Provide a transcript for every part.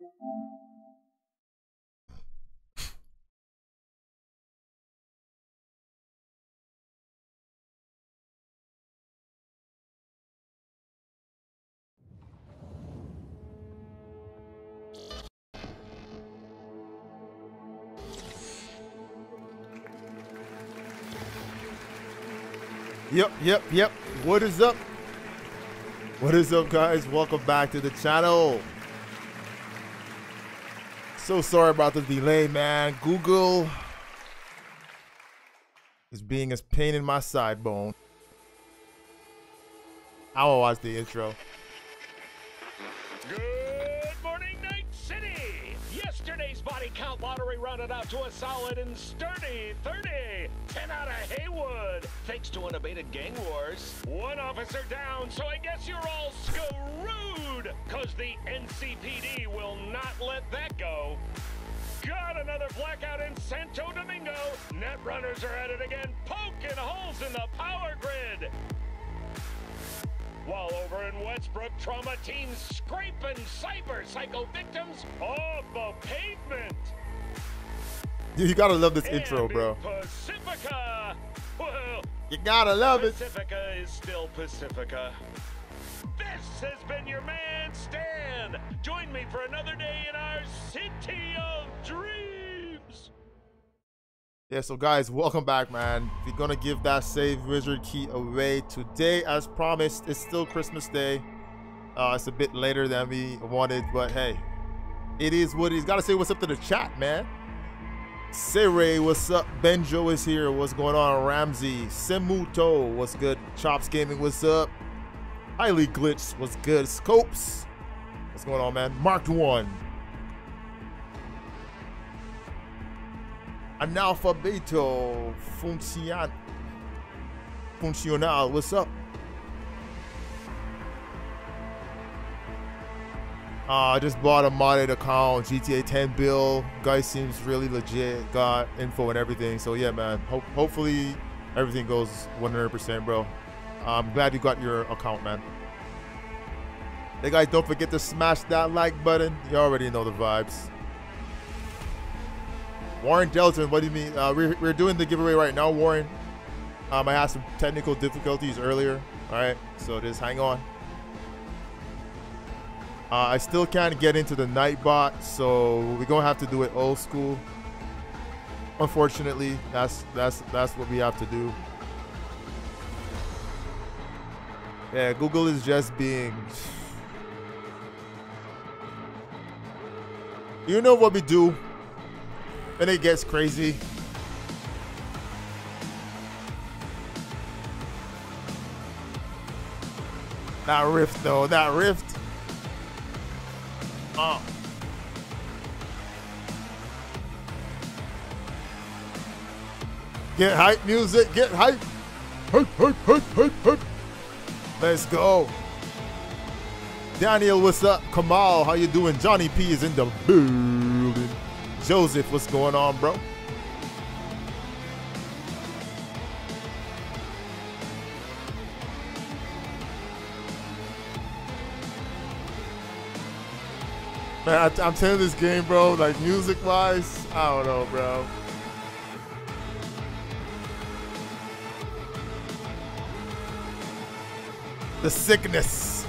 Yep, yep, yep. What is up? What is up, guys? Welcome back to the channel. So sorry about the delay, man. Google is being a pain in my side bone. I will watch the intro. Lottery rounded out to a solid and sturdy 30. 10 out of Heywood, thanks to unabated gang wars. One officer down, so I guess you're all screwed, cause the NCPD will not let that go. Got another blackout in Santo Domingo. Net runners are at it again, poking holes in the power grid. While over in Westbrook, trauma teams scraping cyber psycho victims off the pavement. You gotta love this intro, bro. Pacifica. Well, You gotta love it. Pacifica is still Pacifica. This has been your man Stan. Join me for another day in our city of dreams. Yeah, so guys, welcome back, man. We're gonna give that save wizard key away today, as promised. It's still Christmas Day. Uh, it's a bit later than we wanted, but hey, it is what it is. Gotta say what's up to the chat, man. Ray, what's up? Benjo is here. What's going on? Ramsey, Semuto, what's good? Chops Gaming, what's up? Highly glitched, what's good? Scopes, what's going on, man? Marked one. Analfabeto Funcion Funcional, what's up? Uh, I just bought a modded account, GTA 10 bill. Guy seems really legit. Got info and everything. So yeah, man. Ho hopefully everything goes 100%, bro. I'm glad you got your account, man. Hey guys, don't forget to smash that like button. You already know the vibes. Warren Delton, what do you mean? Uh, we're, we're doing the giveaway right now, Warren. Um, I had some technical difficulties earlier. All right, so just hang on. Uh, I still can't get into the Nightbot, so we're gonna have to do it old school. Unfortunately, that's that's that's what we have to do. Yeah, Google is just being. You know what we do when it gets crazy. That rift though, that rift. Uh. Get hype music, get hype. Hype, hype, hype, hype, hype. Let's go. Daniel, what's up? Kamal, how you doing? Johnny P is in the building. Joseph, what's going on, bro? Man, I, I'm telling this game, bro, like music-wise, I don't know, bro. The sickness.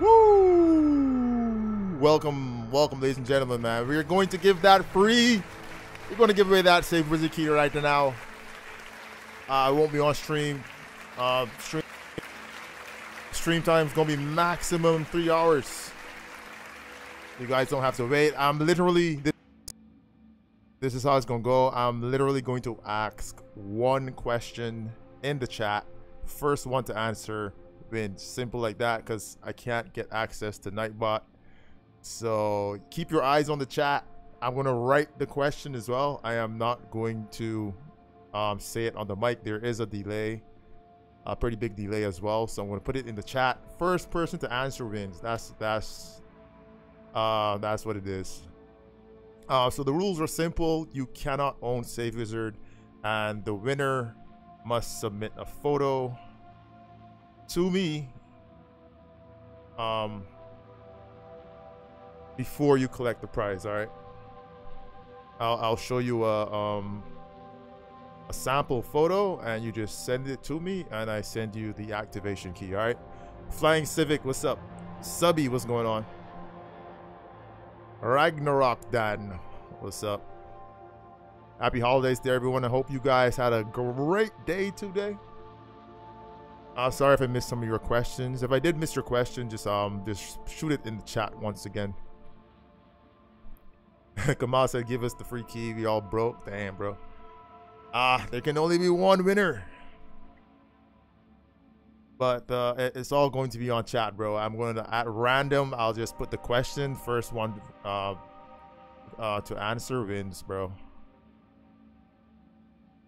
Woo! Welcome, welcome, ladies and gentlemen, man. We're going to give that free. We're going to give away that save wizard key right now. Uh, I won't be on stream. Uh, stream stream time is going to be maximum three hours. You guys don't have to wait. I'm literally this, is how it's going to go. I'm literally going to ask one question in the chat. First one to answer wins. Simple like that because I can't get access to Nightbot. So keep your eyes on the chat. I'm going to write the question as well. I am not going to um, say it on the mic. There is a delay, a pretty big delay as well. So I'm going to put it in the chat. First person to answer wins. That's that's uh, that's what it is. Uh, so the rules are simple. You cannot own Save Wizard, and the winner must submit a photo to me. Um, before you collect the prize. All right. I'll I'll show you a um a sample photo and you just send it to me and I send you the activation key. All right. Flying Civic, what's up? Subby, what's going on? Ragnarok Dan, what's up? Happy holidays to everyone. I hope you guys had a great day today. Uh, sorry if I missed some of your questions. If I did miss your question, just um just shoot it in the chat once again. Kamal said, "Give us the free key. We all broke. Damn, bro. Ah, there can only be one winner." But uh, it's all going to be on chat, bro. I'm going to at random. I'll just put the question. First one uh, uh, to answer wins, bro.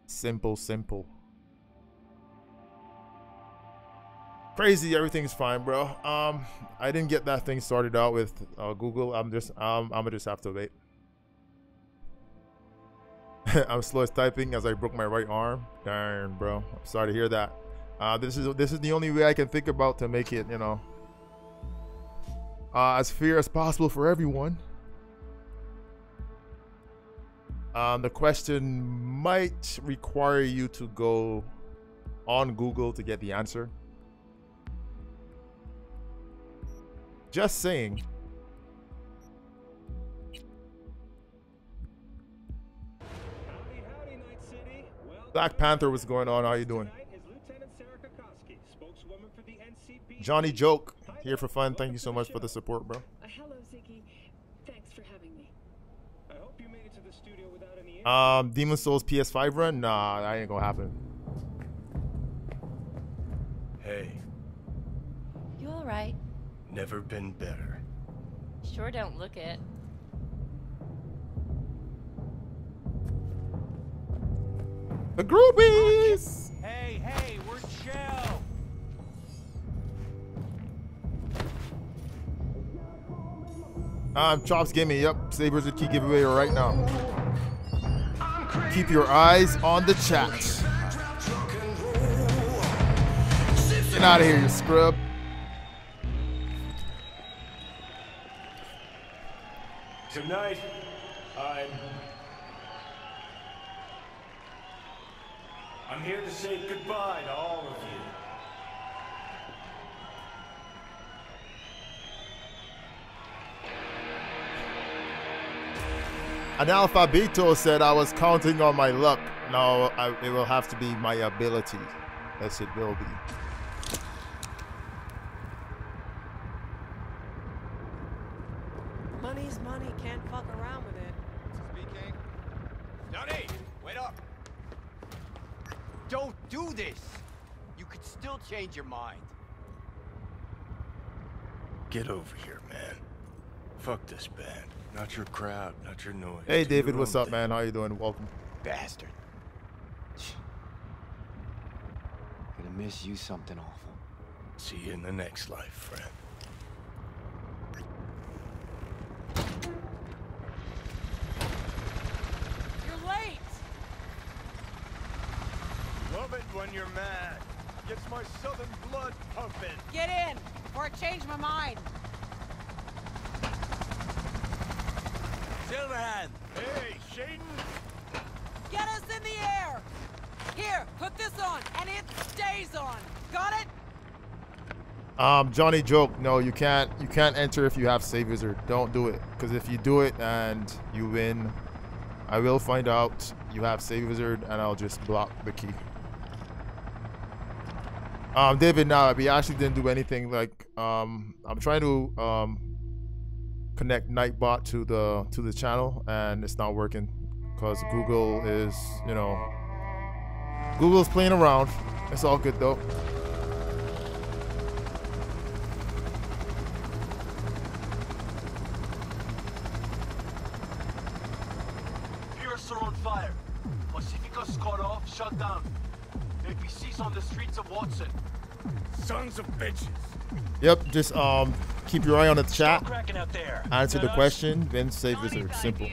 Simple, simple. Crazy, everything's fine, bro. Um, I didn't get that thing started out with uh, Google. I'm just, um, I'm gonna just have to wait. I'm slow as typing as I broke my right arm. Darn, bro. I'm sorry to hear that. Uh, this is this is the only way I can think about to make it, you know, uh, as fair as possible for everyone. Um, the question might require you to go on Google to get the answer. Just saying. Black Panther, what's going on? How are you doing? Johnny Joke here for fun. Thank you so much for the support, bro. hello, Ziggy. Thanks for having me. I hope you made it to the studio without any. Um, Demon Souls PS5 run? Nah, that ain't gonna happen. Hey. You all right? Never been better. Sure don't look it. The groupies! Um, Chops Gaming, yep. Sabers a key giveaway right now. Keep your eyes on the chat. Get out of here, you scrub. Tonight, I'm... I'm here to say goodbye to all Analfabeto said I was counting on my luck. No, I, it will have to be my ability. Yes, it will be. change your mind. Get over here, man. Fuck this band. Not your crowd, not your noise. Hey, David, what's up, thing. man? How you doing? Welcome. Bastard. Gonna miss you something awful. See you in the next life, friend. You're late! Love it when you're mad. Gets my southern blood pumping. Get in, or I change my mind. Silverhand. Hey, Shaden. Get us in the air. Here, put this on, and it stays on. Got it? Um, Johnny joke. No, you can't. You can't enter if you have save wizard. Don't do it, because if you do it and you win, I will find out you have save wizard, and I'll just block the key. Um, David, now we actually didn't do anything. Like, um, I'm trying to um, connect Nightbot to the to the channel, and it's not working because Google is, you know, Google's playing around. It's all good though. Pierce are on fire. Pacifica's cut off, shut down. APC's on the streets of Watson. Sons of bitches. Yep, just um, keep your eye on the chat. Answer the question, then save wizard. Simple.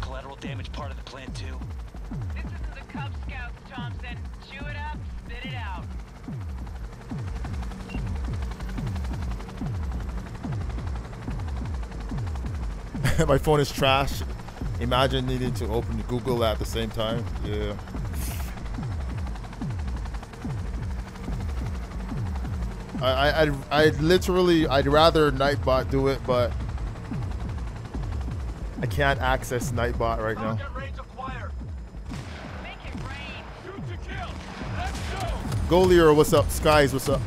Collateral damage part of the plan too. This is the Cub Scouts, Thompson. Chew it up, spit it out. My phone is trash. Imagine needing to open Google at the same time. Yeah. I, I, I, literally, I'd rather Nightbot do it, but I can't access Nightbot right now. Target range acquired. Make it rain. Shoot to kill. Let's go. Golier, what's up? Skies, what's up?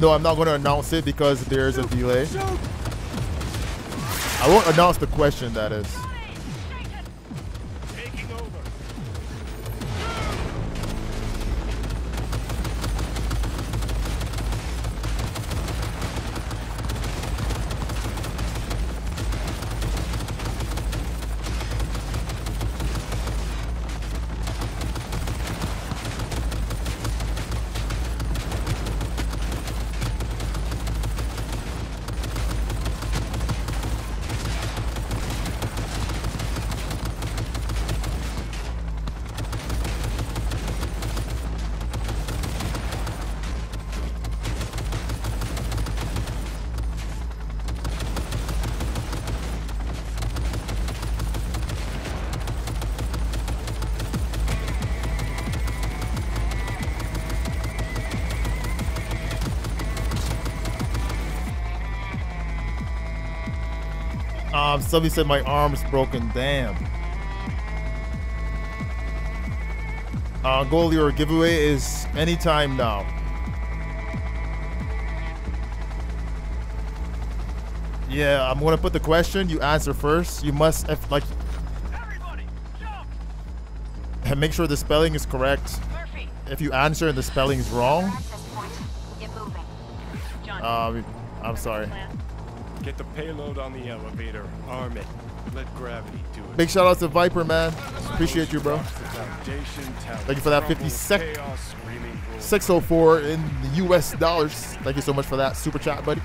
No, I'm not going to announce it because there's a delay. I won't announce the question, that is. Somebody said my arm's broken. Damn. Uh, or giveaway is anytime now. Yeah, I'm gonna put the question. You answer first. You must if, like Everybody, jump. and make sure the spelling is correct. Murphy. If you answer and the spelling is wrong, Get moving. John. um, I'm sorry. Get the payload on the elevator. Arm it. Let gravity do it. Big shout out to Viper, man. Appreciate you, bro. The foundation tower. Thank you for that Crumble, 50 sec- chaos, screaming wolves. 604 in the US dollars. Thank you so much for that super chat, buddy.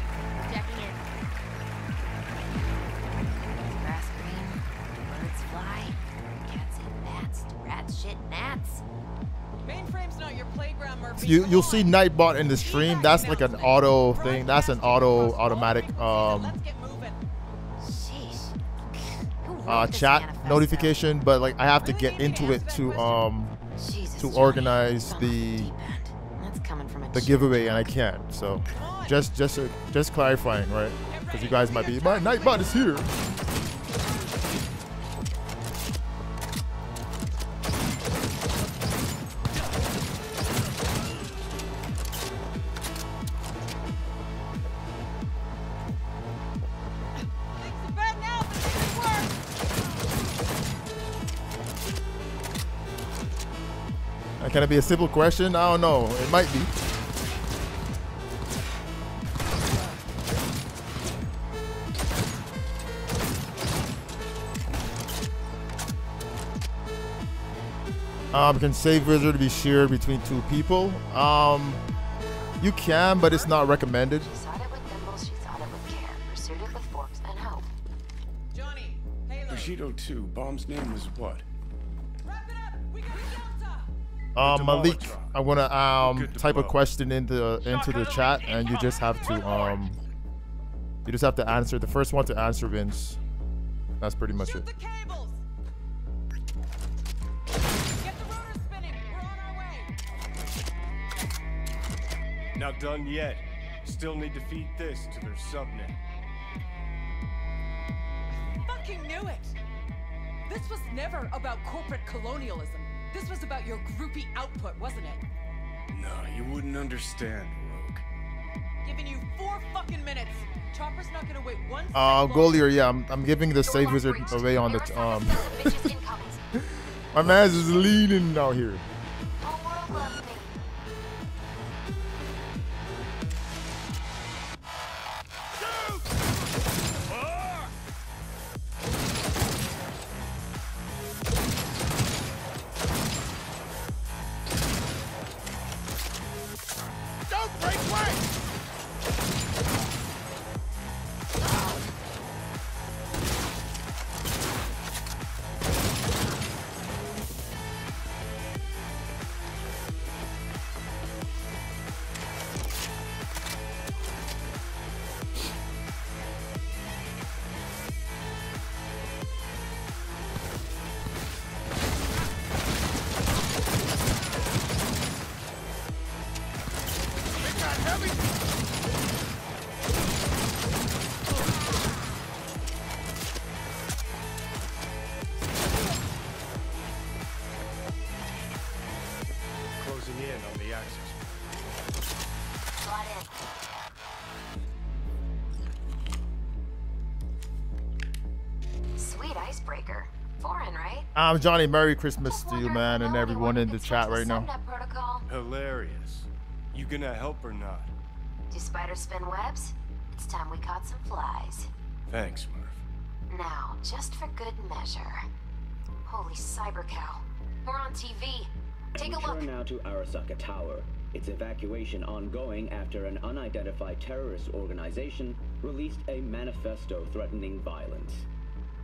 You you'll see Nightbot in the stream. That's like an auto thing. That's an auto automatic um Let's get moving. Sheesh. Who wrote uh chat notification, but like I have to get into it to um to organize the- deep end. That's coming from a the giveaway and I can't. So just just uh, just clarifying, right? Because you guys might be my Nightbot is here. Can it be a simple question? I don't know. It might be. Um, can save wizard to be shared between two people? Um, you can, but it's not recommended. She sought it with thimbles, she sought it with care, pursued it with forks and hope. Johnny, Halo. Bushido 2. Bomb's name was what? Um, Malik, I'm gonna um to type a question into into the chat, and you just have to um, you just have to answer. The first one to answer wins. That's pretty much Shoot it. the cables. Get the rotor spinning. We're on our way. Not done yet. Still need to feed this to their subnet. Fucking knew it. This was never about corporate colonialism. This was about your groupie output, wasn't it? No, you wouldn't understand, Rogue. Giving you four fucking minutes. Chopper's not gonna wait one Uh, second longer. Golier, yeah, I'm, I'm giving the save wizard away on the um. My man's is leaning out here. Right? I'm Johnny. Merry Christmas to you, man, and everyone in the chat right now. Hilarious. You gonna help or not? Do spiders spin webs? It's time we caught some flies. Thanks, Murph. Now, just for good measure. Holy cyber cow. We're on TV. Take a look. turn now to Arasaka Tower. Its evacuation ongoing after an unidentified terrorist organization released a manifesto threatening violence.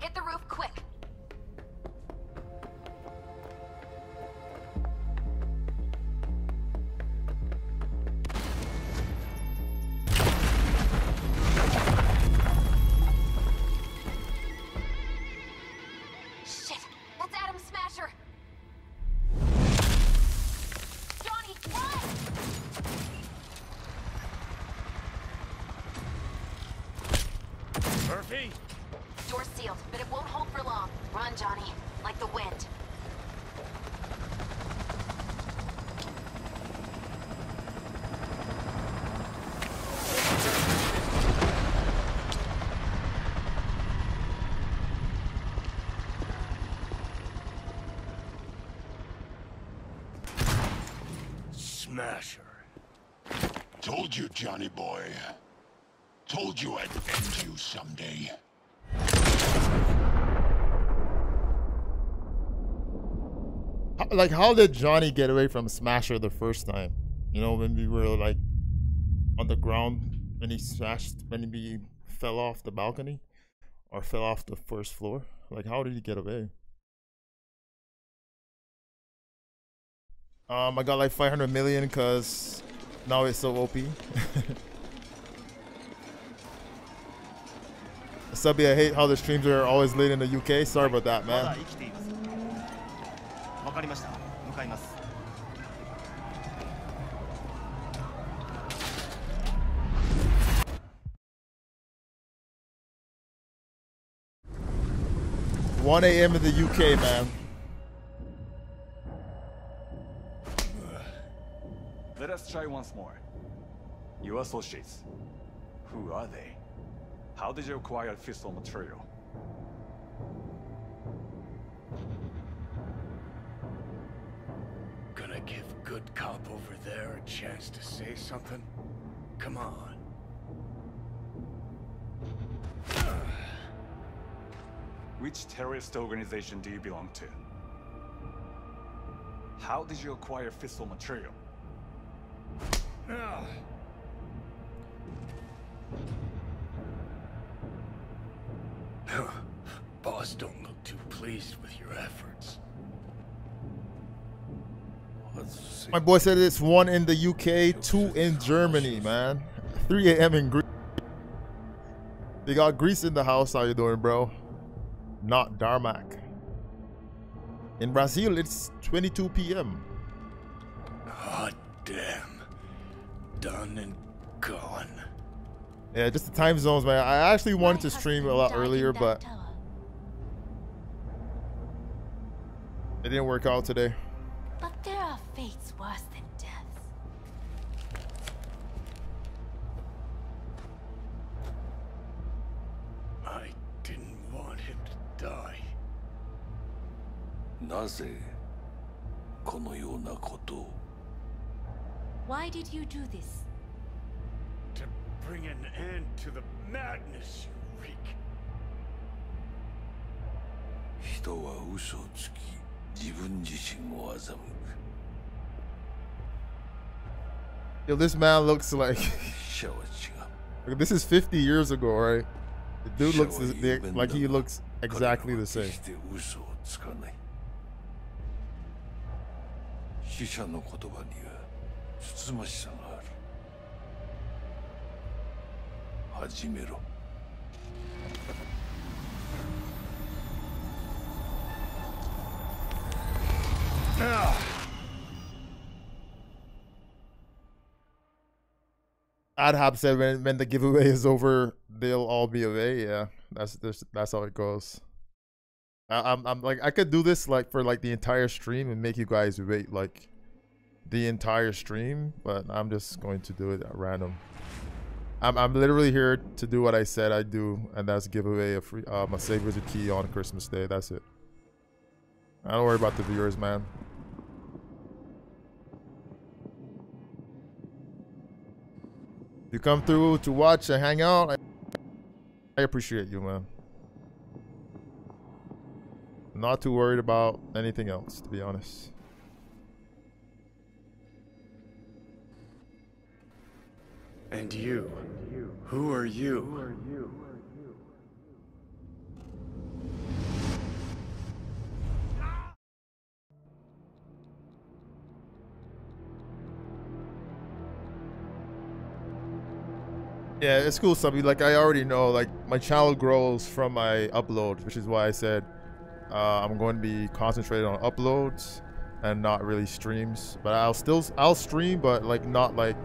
Hit the roof quick. Smasher. Told you, Johnny boy. Told you I'd end you someday. How- Like, how did Johnny get away from Smasher the first time? You know, when we were like on the ground and he smashed, when he fell off the balcony or fell off the first floor. Like, how did he get away? Um, I got like 500 million because now it's so OP. Subby, I hate how the streams are always late in the UK. Sorry about that, man. One a.m. in the UK, man. Let us try once more. Your associates. Who are they? How did you acquire fissile material? Gonna give good cop over there a chance to say something? Come on. Which terrorist organization do you belong to? How did you acquire fissile material? Ah. Boss don't look too pleased with your efforts. My boy said it's one in the UK, two in Germany, man. 3 a.m. in Greece. They got Greece in the house. How you doing, bro? Not Darmak. In Brazil, it's 22 p.m. God damn Done and gone. Yeah, just the time zones, man. I actually wanted to stream a lot earlier, but it didn't work out today. But there are fates worse than death. I didn't want him to die. なぜこのようなことを Why did you do this? To bring an end to the madness you wreak. 人は嘘をつき自分自身を欺く Yo, this man looks like 死者は違う Look, this is 50 years ago, right? The dude looks the- the- like he looks exactly the same. 決して嘘をつかない死者の言葉には つつましさがある始めろ Adhab said when, when the giveaway is over, they'll all be away. Yeah, that's that's, that's how it goes. I, I'm I'm like I could do this like for like the entire stream and make you guys wait like the entire stream, but I'm just going to do it at random. I'm I'm literally here to do what I said I'd do, and that's give away a free uh, my save wizard key on Christmas Day. That's it. I don't worry about the viewers, man. You come through to watch and hang out. I, I appreciate you, man. Not too worried about anything else, to be honest. And you, who are you? Yeah, it's cool, Subby. Like, I already know, like, my channel grows from my uploads, which is why I said uh, I'm going to be concentrated on uploads and not really streams. But I'll still, I'll stream, but, like, not, like,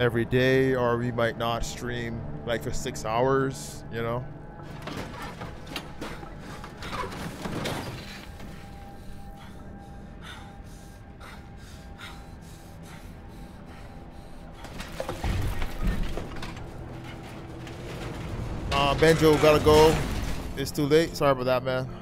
every day, or we might not stream, like, for six hours, you know? Uh, Benjo gotta go. It's too late. Sorry about that, man.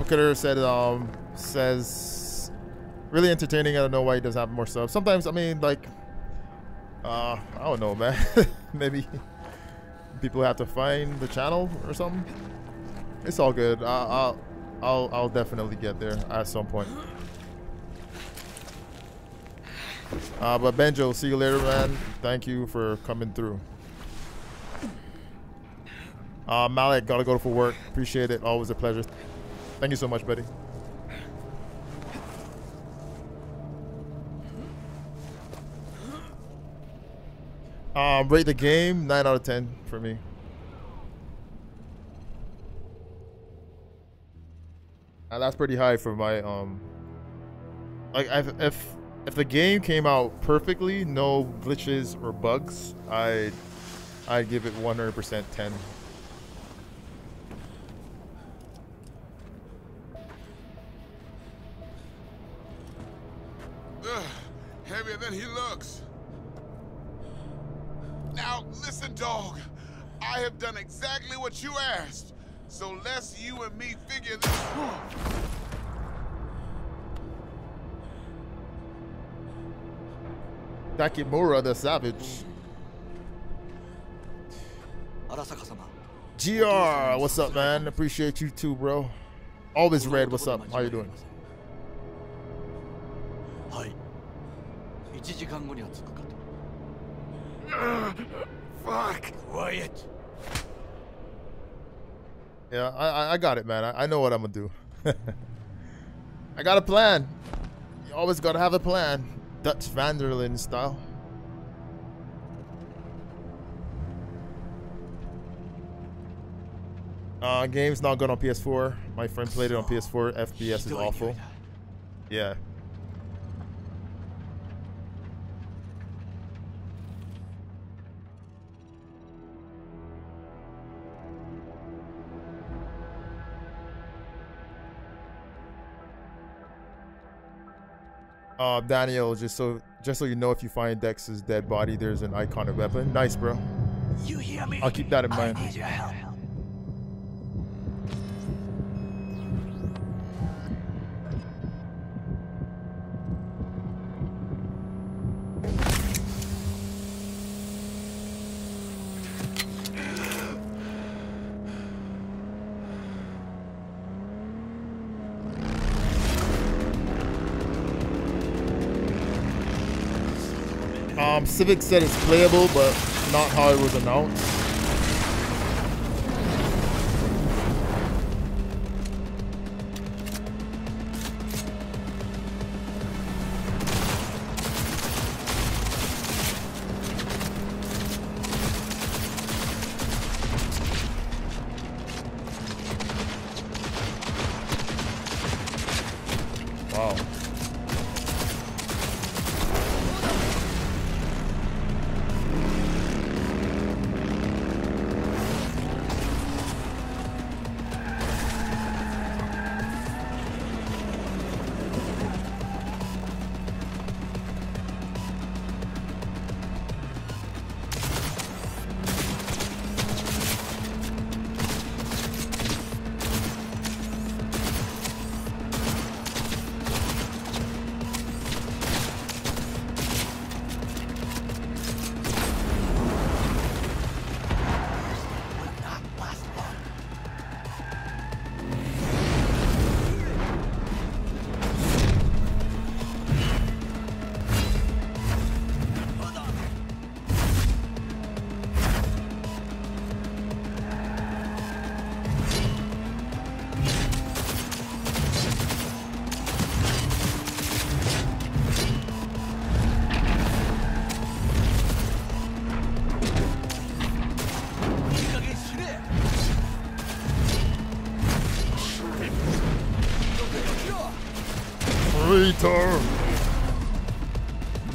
Dabcutter said, um, says, really entertaining. I don't know why he doesn't have more stuff. Sometimes, I mean, like, uh, I don't know, man. Maybe people have to find the channel or something. It's all good. I'll, I'll, I'll definitely get there at some point. Uh, but Benjo, see you later, man. Thank you for coming through. Uh, Malik, gotta go for work. Appreciate it. Always a pleasure. Thank you so much, buddy. Um, rate the game nine out of ten for me. That's pretty high for my um. Like if if if the game came out perfectly, no glitches or bugs, I I'd give it 100% 10. Kakimura the Savage. GR, what's up, man? Appreciate you too, bro. Always red, what's up? How you doing? Fuck! Quiet! Yeah, I, I got it, man. I, I know what I'm gonna do. I got a plan. You always gotta have a plan. Dutch van der Linde style. Uh, game's not good on PS4. My friend played it on PS4. FPS is awful. Yeah. Uh, Daniel, just so just so you know, if you find Dex's dead body, there's an iconic weapon. Nice, bro. You hear me? I'll keep that in mind. I need your help. Civic said it's playable, but not how it was announced.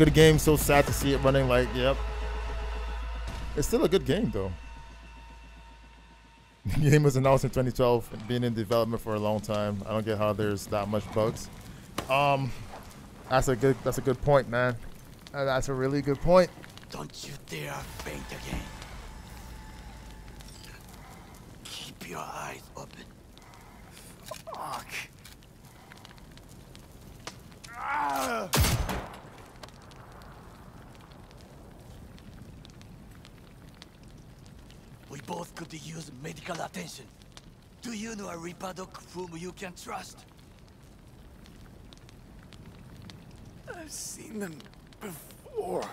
Good game. So sad to see it running like, yep. It's still a good game though. The game was announced in 2012 and been in development for a long time. I don't get how there's that much bugs. Um, that's a good. That's a good point, man. That's a really good point. Don't you dare faint again. Keep your eyes open. Fuck. Ah! We both could use medical attention. Do you know a Reaper doc whom you can trust? I've seen them before.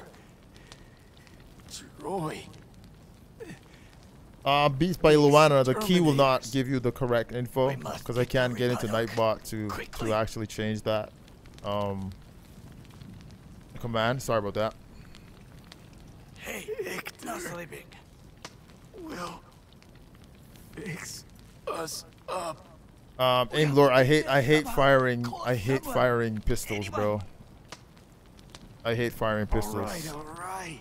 Troy. Uh, Beats by Luana, the key will not give you the correct info because I can't get into Nightbot to to actually change that um command. Sorry about that. Hey, not sleeping. Will fix us up. Um, aim lord, I hate I hate firing I hate firing pistols, bro. I hate firing pistols. Alright, alright.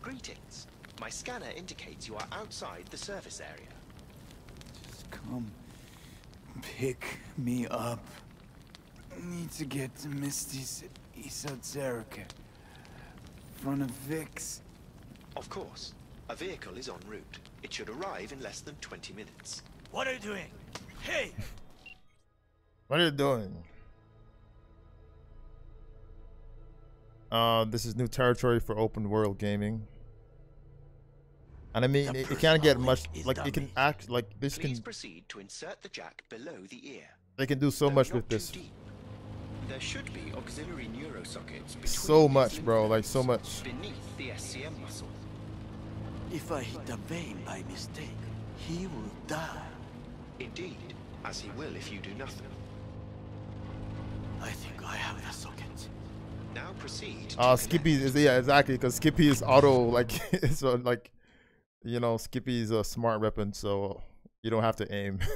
Greetings. My scanner indicates you are outside the service area. Just come pick me up. Need to get to Misty's Esoterica. Front of Vik's. Of course. A vehicle is en route. It should arrive in less than 20 minutes. What are you doing? Hey! What are you doing? Uh, this is new territory for open world gaming. And I mean, it, it can't get much like it can act like this can proceed to insert the jack below the ear. they can do so Though much with this. deep. There should be auxiliary neurosockets between So much, bro. Like so much. beneath the SCM muscle. If I hit a vein by mistake, he will die. Indeed, as he will if you do nothing. I think I have the socket. Now proceed. Uh, Skippy is yeah, exactly because Skippy is auto like it's uh, like, you know, Skippy is a smart weapon, so you don't have to aim.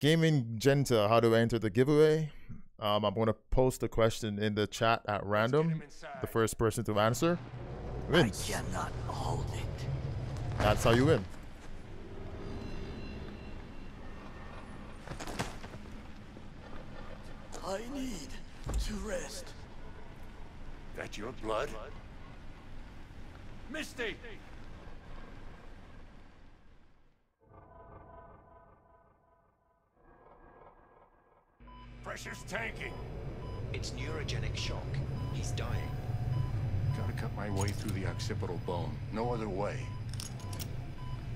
Gaming Genta, how to enter the giveaway? Um, I'm gonna post the question in the chat at random. The first person to answer wins. I cannot hold it. That's how you win. I need to rest. That your blood? Misty! Pressure's tanking. It's neurogenic shock. He's dying. Gotta cut my way through the occipital bone. No other way.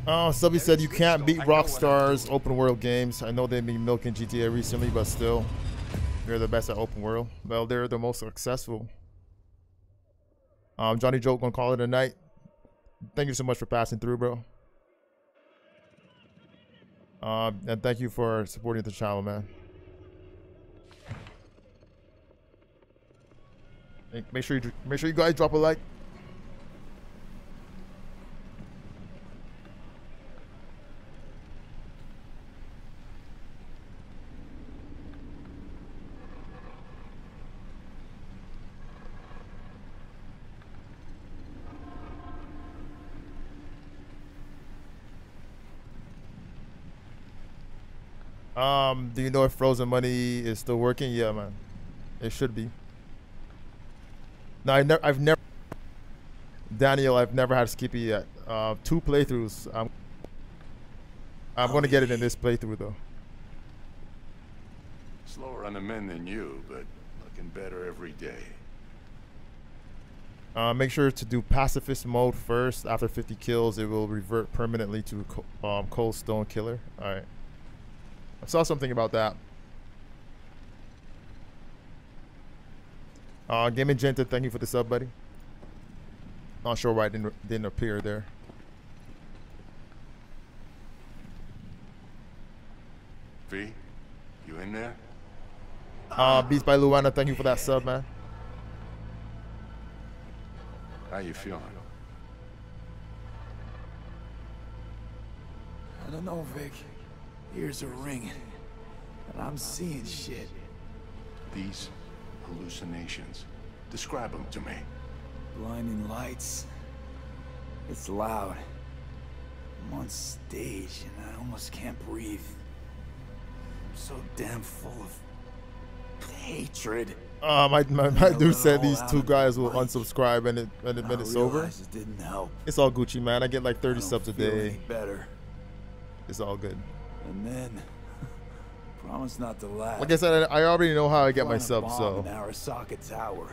Oh, Subby said you can't beat Rockstar's open world games. I know they've been milking GTA recently, but still, they're the best at open world. Well, they're the most successful. Um, Johnny Joke gonna call it a night. Thank you so much for passing through, bro. Um, and thank you for supporting the channel, man. Make- sure you make sure you guys drop a like. Um, do you know if Frozen Money is still working? Yeah, man. It should be. No, I never. I've never. Daniel, I've never had Skippy yet. Uh, two playthroughs. I'm. I'm gonna get it in this playthrough though. Slower on the men than you, but looking better every day. Uh, make sure to do pacifist mode first. After 50 kills, it will revert permanently to um, Cold Stone Killer. All right. I saw something about that. Uh, Gaming Genta, thank you for the sub, buddy. Not sure why it didn't didn't appear there. V, you in there? Uh, Beast by Luana, thank you for that sub, man. How you feeling? I don't know, Vik. Ears are ringing. And I'm seeing shit. These hallucinations. Describe them to me. Blinding lights. It's loud. I'm on stage and I almost can't breathe. I'm so damn full of hatred. Uh, my my, my dude said these two guys will unsubscribe and it and it, I when it's over. it didn't help. It's all Gucci, man. I get like 30 subs a feel day. any better. It's all good. And then, promise not to laugh. Like I said, I I already know how I get my Plant a subs, bomb so Arasaka Tower.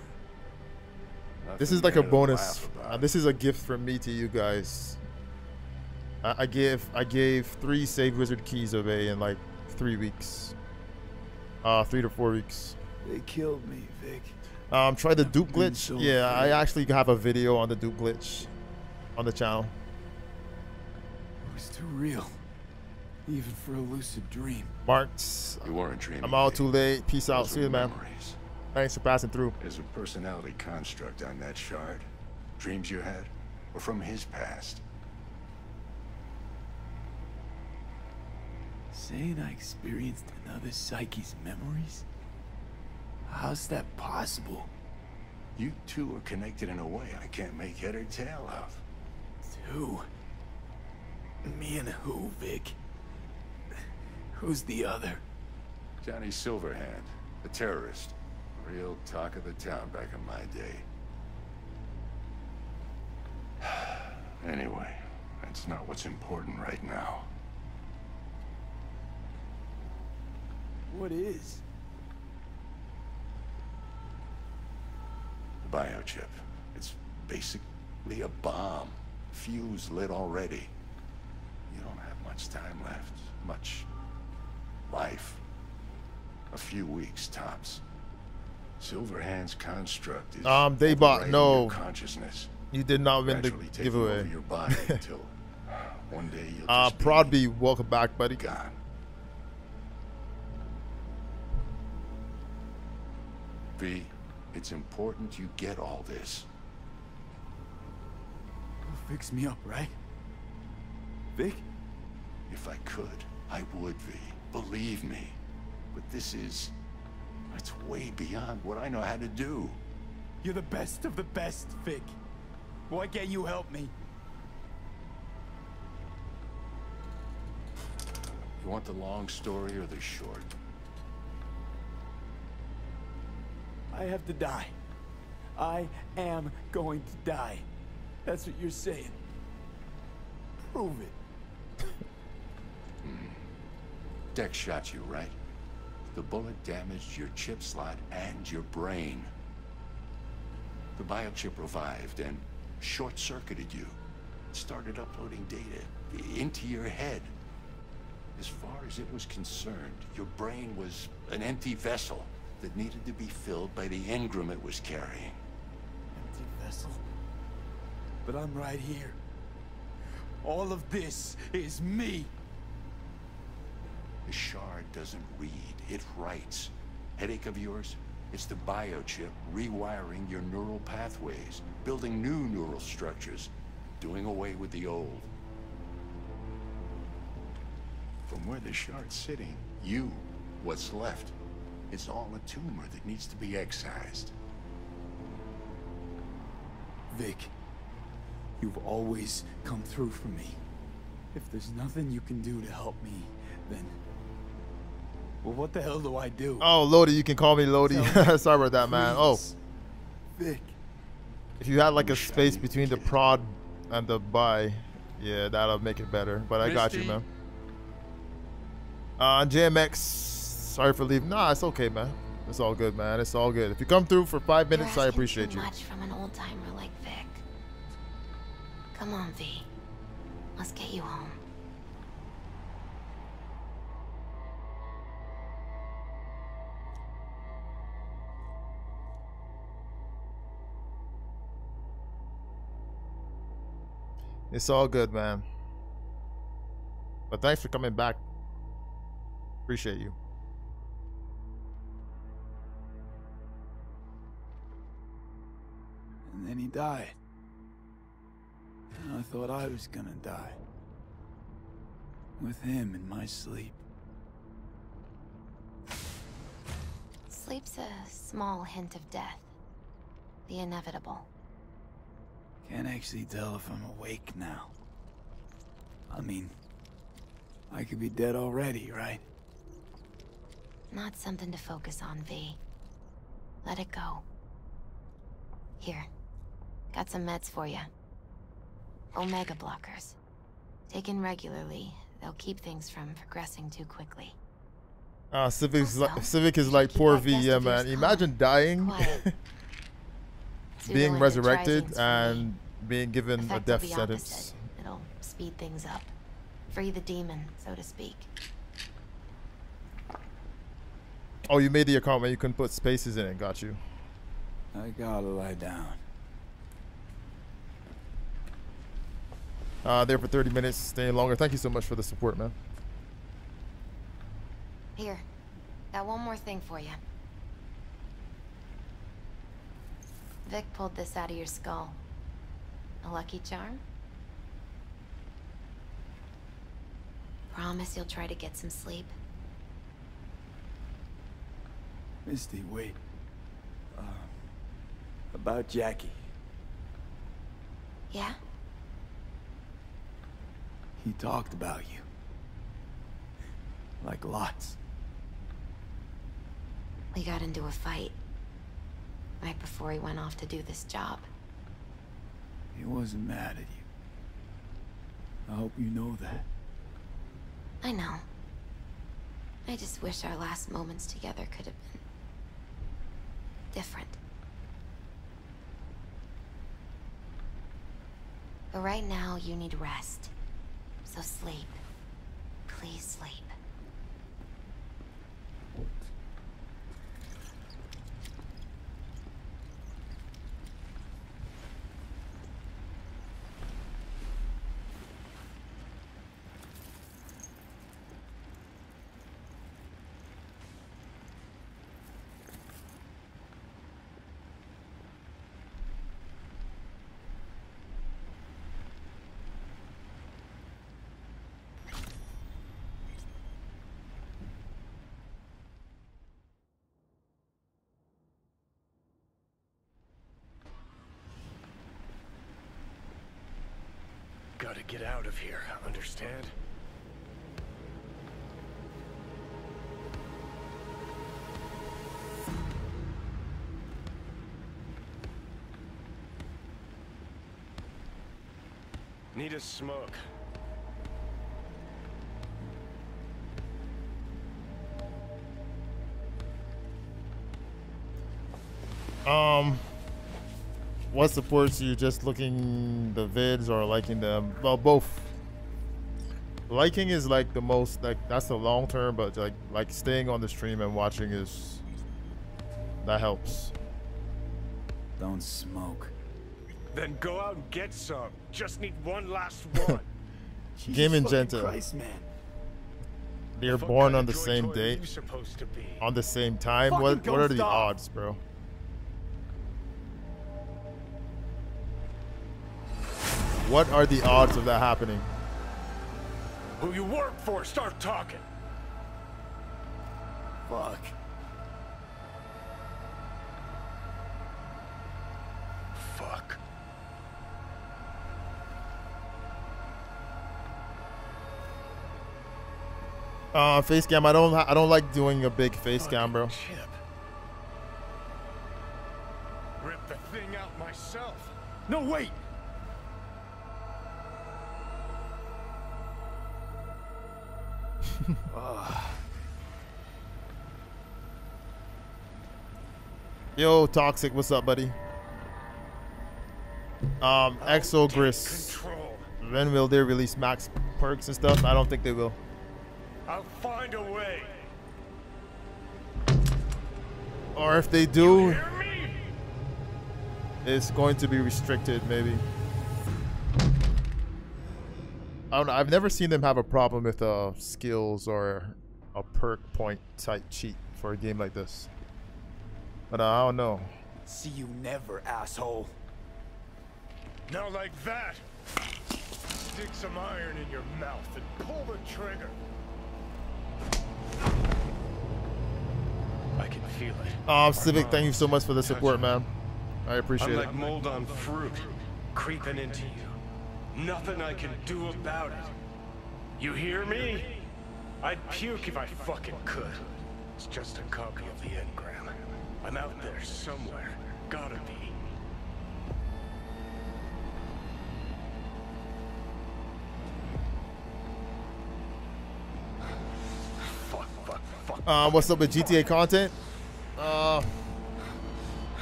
this is like a bonus. Uh, this is a gift from me to you guys. I, I give I gave three save wizard keys away in like three weeks. Uh, three to four weeks. They killed me, Vik. Um, try the dupe glitch. so yeah, I actually have a video on the dupe glitch on the channel. It was too real. Even for a lucid dream. Marks. You weren't dreaming. I'm all too late. Peace out. See were you, man. memories. Thanks for passing through. There's a personality construct on that shard. Dreams you had, were from his past. Saying I experienced another psyche's memories? How's that possible? You two are connected in a way I can't make head or tail of. Who? Me and who, Vik? Who's the other? Johnny Silverhand, a terrorist. Real talk of the town back in my day. Anyway, that's not what's important right now. What is? The biochip. It's basically a bomb. Fuse lit already. You don't have much time left. Much life. A few weeks tops. Silverhand's construct is Um, they bought no. consciousness. You did not win the Gradually taking giveaway. over your body until one day you'll Uh, just be Prodby, welcome back, buddy. gone. V, it's important you get all this. You'll fix me up, right? Vik? If I could, I would, V. Believe me. But this is... It's way beyond what I know how to do. You're the best of the best, Vik. Why can't you help me? You want the long story or the short? I have to die. I am going to die. That's what you're saying. Prove it. Hmm. Dex shot you, right? The bullet damaged your chip slot and your brain. The biochip revived and short-circuited you. It started uploading data into your head. As far as it was concerned, your brain was an empty vessel that needed to be filled by the engram it was carrying. Empty vessel? But I'm right here. All of this is me. The shard doesn't read, it writes. Headache of yours? It's the biochip rewiring your neural pathways, building new neural structures, doing away with the old. From where the shard's sitting, you, what's left, it's all a tumor that needs to be excised. Vik, you've always come through for me. If there's nothing you can do to help me, then... Well, what the hell do I do? Oh, Lodi, you can call me Lodi. Sorry about that, man. Oh. Vik. If you had like a space between the prod and the buy, yeah, that'll make it better. But I got you, man. Uh, JMX, sorry for leaving. Nah, it's okay, man. It's all good, man. It's all good. If you come through for five minutes, I appreciate too you. much from an old timer like Vik. Come on, V. Let's get you home. It's all good, man. But thanks for coming back. Appreciate you. And then he died. And I thought I was gonna die. With him in my sleep. Sleep's a small hint of death. The inevitable. Can't actually tell if I'm awake now. I mean, I could be dead already, right? Not something to focus on, V. Let it go. Here. Got some meds for you. Omega blockers. Taken regularly, they'll keep things from progressing too quickly. Uh, Civic is like, Civic is like poor V, yeah, man. Imagine dying, being resurrected, trisines for and being given a Effect will death sentence. It'll speed things up. Free the demon, so to speak. Oh, you made the account where you couldn't put spaces in it. Got you. I gotta lie down. Uh, there for 30 minutes, staying longer. Thank you so much for the support, man. Here. Got one more thing for you. Vik pulled this out of your skull. A lucky charm? Promise you'll try to get some sleep. Misty, wait. Uh, about Jackie. Yeah? He talked about you. Like lots. We got into a fight. Right before he went off to do this job. He wasn't mad at you. I hope you know that. I know. I just wish our last moments together could have been... different. But right now, you need rest. So sleep. Please sleep. Gotta get out of here, understand? Need a smoke. What supports you? Just looking the vids or liking them? Well, both. Liking is like the most like that's the long term, but like like staying on the stream and watching is that helps. Don't smoke. Then go out and get some. Just need one last one. Game and fucking Genta. Christ, man. They're born on the same date, supposed to be? on the same time. Fucking What what are the ghost odds, bro? What are the odds of that happening? Who you work for, start talking. Fuck. Fuck. Uh, face cam. I don't. I don't like doing a big face cam, bro. Rip the thing out myself. No, wait. Yo, toxic. What's up, buddy? Um, Exogris. When will they release max perks and stuff? I don't think they will. I'll find a way. Or if they do, it's going to be restricted, maybe. I don't know. I've never seen them have a problem with uh, skills or a perk point type cheat for a game like this. But uh, I don't know. See you never, asshole. Now like that. Stick some iron in your mouth and pull the trigger. I can feel it. Oh, Civic, thank you so much for the support, man. I appreciate I'm it. like mold on fruit, creeping into you. Nothing I can do about it. You hear me? I'd puke if I fucking could. It's just a copy of the engram. I'm out there somewhere. Gotta be. Fuck, fuck, fuck. Uh, what's up with GTA content? Uh,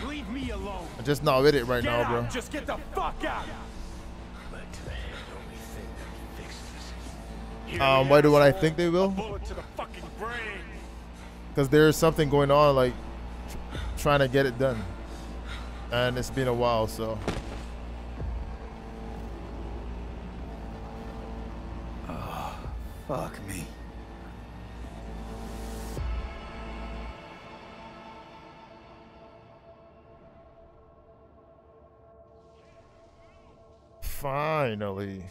Leave me alone. I'm just not with it right Get now, out. bro. Just get the fuck out. Lead to only thing that fixes. Hear Um, why do what I think they will? Bullet the. Because there's something going on, like tr- trying to get it done, and it's been a while, so. Oh, fuck me. Finally.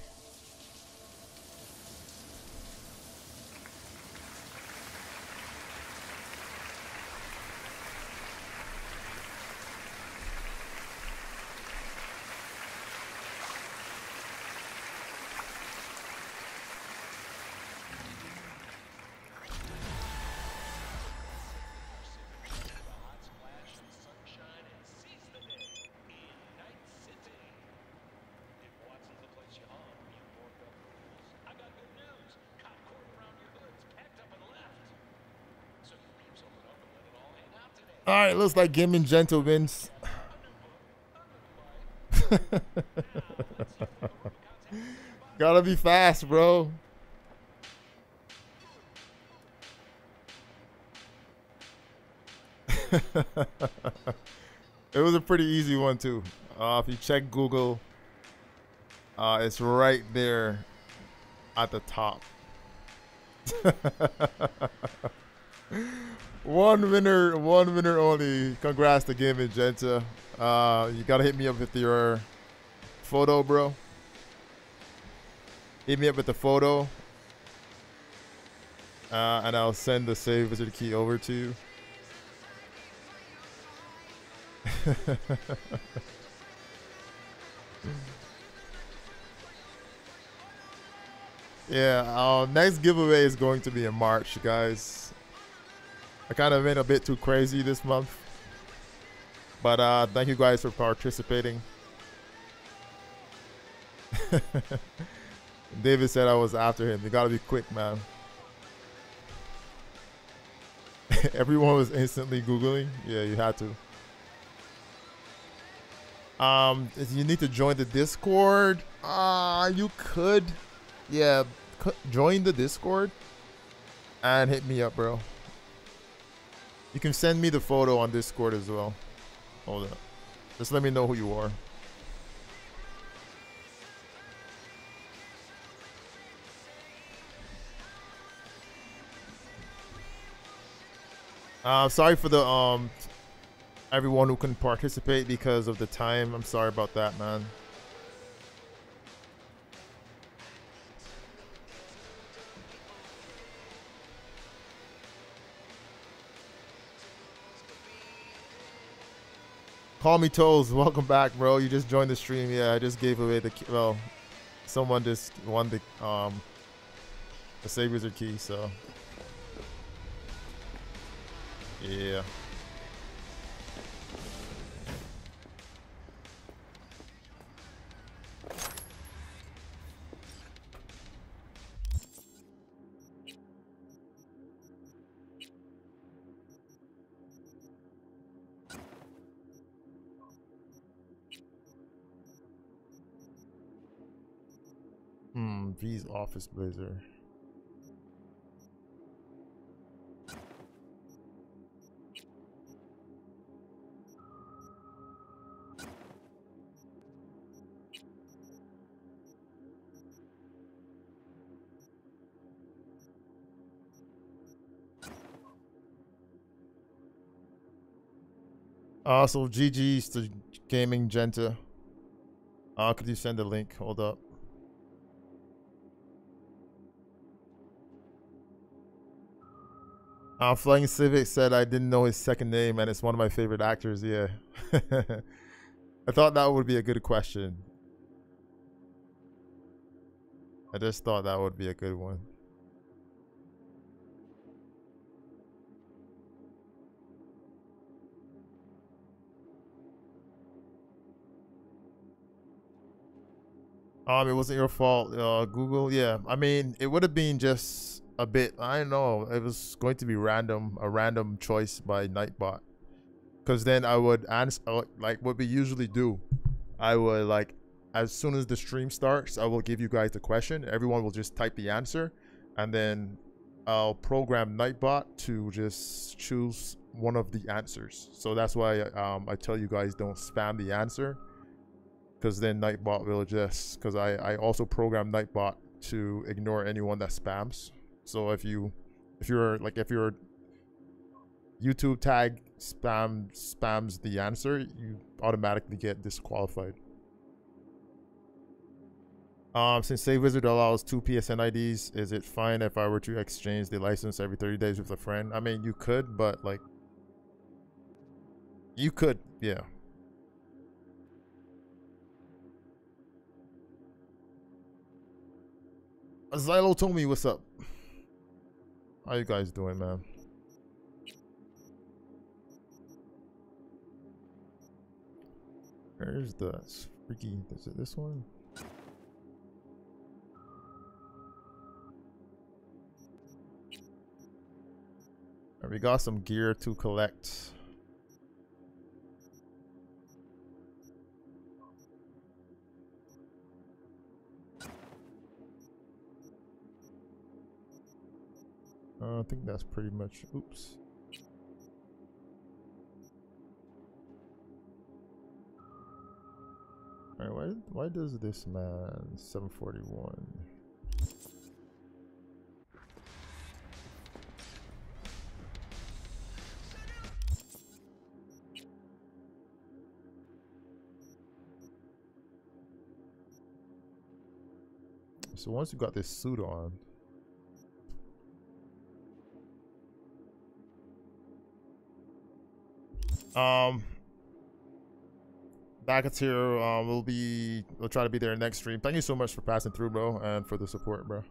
Right, looks like Gaming Gentle wins. Gotta be fast, bro. it was a pretty easy one too. Uh, if you check Google, uh, it's right there at the top. one winner, one winner only. Congrats to Game and Genta. Uh, you gotta hit me up with your photo, bro. Hit me up with the photo, uh, and I'll send the save wizard key over to you. yeah, our next giveaway is going to be in March, guys. I kind of went a bit too crazy this month. But uh, thank you guys for participating. David said I was after him. You gotta be quick, man. Everyone was instantly Googling. Yeah, you had to. Um, you need to join the Discord. Ah, uh, you could, yeah, join the Discord and hit me up, bro. You can send me the photo on Discord as well. Hold up. Just let me know who you are. Uh, sorry for the um everyone who couldn't participate because of the time. I'm sorry about that, man. Call me Toes. Welcome back, bro. You just joined the stream. Yeah, I just gave away the key. Well, someone just won the um the Save Wizard key, so yeah. V's office blazer. Also, GG's to Gaming Genta. Uh, could you send the link? Hold up. Uh, Flying Civic said I didn't know his second name and it's one of my favorite actors. Yeah. I thought that would be a good question. I just thought that would be a good one. Um, it wasn't your fault, uh, Google. Yeah, I mean, it would have been just a bit. I don't know. It was going to be random, a random choice by Nightbot. Because then I would answer, uh, like what we usually do. I would like, as soon as the stream starts, I will give you guys the question. Everyone will just type the answer, and then I'll program Nightbot to just choose one of the answers. So that's why um, I tell you guys don't spam the answer because then Nightbot will just because I I also program Nightbot to ignore anyone that spams. So if you if you're like if your YouTube tag spam spams the answer, you automatically get disqualified. Um, since Save Wizard allows two PSN IDs, is it fine if I were to exchange the license every 30 days with a friend? I mean, you could, but like, you could, yeah. Told me what's up. How you guys doing, man? Where's the freaky? Is it this one? We got some gear to collect. Uh, I think that's pretty much. Oops. Alright, why why does this man 741? So once you got this suit on, Um, here. Uh, we'll be. We'll try to be there next stream. Thank you so much for passing through, bro, and for the support, bro.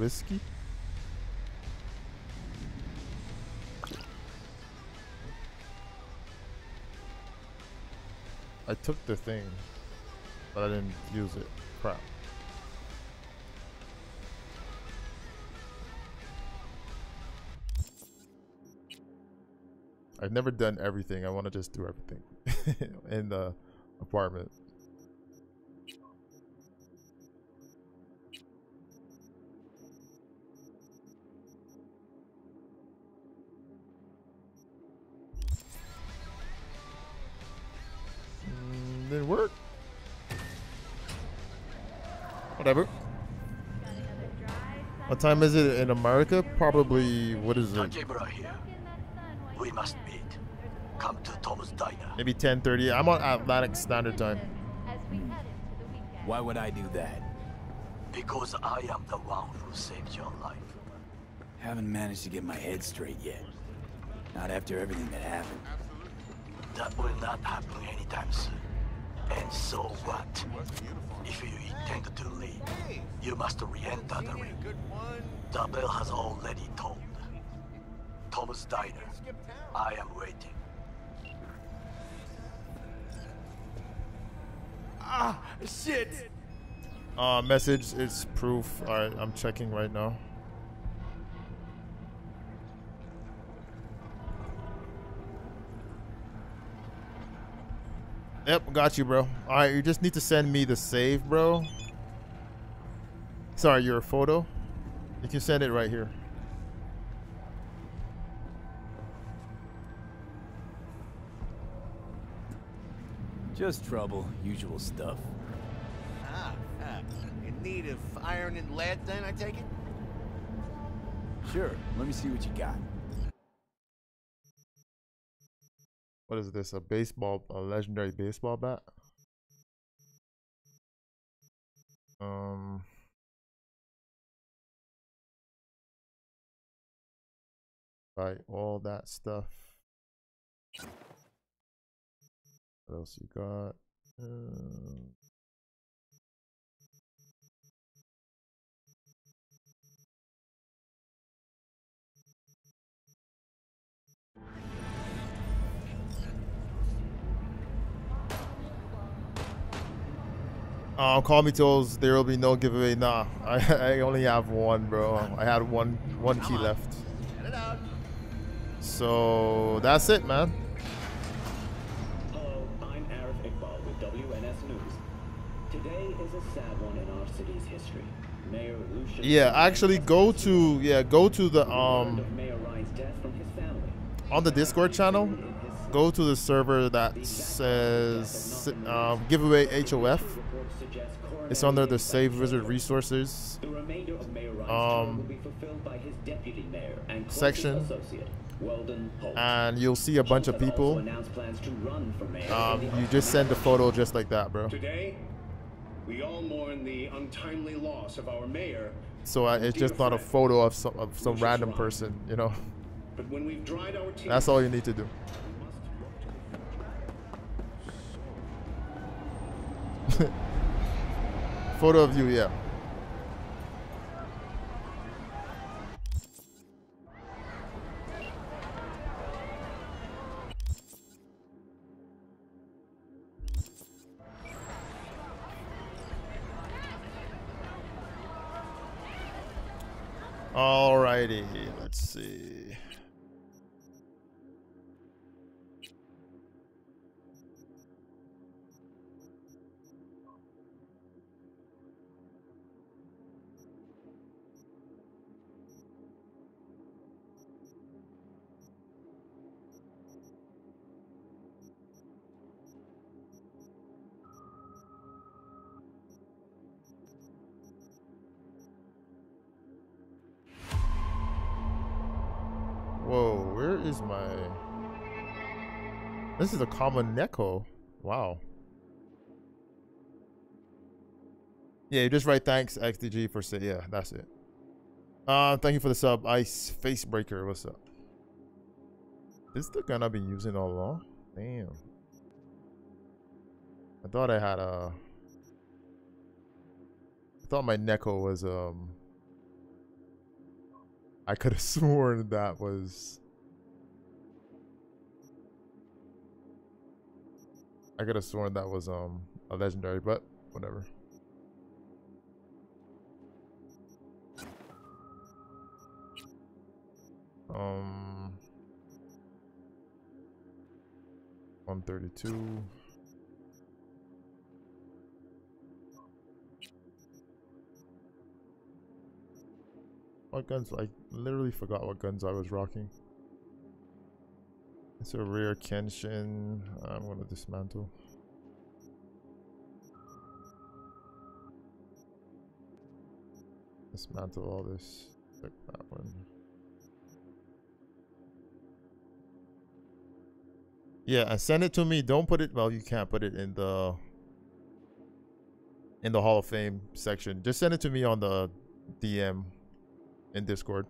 Whiskey? I took the thing, but I didn't use it. Crap. I've never done everything. I want to just do everything in the apartment. What time is it in America? Probably, what is it? Here. We must meet. Come to Tom's Diner. Maybe 10.30. I'm on Atlantic Standard Time. Why would I do that? Because I am the one who saved your life. Haven't managed to get my head straight yet. Not after everything that happened. That will not happen anytime soon. And so what? If you intend to leave, you must re-enter the ring. The bell has already tolled. Tom's Diner. I am waiting. Ah, shit! Uh, message is proof. Alright, I'm checking right now. Yep, got you, bro. Alright, you just need to send me the save, bro. Sorry, your photo. You can send it right here. Just trouble, usual stuff. Ah, ah. In need of iron and lead, then, I take it? Sure, let me see what you got. What is this? A baseball, a legendary baseball bat? Um. Right, all that stuff. What else you got? Um, Um, call me tools. There will be no giveaway. Nah, I, I only have one, bro. I had one one key left. So that's it, man. Hello, I'm Arif Iqbal with WNS News. Today is a sad one in our city's history. Mayor Lucian Yeah, actually go to yeah go to the um of Mayor Rhyne's death from his family. on the Discord channel. Go to the server that says um, giveaway HOF. It's under the Save Wizard Resources The remainder of Mayor Rhyne's term will um, be fulfilled by his deputy mayor and section, associate, Weldon Holt. and you'll see a bunch of Holt has also people. announced plans to run for mayor Um, you just send a photo just like that, bro. Today, we all mourn the untimely loss of our mayor. So I, it's just not a photo of some of some random person, you know. But when we've dried our tears, That's all you need to do. Photo of you, yeah. Alrighty, let's see. This is a common Neko. Wow. Yeah, you just write thanks XDG for say yeah, that's it. Uh thank you for the sub. Ice Facebreaker, what's up? This is the gun I've been using all along? Damn. I thought I had a I thought my Neko was um I could have sworn that was. I could have sworn that was um a legendary, but whatever. Um, one thirty-two. What guns? I literally forgot what guns I was rocking. It's a rare Kenshin. I'm gonna dismantle. Dismantle all this. Take that one. Yeah, and send it to me. Don't put it. Well, you can't put it in the in the Hall of Fame section. Just send it to me on the DM in Discord.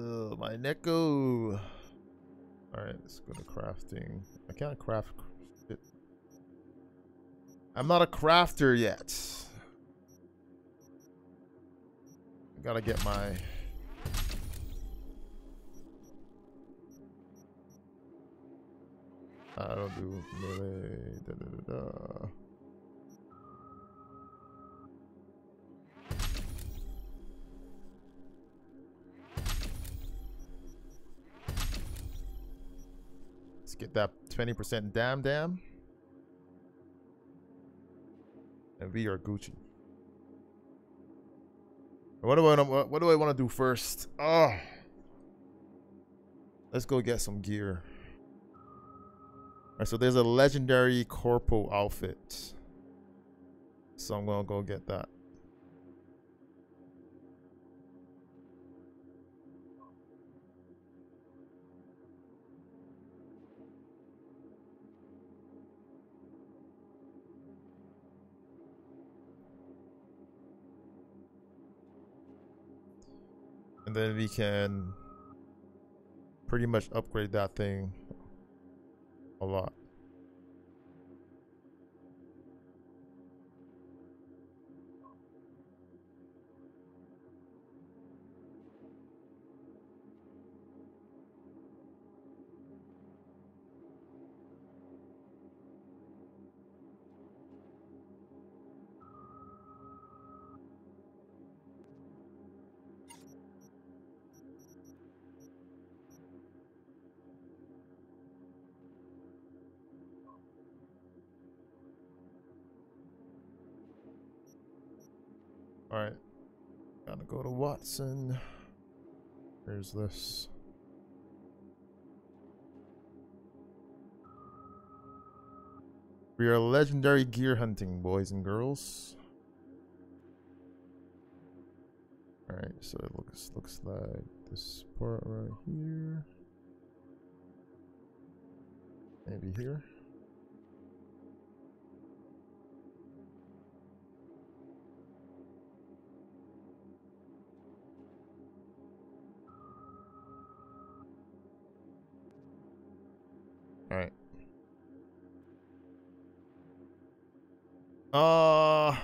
Ugh, my Neko. Alright, let's go to crafting. I can't craft it. I'm not a crafter yet. I gotta get my I don't do melee. Da, da, da, get that 20% damn damn. And we are Gucci. What do I what, what do I want to do first? Oh. Let's go get some gear. Alright, so there's a legendary corpo outfit. So I'm gonna go get that. And then we can pretty much upgrade that thing a lot. Go to this. We are legendary gear hunting, boys and girls. Alright, so it looks looks like this part right here. Maybe here. Uh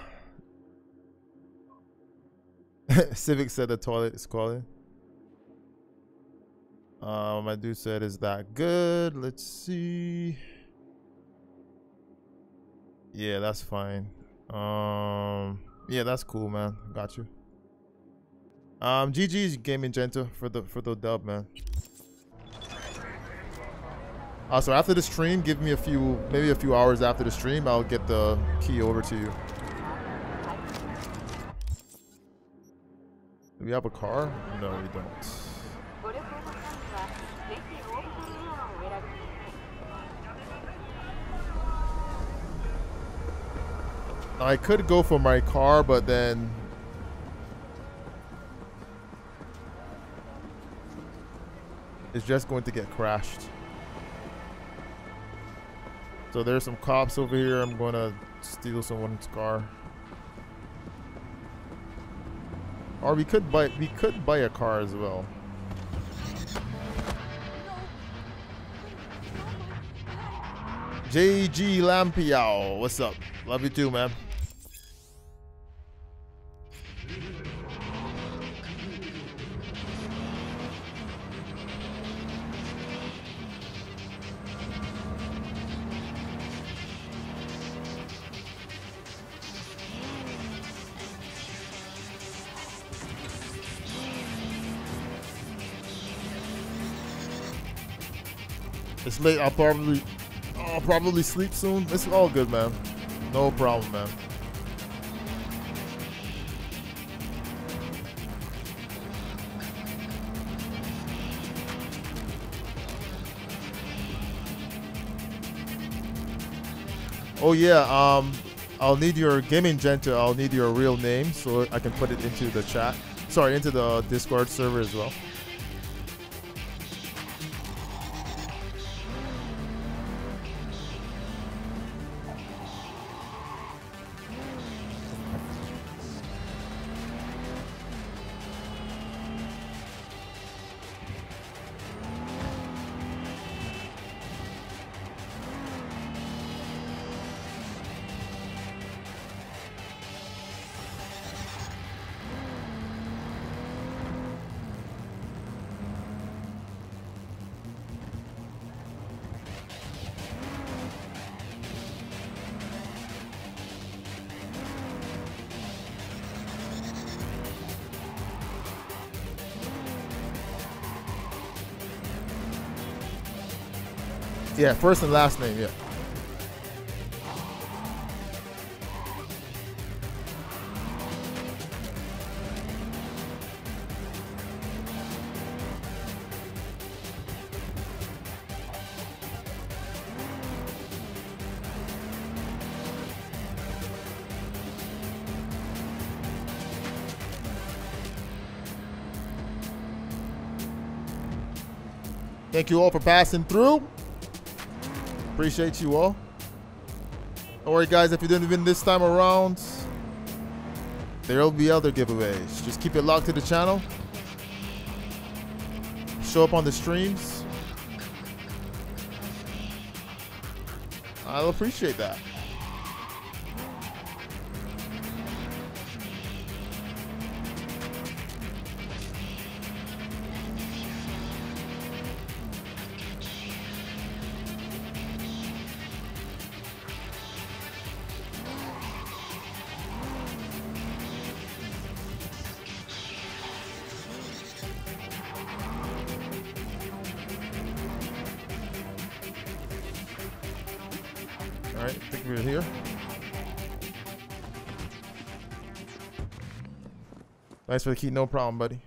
Civic said the toilet is calling. Uh, my dude said, is that good? Let's see. Yeah, that's fine. Um, yeah, that's cool, man. Got you. Um, GG's Gaming Gentle for the for the dub, man. Uh, so after the stream, give me a few, maybe a few hours after the stream, I'll get the key over to you. Do we have a car? No, we don't. I could go for my car, but then it's just going to get crashed. So there's some cops over here. I'm going to steal someone's car. Or we could buy we could buy a car as well. JG Lampiao, what's up? Love you too, man. It's late. I'll probably, I'll probably sleep soon. It's all good, man. No problem, man. Oh yeah, um, I'll need your gaming genta. I'll need your real name so I can put it into the chat. Sorry, into the Discord server as well. Yeah, first and last name, yeah. Thank you all for passing through. Appreciate you all. Worry, guys, if you didn't win this time around, there will be other giveaways. Just keep it locked to the channel. Show up on the streams. I'll appreciate that. Thanks for the key. No problem, buddy.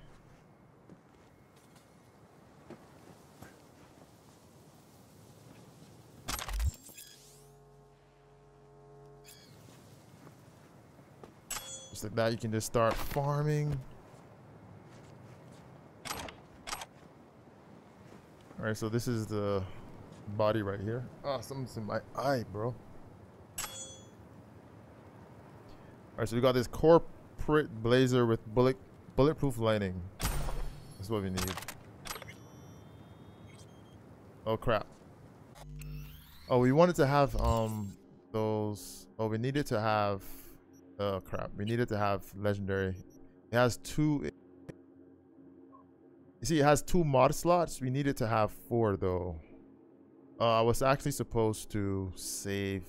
Just like that, you can just start farming. All right, so this is the body right here. Oh, something's in my eye, bro. All right, so we got this corporate blazer with bullet bulletproof lining. That's what we need. Oh crap. Oh, we wanted to have um those. Oh, we needed to have. Oh crap. We needed to have legendary. It has two. You see, it has two mod slots. We needed to have four though. Uh, I was actually supposed to save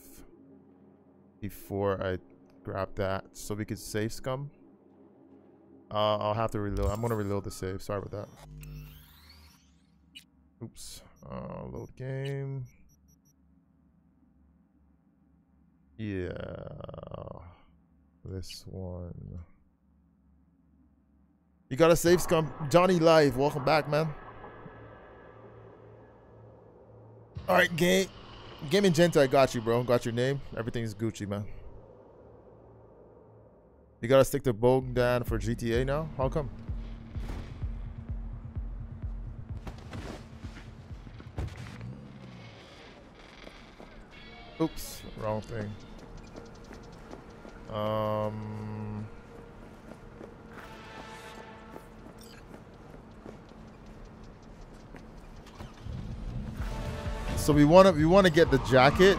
before I grab that so we could save scum. Uh, I'll have to reload. I'm gonna reload the save. Sorry about that. Oops. Uh, load game. Yeah. This one. You gotta save scum. Johnny Live, welcome back, man. All right, game, gaming Genta, I got you, bro. Got your name. Everything's Gucci, man. You gotta stick to Bogdan for GTA now. How come? Oops, wrong thing. Um. So we want to we want to get the jacket,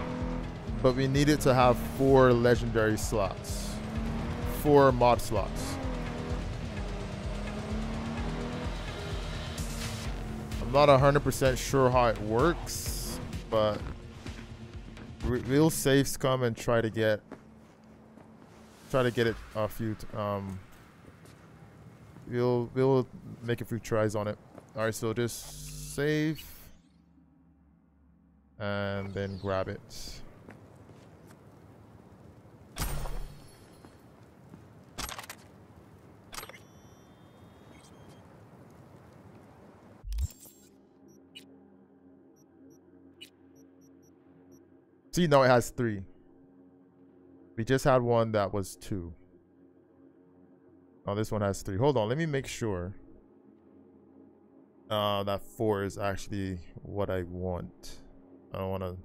but we need it to have four legendary slots, four mod slots. I'm not hundred percent sure how it works, but we- we'll save scum and try to get try to get it a few. Um, we'll we'll make a few tries on it. All right, so just save. and then grab it. See, no, it has three. We just had one that was two. Oh, this one has three. Hold on, let me make sure. Uh, that four is actually what I want. I don't want to...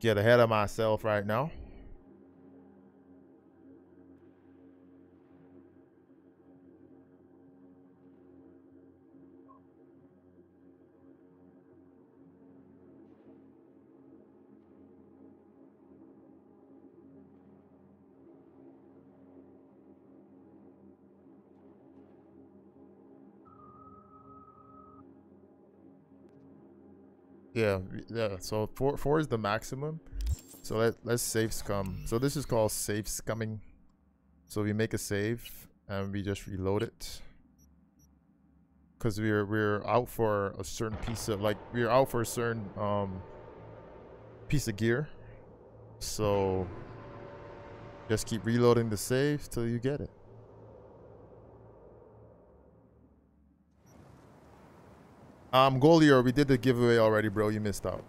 Get ahead of myself right now. Yeah, yeah. So four four is the maximum. So let let's save scum. So this is called save scumming. So we make a save and we just reload it. Cause we're we're out for a certain piece of like we're out for a certain um piece of gear. So just keep reloading the save till you get it. Um, Golier, we did the giveaway already, bro. You missed out.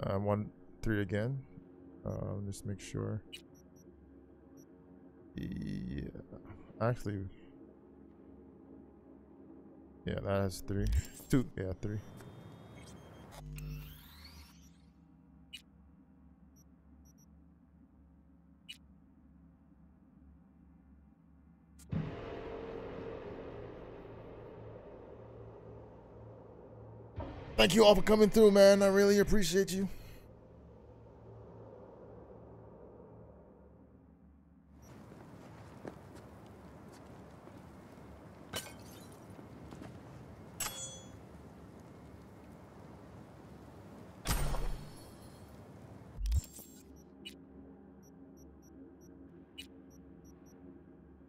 Um, one, three again. Um, just make sure. Yeah, actually, yeah, that has three, two, yeah, three. Thank you all for coming through, man. I really appreciate you.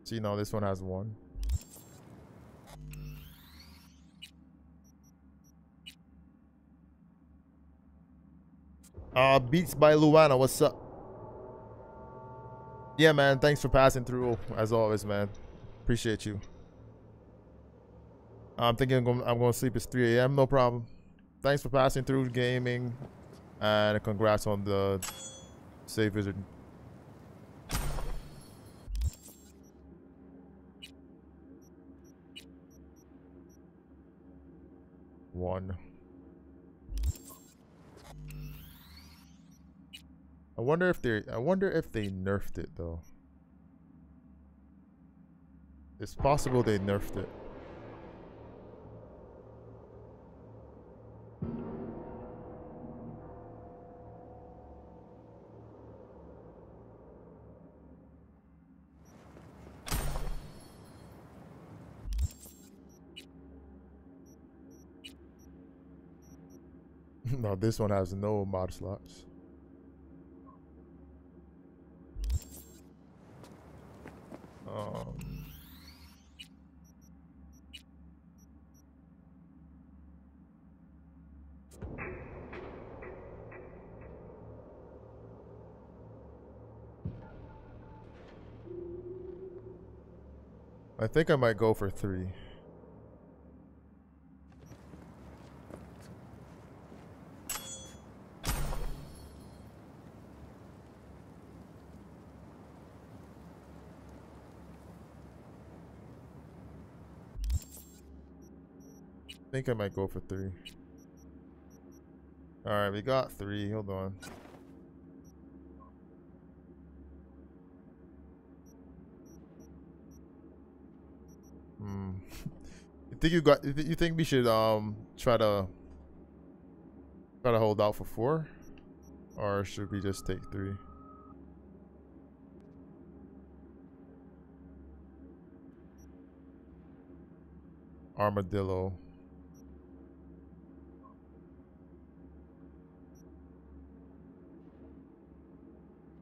See, now this one has one. Uh, Beats by Luana, what's up? Yeah, man, thanks for passing through, as always, man. Appreciate you. I'm thinking I'm going, I'm going to sleep. It's 3 a.m., no problem. Thanks for passing through gaming, and congrats on the safe visit. One. I wonder if they I wonder if they nerfed it though. It's possible they nerfed it. no, this one has no mod slots. Um, I think I might go for three. I think I might go for three. Alright, we got three. Hold on. think you got? You think we should um try to try to hold out for four, or should we just take three? Armadillo.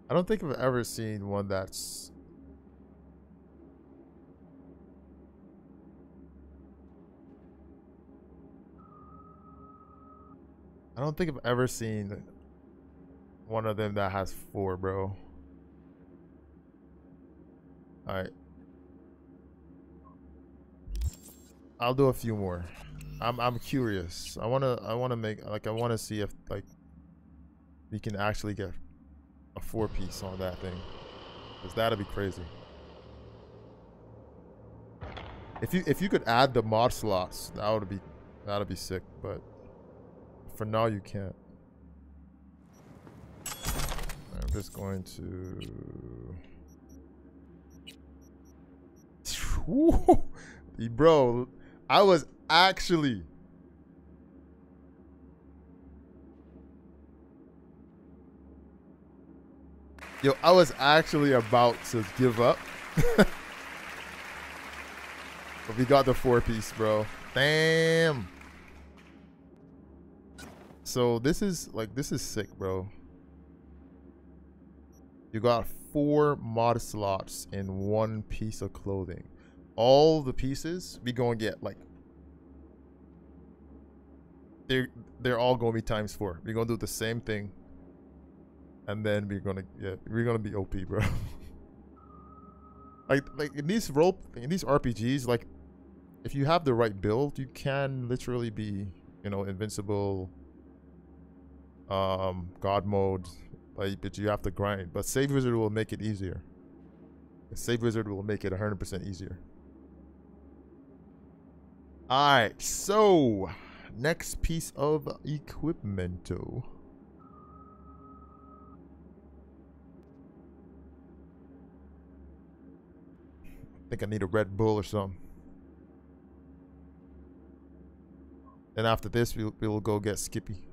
I don't think I've ever seen one that's I don't think I've ever seen one of them that has four, bro. Alright. I'll do a few more. I'm I'm curious. I wanna I wanna make like I wanna see if like we can actually get a four piece on that thing. Cause that'd be crazy. If you if you could add the mod slots, that would be that'd be sick, but for now you can't. I'm just going to Bro, I was actually Yo, I was actually about to give up. but we got the four piece, bro. Damn. So this is like this is sick, bro. You got four mod slots in one piece of clothing. All the pieces we gonna get like they're they're all gonna be times four. We're gonna do the same thing and then we're gonna yeah we're gonna be OP, bro. like like in these role in these RPGs, like if you have the right build, you can literally be you know invincible. Um, God mode, like but you have to grind. But Save Wizard will make it easier. Save Wizard will make it 100% easier. Alright, so next piece of equipment. I think I need a Red Bull or something. And after this, we'll, we'll go get Skippy.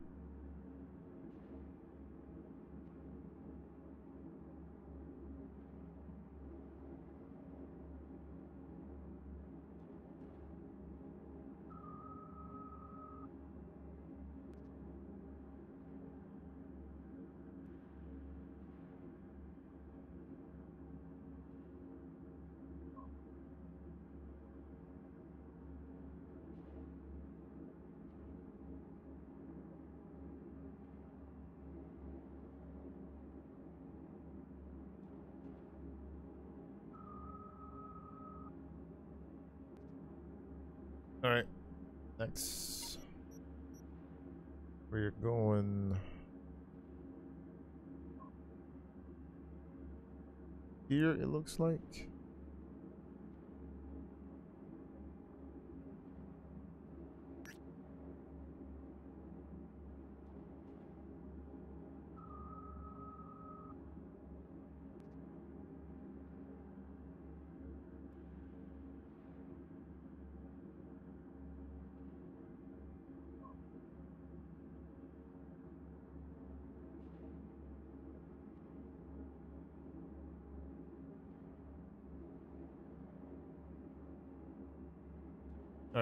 Alright. Next. We're going... Here, it looks like.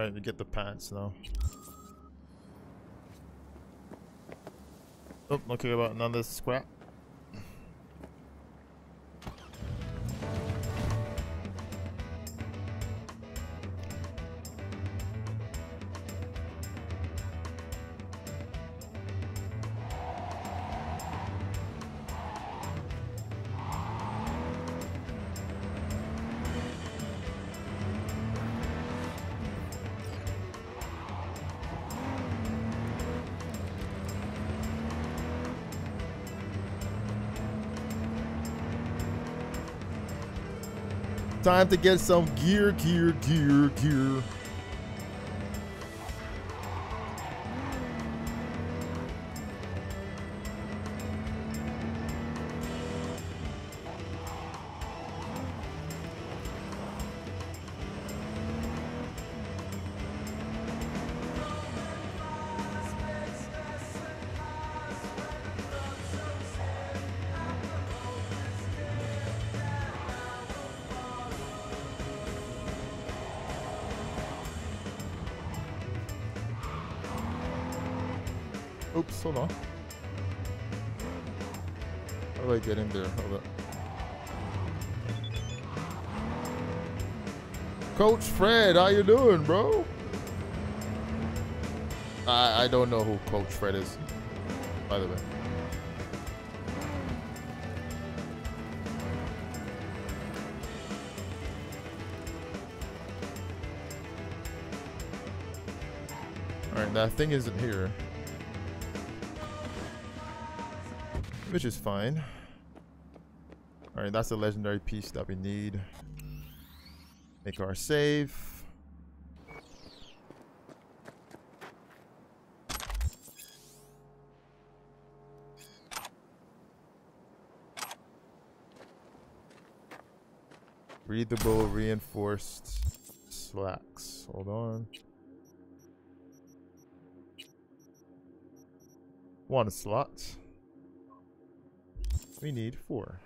Alright, we get the pants now. Oh, okay about another scrap. Time to get some gear, gear, gear, gear. Hold on. How do I get in there? Hold up. Coach Fred, how you doing, bro? I I don't know who Coach Fred is, by the way. Alright, that thing isn't here. Which is fine. Alright, that's the legendary piece that we need. Make our save. Breathable reinforced slacks. Hold on. One slot. We need four.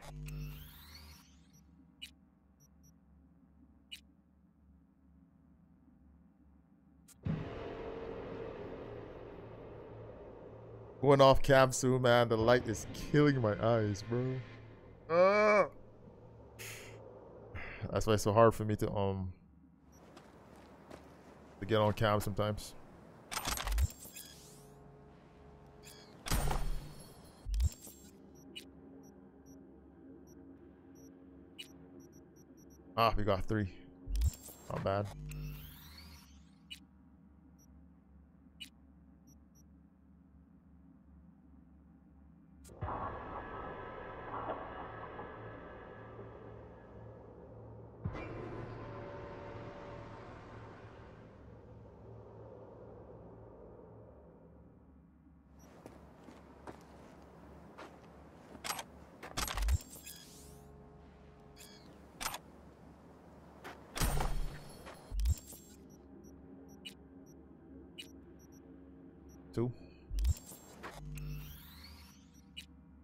Going off capsule, man. The light is killing my eyes, bro. Ah! That's why it's so hard for me to um to get on cam sometimes. Ah, we got three. Not bad.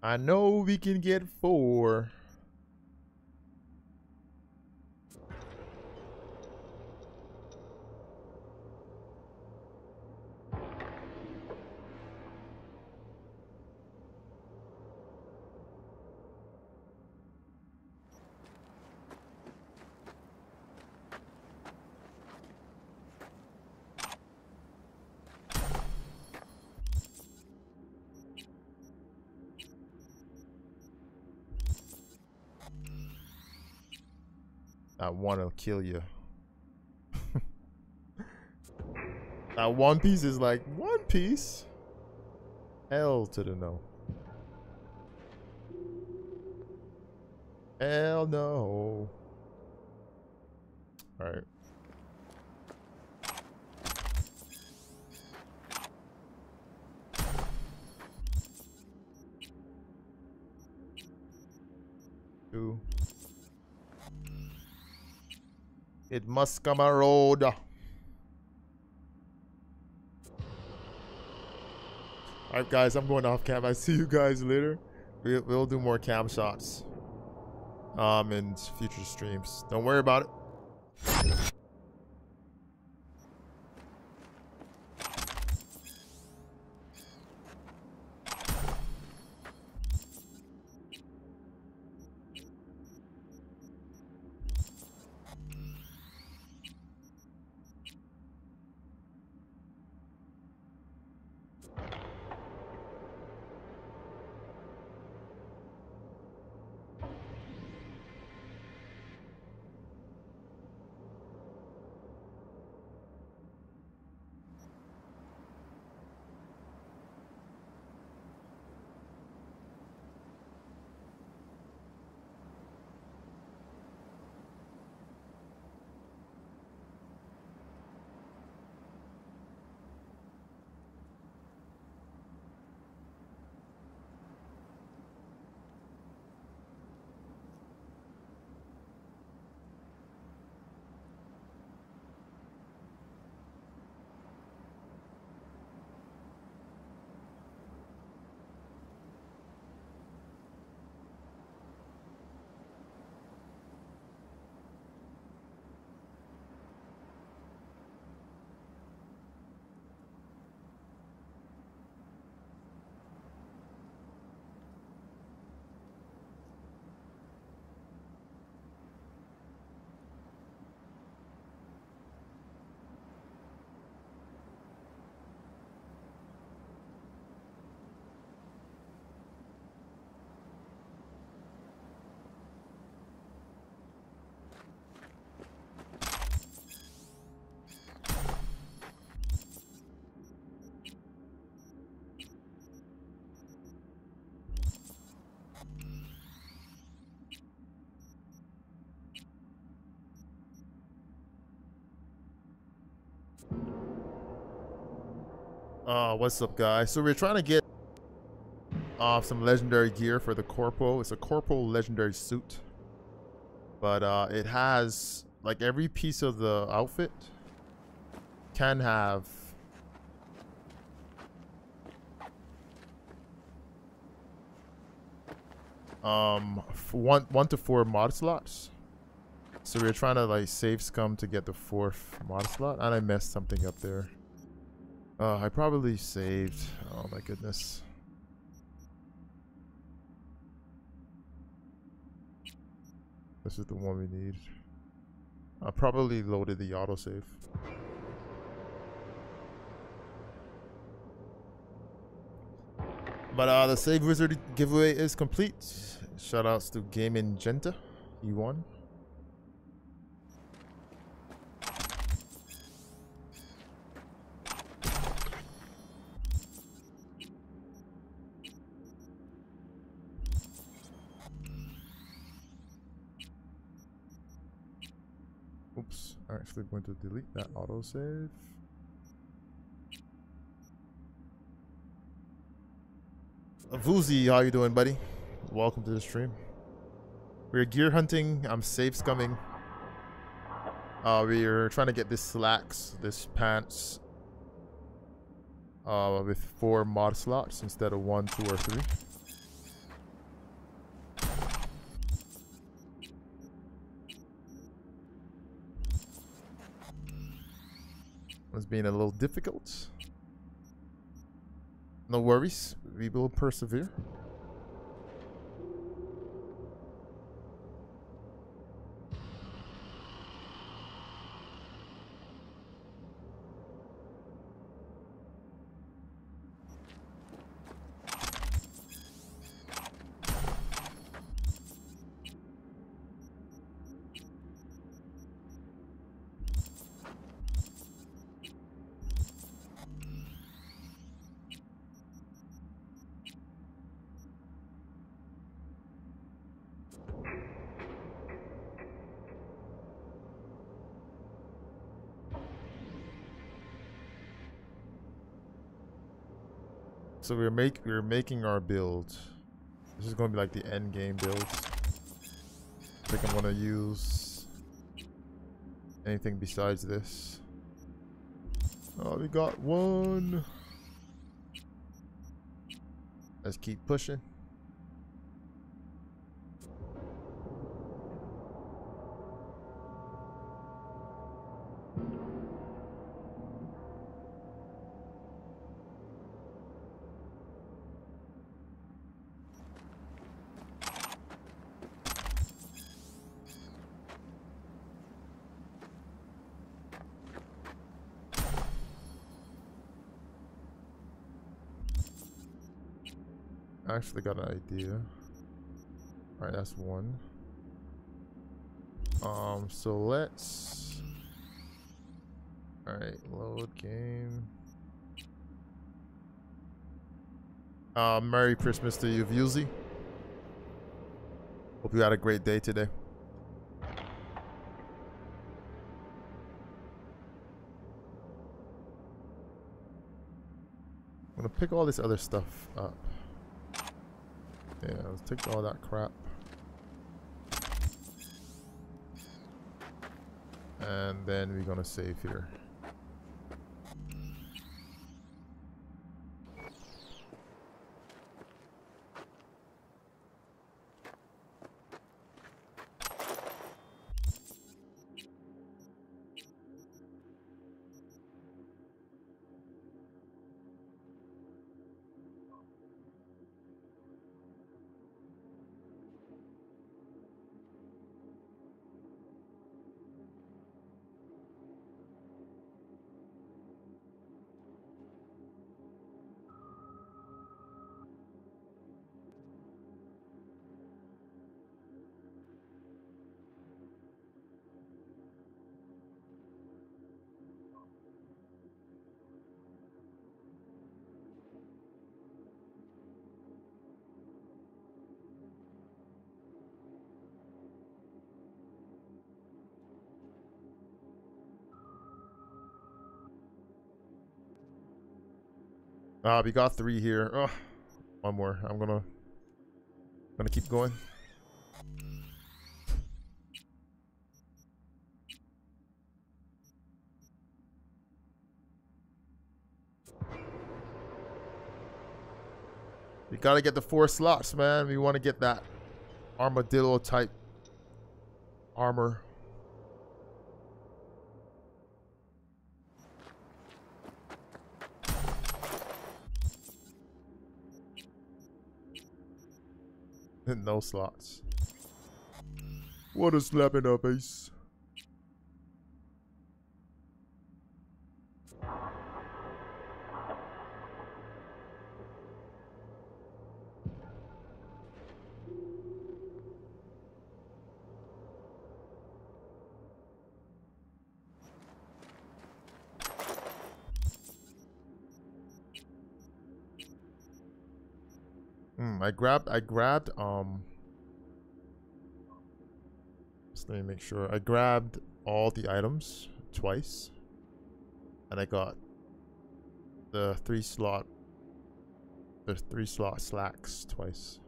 I know we can get four. I want to kill you. that one piece is like one piece. Hell to the no. Hell no. Alright. Two. It must come a road. Alright guys, I'm going off cam. I see you guys later. We, we'll do more cam shots um, in future streams. Don't worry about it. Uh, what's up, guys? So we're trying to get uh, some legendary gear for the Corpo. It's a Corpo legendary suit. But uh, it has, like, every piece of the outfit can have um one one to four mod slots. So we're trying to like save scum to get the fourth mod slot, and I messed something up there. Uh, I probably saved. Oh my goodness. This is the one we need. I probably loaded the autosave. But uh, the Save Wizard giveaway is complete. Shoutouts to Gaming Genta. You won. Oops, I'm actually going to delete that autosave. Vuzi, how you doing, buddy? Welcome to the stream. We're gear hunting. I'm save scumming. Uh, we're trying to get this slacks, this pants, uh, with four mod slots instead of one, two, or three. It's been a little difficult. No worries, we will persevere. So we're make we're making our build. This is gonna be like the end game build. I think I'm gonna use anything besides this. Oh, we got one. Let's keep pushing. Actually got an idea. Alright, that's one. Um, so let's... Alright, load game. Uh, Merry Christmas to you, Vuzi. Hope you had a great day today. I'm gonna pick all this other stuff up. Yeah, let's take all that crap. And then we're gonna save here. Uh, we got three here. Oh, one more. I'm gonna gonna keep going. We gotta get the four slots, man. We want to get that armadillo type armor. no slots. What a slap in the face. Grabbed I grabbed um just let me make sure. I grabbed all the items twice. And I got the three slot the three slot slacks twice.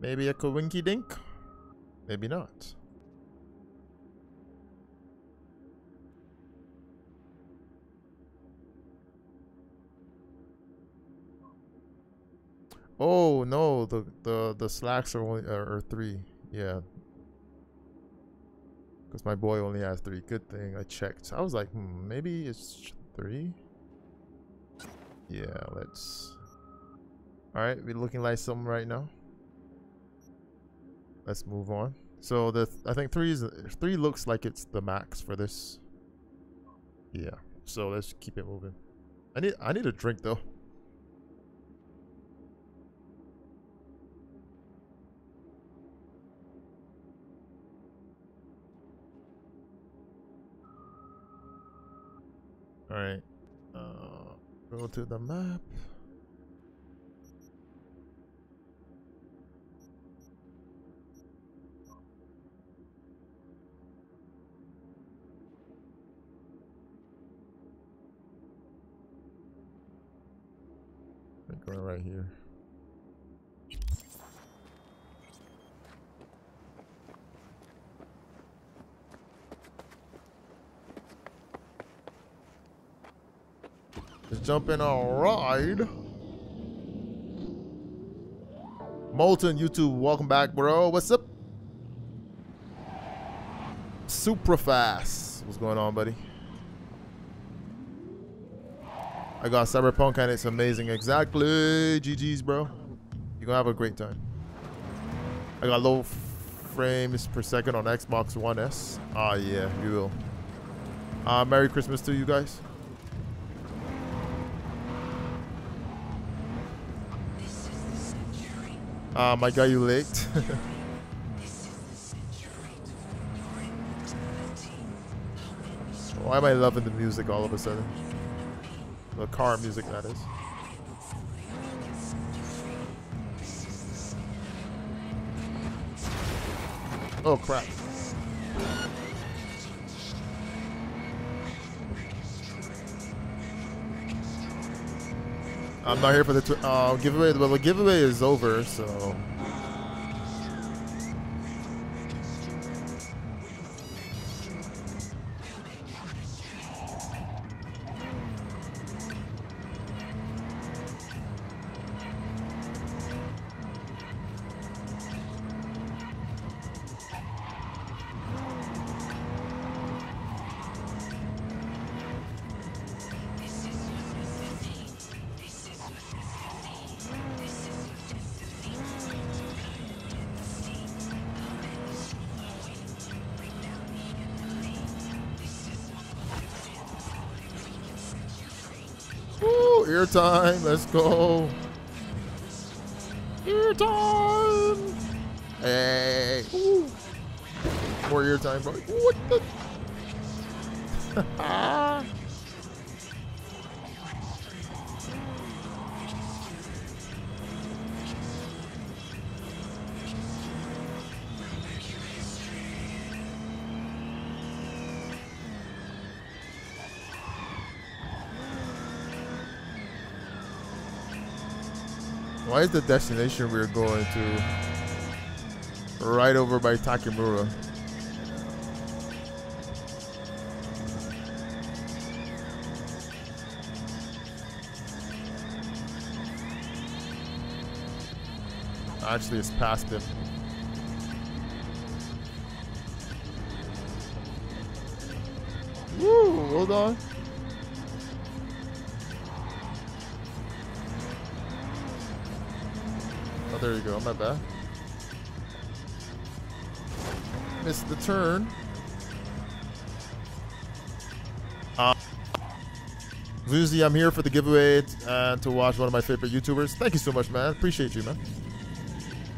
Maybe a Kawinky Dink? Maybe not. Oh no, the the the slacks are only are, are three. Yeah. Because my boy only has three. Good thing I checked. I was like, hmm, maybe it's three. Yeah, let's. All right, we're looking like something right now. Let's move on. So the th I think three is three looks like it's the max for this. Yeah. So let's keep it moving. I need I need a drink though. Alright. Uh, go to the map. Going right here. Let's jump in a ride. Molten YouTube, welcome back, bro. What's up? Super fast. What's going on, buddy? I got Cyberpunk and it's amazing. Exactly. GG's, bro. You're gonna have a great time. I got low frames per second on Xbox One S. Ah, yeah, you will. Uh, Merry Christmas to you guys. Um, I got you licked. Why am I loving the music all of a sudden? The car music, that is. Oh, crap. I'm not here for the uh, giveaway. Well, the giveaway is over, so. Time. Let's go. Why is the destination we're going to right over by Takemura? Actually, it's past him. Woo, hold on. Oh, there you go. My bad. Missed the turn. Uh, Zuzi, I'm here for the giveaway and to watch one of my favorite YouTubers. Thank you so much, man. Appreciate you, man.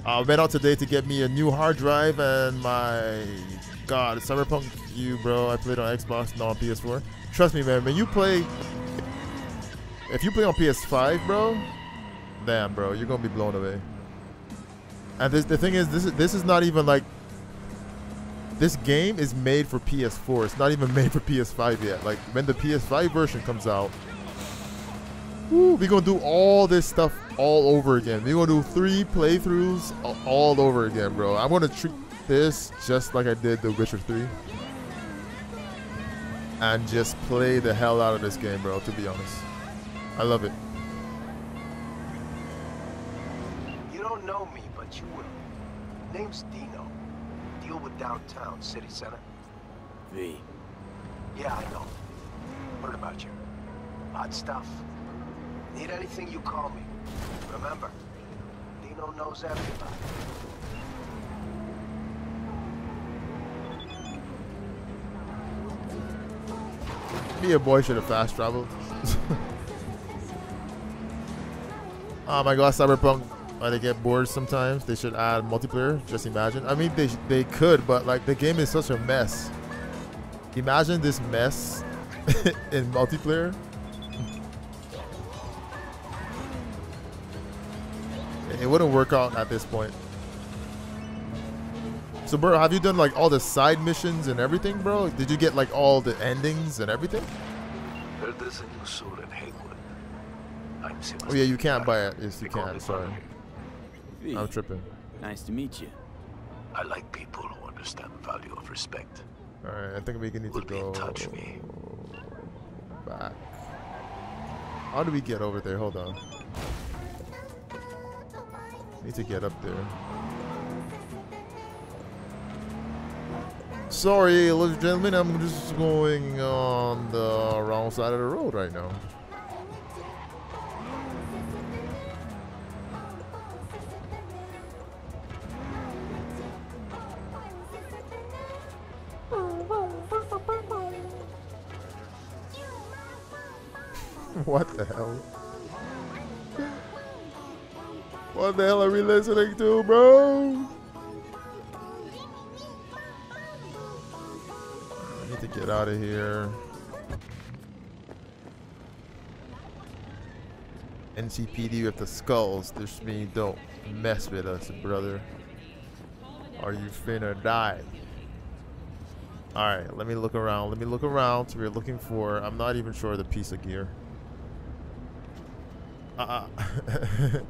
I uh, went out today to get me a new hard drive and my God, Cyberpunk you, bro. I played on Xbox, not on PS4. Trust me, man. When you play, if you play on PS5, bro, damn, bro, you're gonna be blown away. And this, the thing is, this is this is not even like this game is made for PS4. It's not even made for PS5 yet. Like when the PS5 version comes out, we're gonna do all this stuff all over again. We're gonna do three playthroughs all over again, bro. I'm gonna treat this just like I did The Witcher 3 and just play the hell out of this game, bro, to be honest. I love it. You don't know me, but you will. Name's Dino. Deal with downtown, city center. V. Yeah, I know. Heard about you. Hot stuff. Need anything, you call me. Remember, Dino knows everybody. Me a boy should have fast traveled. oh my god, Cyberpunk. Why they get bored sometimes? They should add multiplayer. Just imagine. I mean, they they could, but like the game is such a mess. Imagine this mess in multiplayer. it wouldn't work out at this point. So, bro, have you done like all the side missions and everything, bro? Did you get like all the endings and everything? Heard there's a new suit in Heywood. I'm oh yeah, you can't buy it. Yes, you can. Sorry, v, I'm tripping. Nice to meet you. I like people who understand the value of respect. All right, I think we need we'll to go touch me. back. How do we get over there? Hold on. Need to get up there. Sorry, ladies and gentlemen, I'm just going on the wrong side of the road right now. what the hell? What the hell are we listening to, bro? I need to get out of here. NCPD with the skulls. This means don't mess with us, brother. Or you finna die. Alright, let me look around. Let me look around. We're looking for, I'm not even sure the piece of gear. Uh-uh.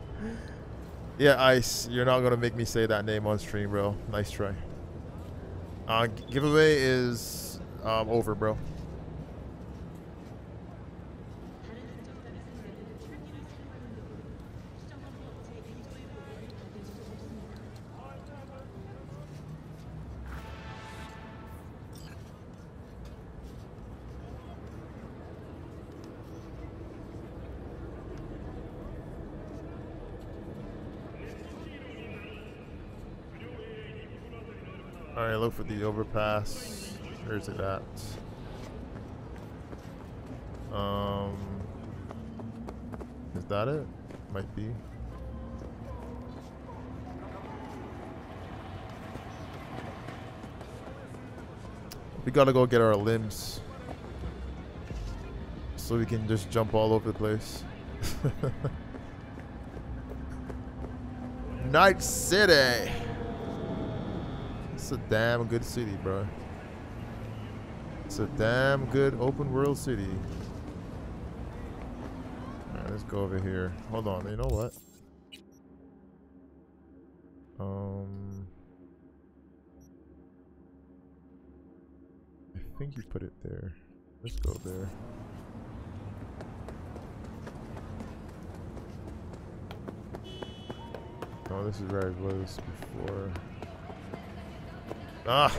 yeah, Ice, you're not gonna make me say that name on stream, bro. Nice try. Uh, giveaway is um, over, bro. Alright, look for the overpass. Where's it at? Um, is that it? Might be. We gotta go get our limbs. So we can just jump all over the place. Night City! It's a damn good city, bro. It's a damn good open world city. Alright, let's go over here. Hold on, you know what? Um, I think you put it there. Let's go there. Oh, this is where I was before. Ah!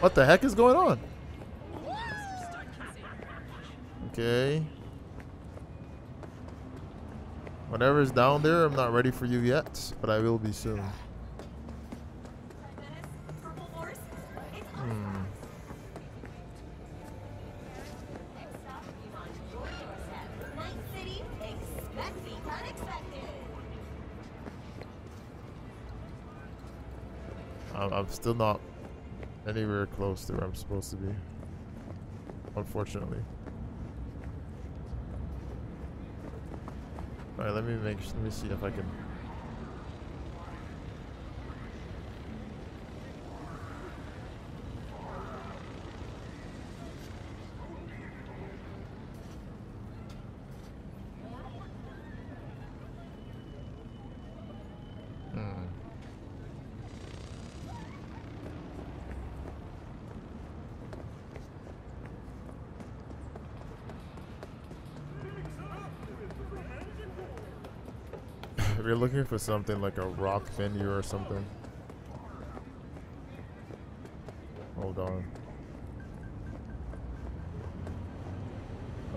What the heck is going on? Okay. Whatever's down there, I'm not ready for you yet, but I will be soon. I'm, still not anywhere close to where I'm supposed to be. Unfortunately. Alright, let me make let me see if I can Hmm. If you're looking for something like a rock venue or something. Hold on.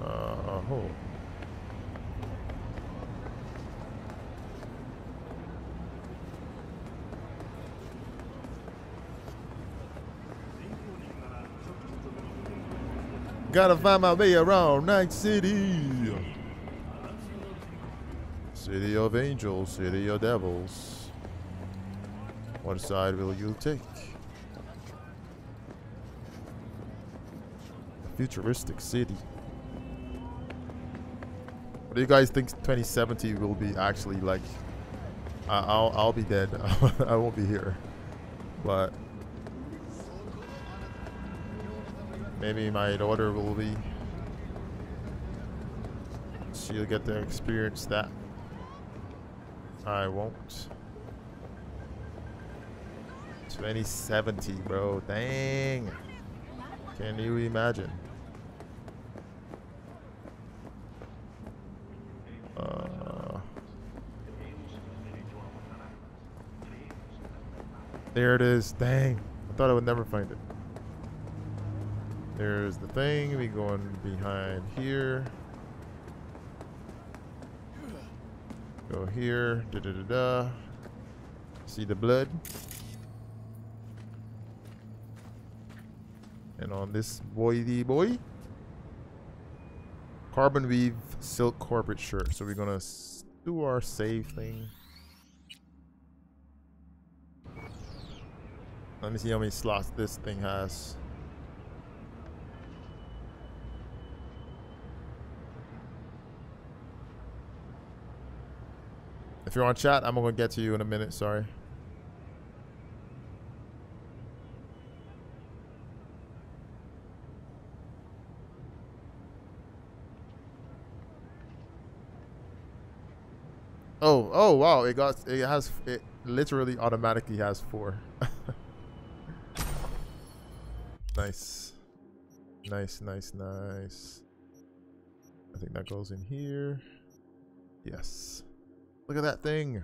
Uh, hold. Gotta find my way around Night City. City of angels, city of devils. What side will you take? Futuristic city. What do you guys think 2070 will be actually like? I I'll I'll be dead. I won't be here, but maybe my daughter will be. She'll get to experience that. I won't. 2070, bro. Dang. Can you imagine? Uh, there it is. Dang. I thought I would never find it. There's the thing. We going behind here. Go here. Da da da da. See the blood. And on this boy, the boy, carbon weave silk corporate shirt. So we're gonna do our save thing. Let me see how many slots this thing has. If you're on chat, I'm gonna get to you in a minute. Sorry. Oh, oh wow! It got it has it literally automatically has four. nice, nice, nice, nice. I think that goes in here. Yes. Look at that thing.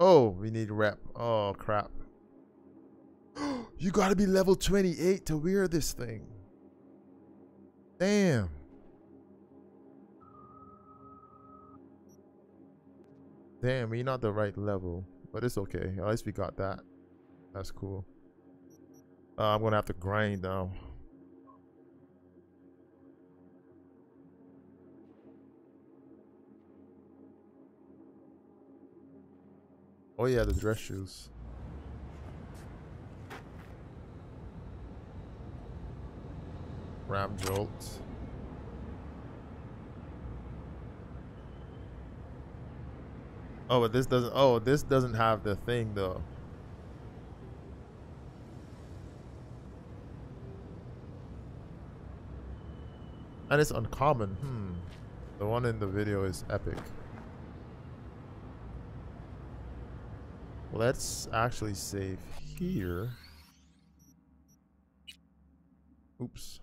Oh, we need rep. Oh crap. you gotta be level 28 to wear this thing. Damn. Damn, you're not the right level. But it's okay. At least we got that. That's cool. Uh, I'm gonna have to grind now. Oh yeah, the dress shoes. Ram jolt. Oh, but this doesn't. Oh, this doesn't have the thing though. And it's uncommon. Hmm. The one in the video is epic. Let's actually save here. Oops.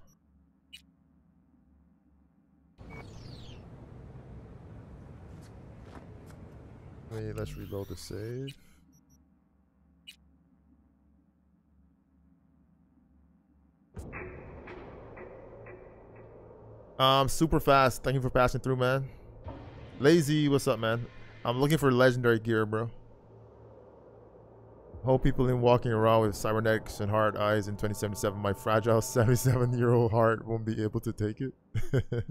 Wait, let's reload the save. Um, super fast. Thank you for passing through, man. Lazy, what's up, man? I'm looking for legendary gear, bro. Hope people in walking around with cybernetics and hard eyes in 2077. My fragile 77 year old heart won't be able to take it.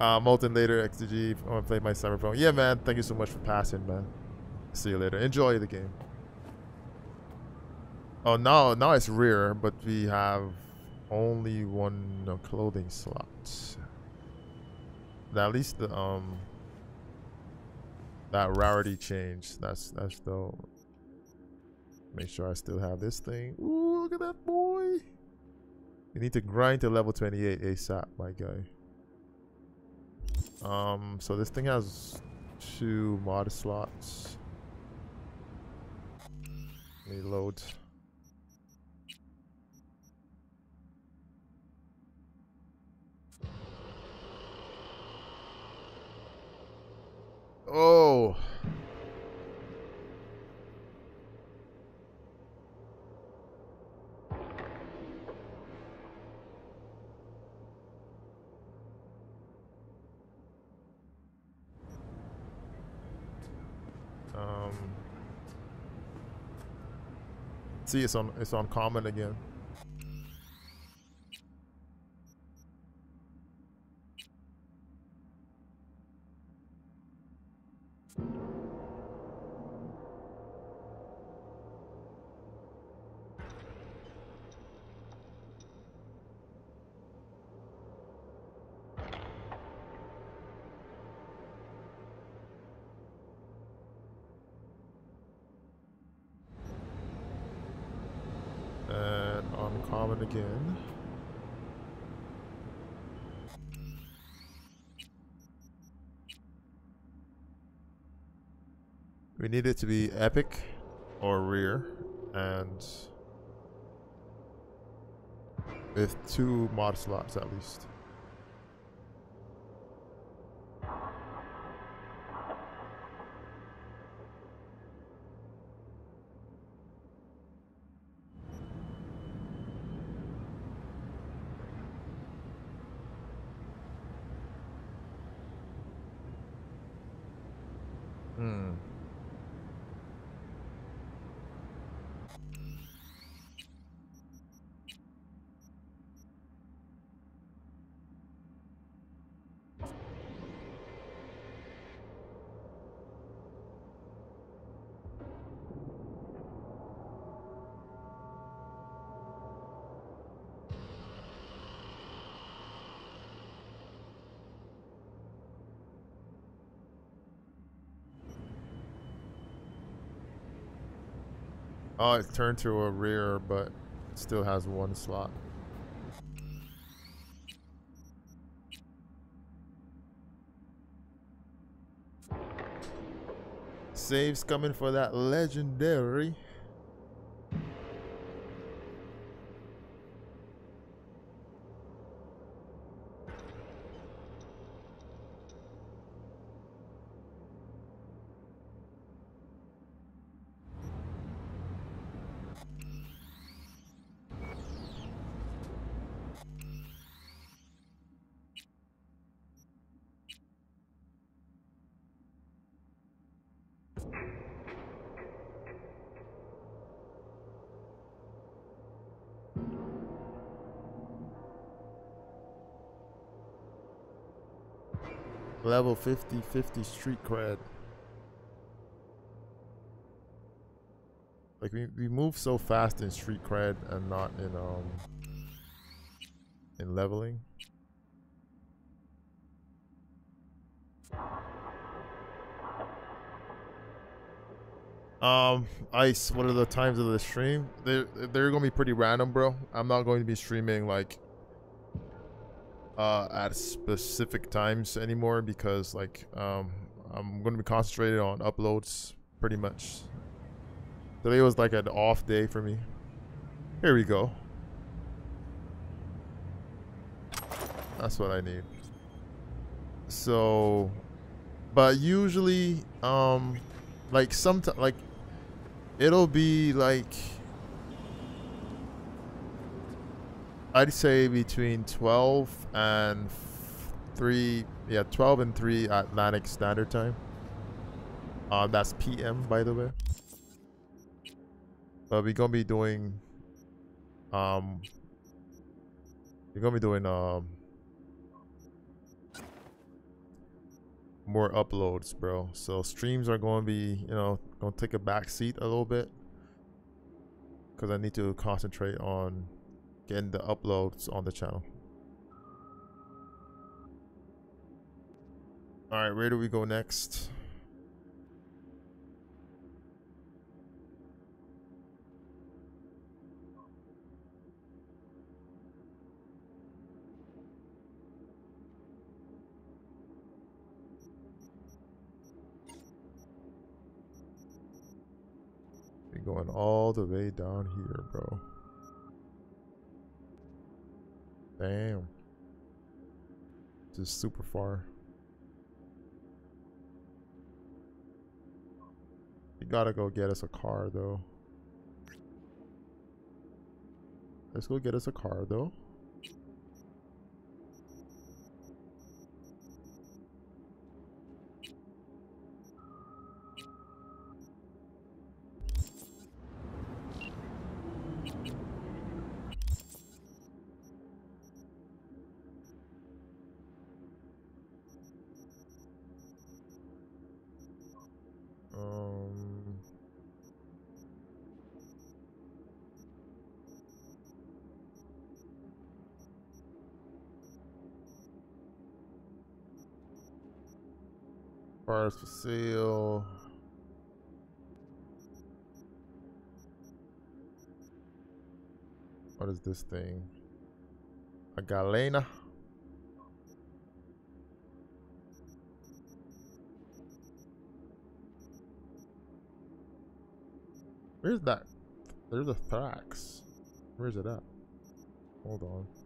uh, Molten later, XDG. I'm gonna play my cyberphone. Yeah, man. Thank you so much for passing, man. See you later. Enjoy the game. Oh, now, now it's rear, but we have only one uh, clothing slot. At least the um that rarity change. That's that's still make sure I still have this thing. Ooh, look at that boy. You need to grind to level 28 ASAP, my guy. Um, so this thing has two mod slots. Reload. Oh. Um. See, it's on. It's on common again. And uncommon again. We need it to be epic or rear and with two mod slots at least. Hmm. Oh, it turned to a rear, but still has one slot. Saves coming for that legendary. Level 50, 50 street cred. Like we, we move so fast in street cred and not in um in leveling. Um, Ice, what are the times of the stream? They're, they're gonna be pretty random, bro. I'm not going to be streaming like uh, at specific times anymore because like um, I'm gonna be concentrated on uploads pretty much. Today was like an off day for me. Here we go. That's what I need. So, but usually, um, like sometimes, like it'll be like I'd say between 12 and 3, yeah, 12 and 3 Atlantic Standard Time. Uh, that's PM, by the way. But we're gonna be doing, um, we're gonna be doing, um, more uploads, bro. So streams are gonna be, you know, gonna take a back seat a little bit. Because I need to concentrate on getting the uploads on the channel. Alright, where do we go next? We're going all the way down here, bro. Damn. Just super far. You gotta go get us a car though. Let's go get us a car though. Cars for sale. What is this thing? A Galena. Where's that? There's a Thrax. Where's it at? Hold on.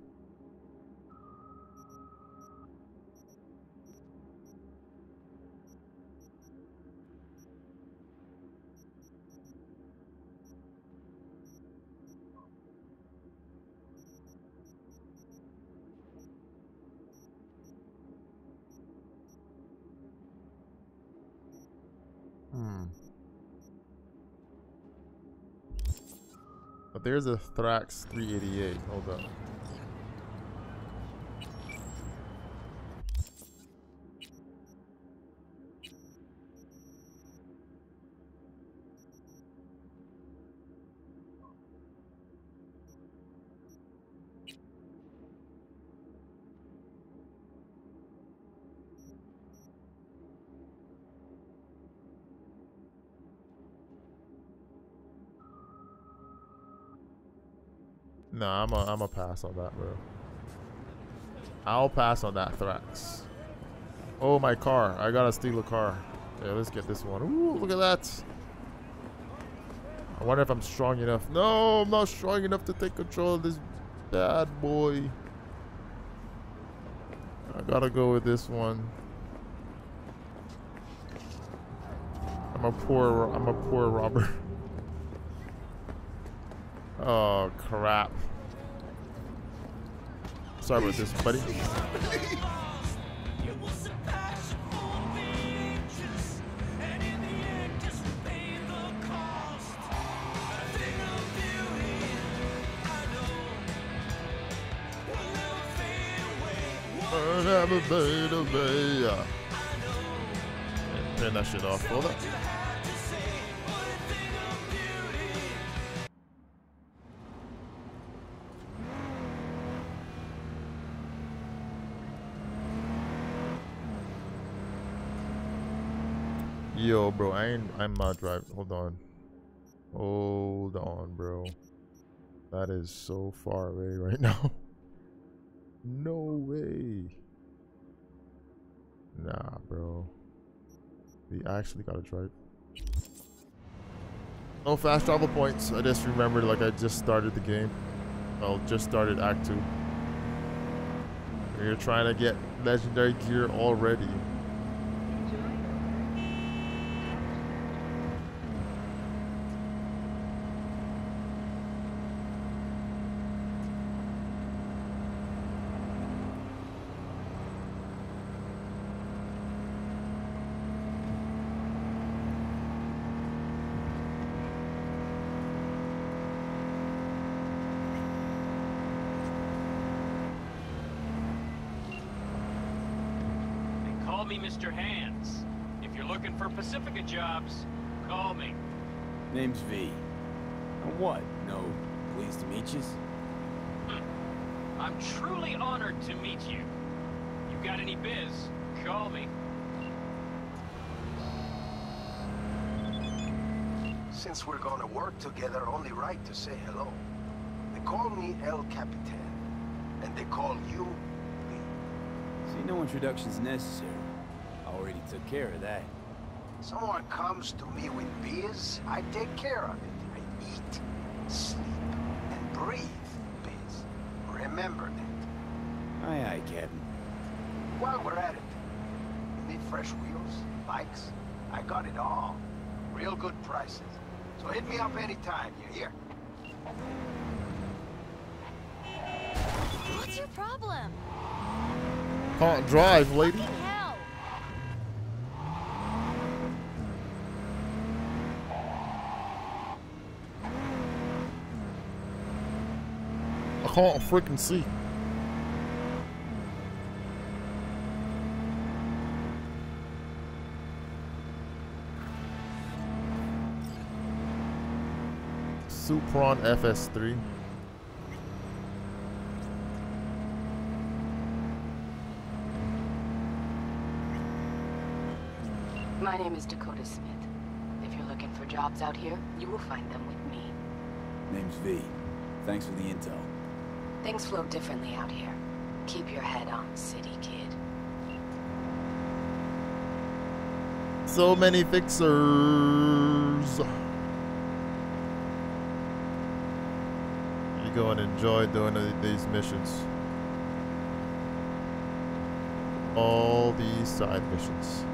There's a Thrax 388. Hold up. Nah, I'm a, I'm a pass on that, bro. I'll pass on that Thrax. Oh, my car. I gotta steal a car. Yeah, let's get this one. Ooh, look at that. I wonder if I'm strong enough. No, I'm not strong enough to take control of this bad boy. I gotta go with this one. I'm a poor, I'm a poor robber. Oh, crap. Sorry about this, buddy. Turn that shit off. Hold I'm not driving. Hold on. Hold on, bro. That is so far away right now. No way. Nah, bro. We actually gotta drive. No fast travel points. I just remembered like I just started the game. Well, just started Act 2. We're trying to get legendary gear already. They call me Mr. Hands. If you're looking for Pacifica jobs, call me. Name's V. And what? No, pleased to meet you? I'm truly honored to meet you. You got any biz, call me. Since we're gonna work together, only right to say hello. They call me El Capitan, and they call you See, no introduction's necessary. I already took care of that. Someone comes to me with biz, I take care of it. I eat, sleep, and breathe biz. Remember that. Aye, aye, Captain. While we're at it, you need fresh wheels, bikes? I got it all. Real good prices. So hit me up anytime, you hear? What's your problem? Can't drive, lady. Hell! I can't freaking see. Supron FS3. My name is Dakota Smith. If you're looking for jobs out here, you will find them with me. Name's V. Thanks for the intel. Things flow differently out here. Keep your head on, city kid. So many fixers. Go and enjoy doing the- these missions. All these side missions.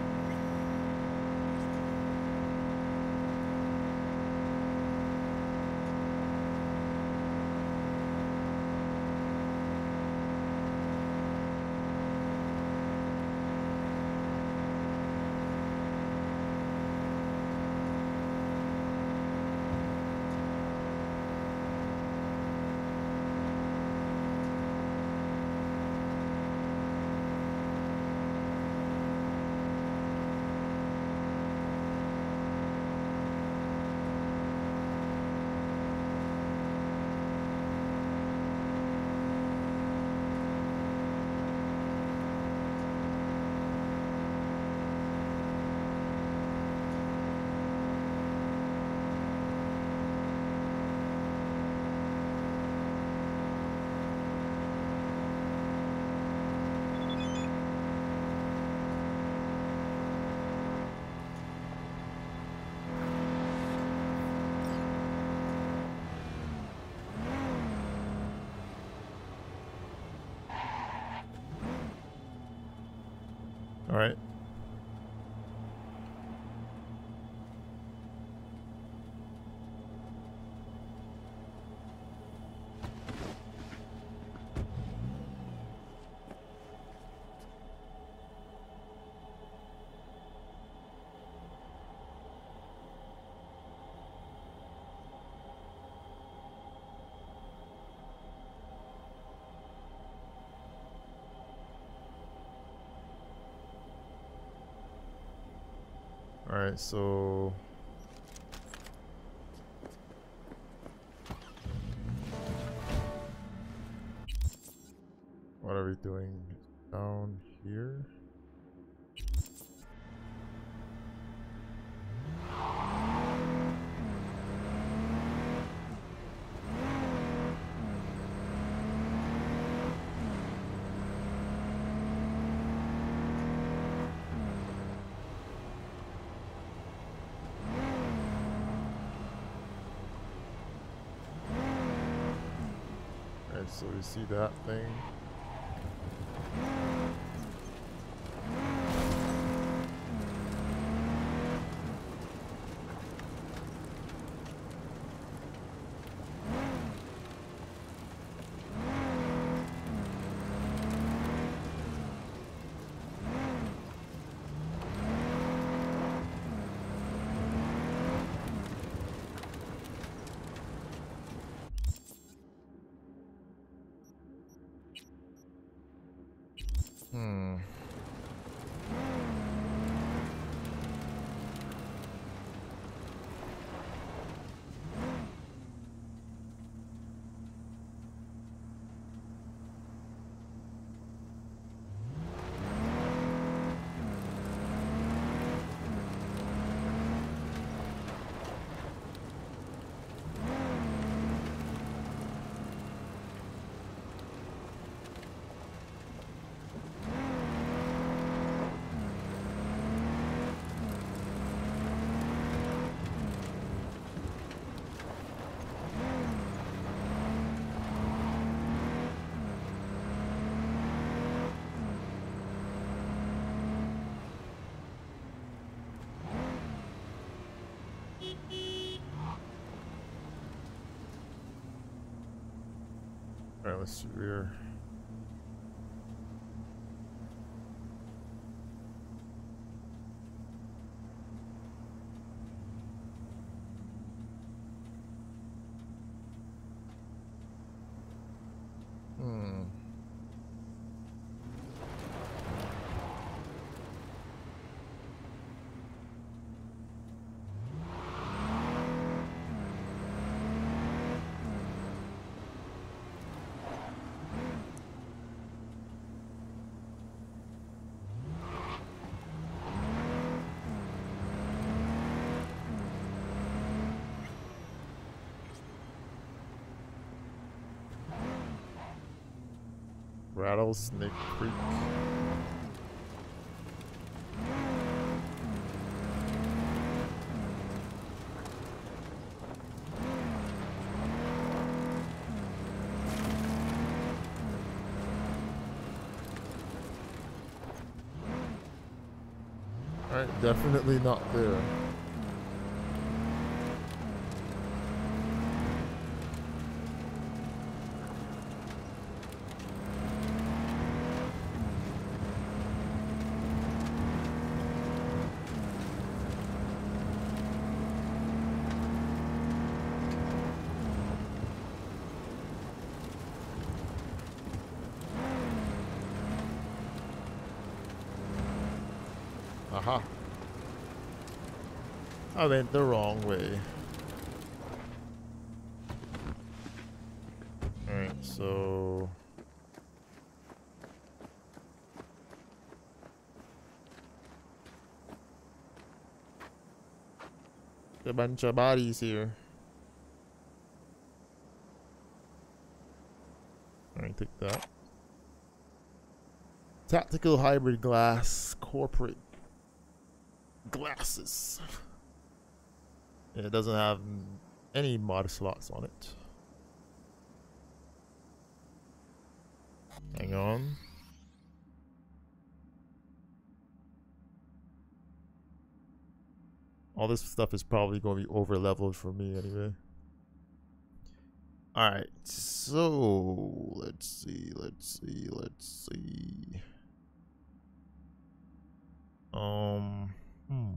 All right. All right, so what are we doing down here? Alright, so we see that thing. Alright, let's. Rattlesnake Creek. Alright, definitely not there. I went the wrong way. Alright, so... A bunch of bodies here. Alright, take that. Tactical hybrid glass corporate glasses. It doesn't have any mod slots on it. Hang on. All this stuff is probably going to be over leveled for me anyway. Alright, so let's see, let's see, let's see. Um, hmm.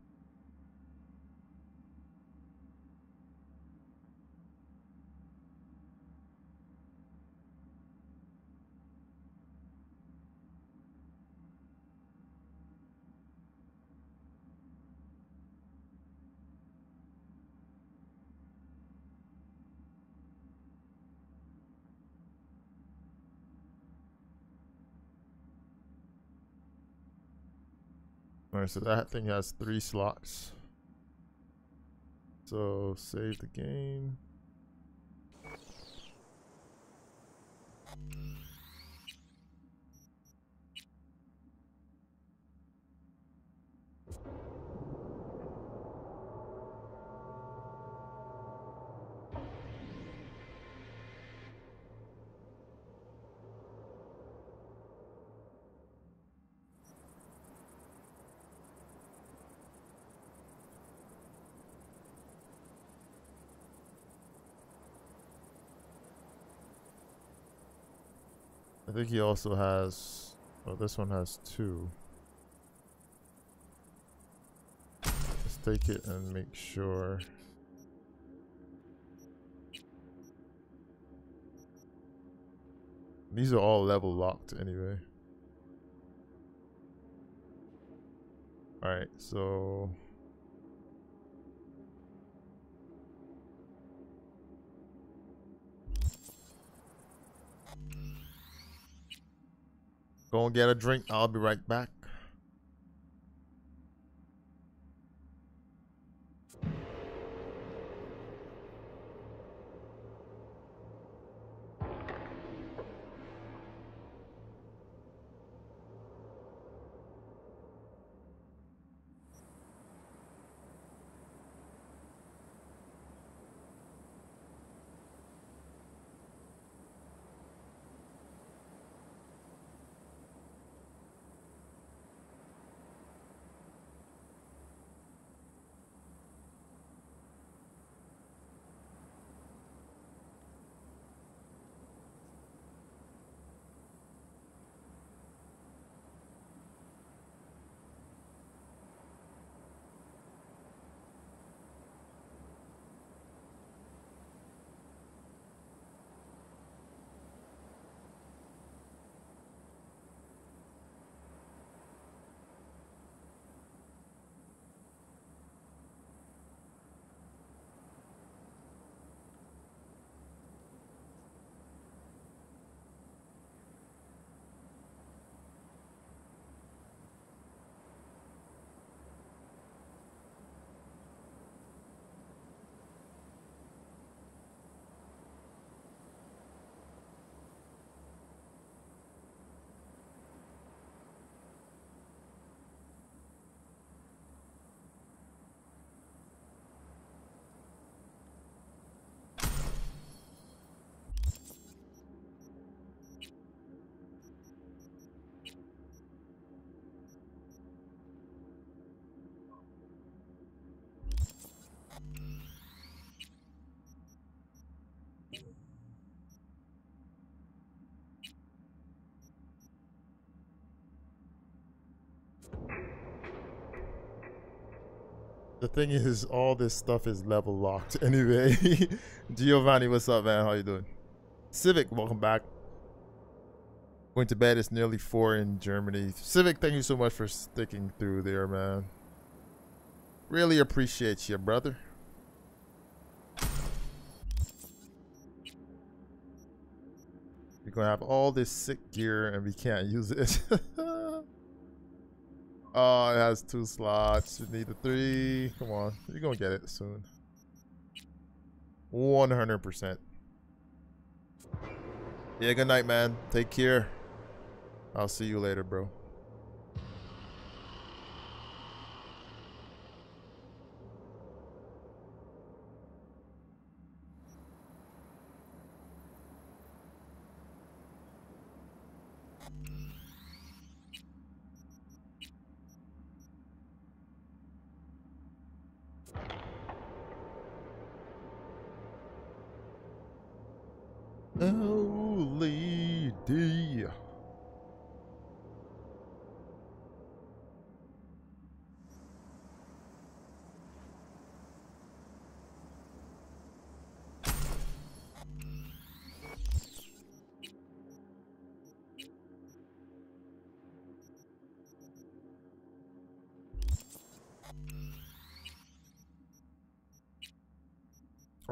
Alright, so that thing has three slots. So save the game. Think he also has. Oh, this one has two. Let's take it and make sure. These are all level locked anyway. Alright, so... Go and get a drink. I'll be right back. The thing is, all this stuff is level locked anyway. Giovanni, what's up, man? How you doing? Civic, welcome back. Going to bed. It's nearly four in Germany. Civic, thank you so much for sticking through there, man. Really appreciate you, brother. We're gonna have all this sick gear and we can't use it. Oh, it has two slots. You need the three. Come on. You're going to get it soon. 100%. Yeah, good night, man. Take care. I'll see you later, bro.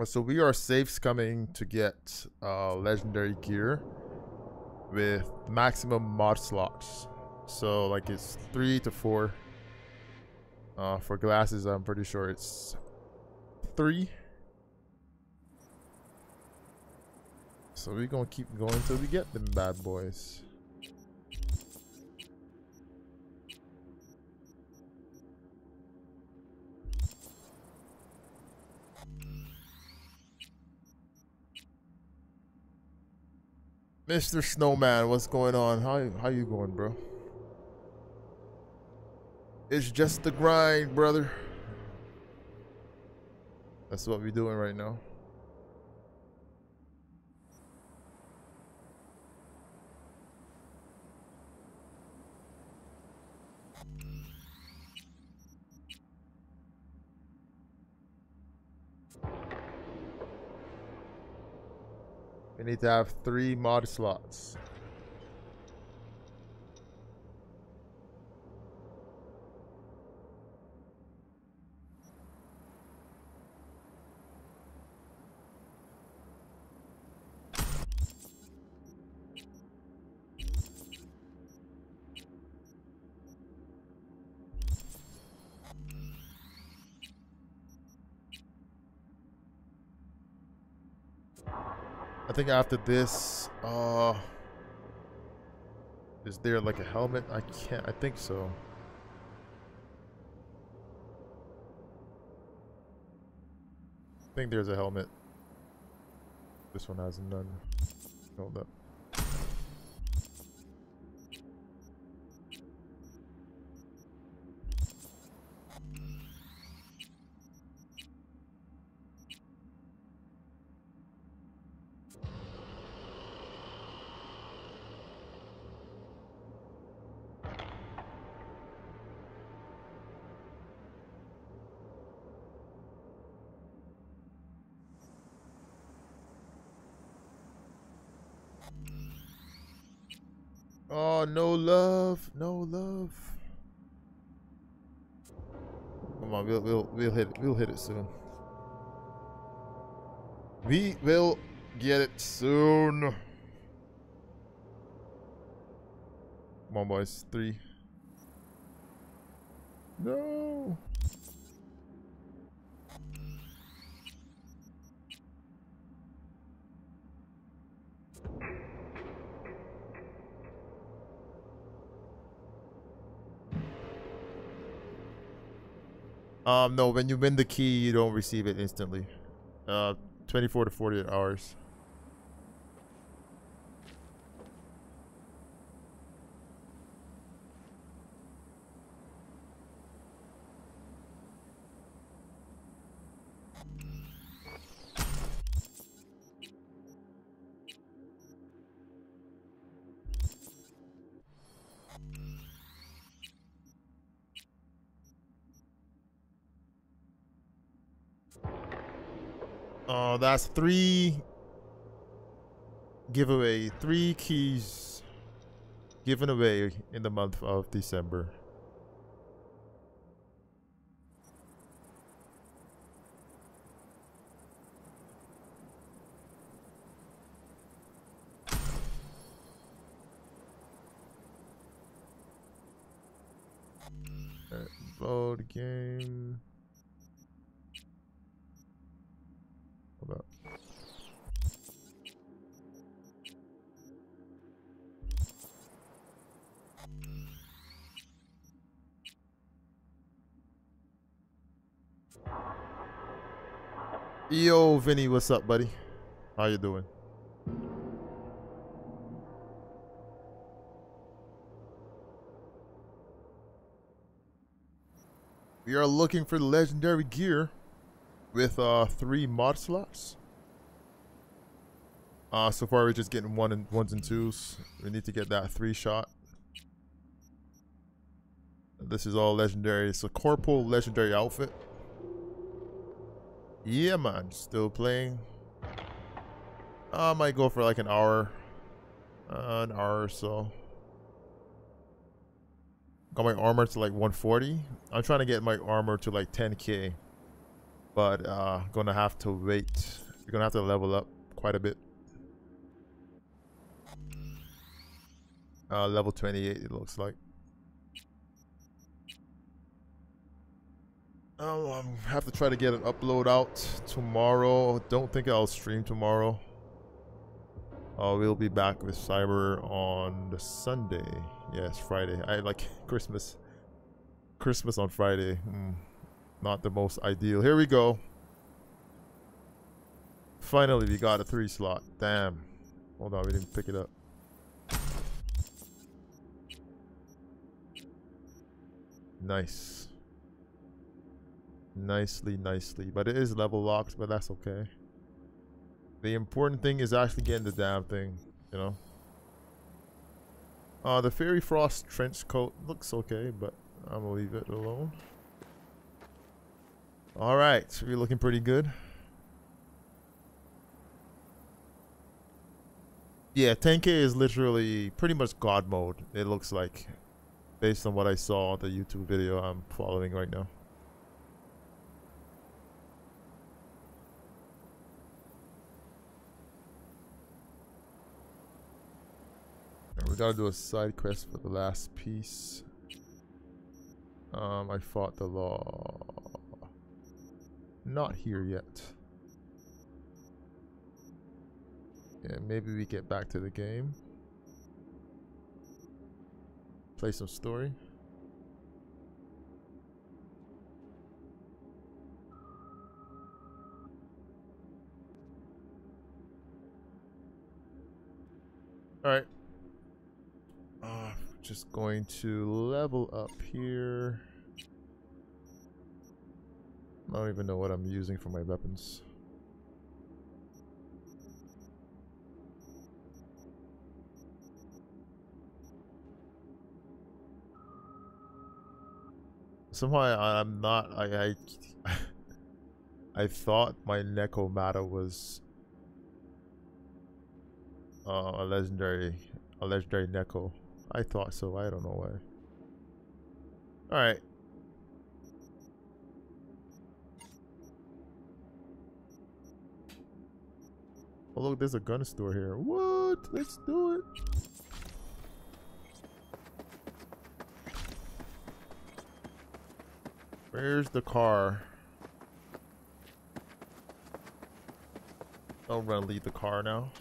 So we are safe coming to get uh, legendary gear with maximum mod slots. So like it's three to four. Uh, for glasses, I'm pretty sure it's three. So we're gonna keep going until we get them bad boys. Mr. Snowman, what's going on? How how you going, bro? It's just the grind, brother. That's what we're doing right now. Need to have three mod slots. I think after this, uh, is there like a helmet? I can't. I think so. I think there's a helmet. This one has none. Hold up. Oh, no love, no love. Come on, we'll we'll we'll hit it. We'll hit it soon. We will get it soon. Come on, boys. Three. No. Um, no, when you win the key, you don't receive it instantly. Uh, 24 to 48 hours. That's three giveaway, three keys given away in the month of December. Vinny, what's up, buddy? How you doing? We are looking for legendary gear with uh three mod slots. Uh so far we're just getting one and ones and twos. We need to get that three shot. This is all legendary. It's a corporal legendary outfit. Yeah man, still playing. I might go for like an hour. Uh, an hour or so. Got my armor to like 140. I'm trying to get my armor to like 10k but uh gonna have to wait you're gonna have to level up quite a bit uh level 28 it looks like Oh, I have to try to get an upload out tomorrow. Don't think I'll stream tomorrow. Uh, we'll be back with Cyber on the Sunday. Yes, Friday. I like Christmas. Christmas on Friday. Mm not the most ideal. Here we go. Finally, we got a three slot. Damn. Hold on, we didn't pick it up. Nice. Nicely, nicely. But it is level locked, but that's okay. The important thing is actually getting the damn thing, you know? Uh, the Fairy Frost trench coat looks okay, but I'm gonna leave it alone. All right, we're looking pretty good. Yeah, 10k is literally pretty much god mode. It looks like, based on what I saw the YouTube video I'm following right now. We gotta do a side quest for the last piece. Um, I fought the law. Not here yet. Yeah, maybe we get back to the game. Play some story. Alright. Uh, just going to level up here. I don't even know what I'm using for my weapons. Somehow I'm not. I I I thought my Nekomata was uh, a legendary, a legendary Neko. I thought so. I don't know why. All right. Oh look, there's a gun store here. What? Let's do it. Where's the car? I'm gonna leave the car now.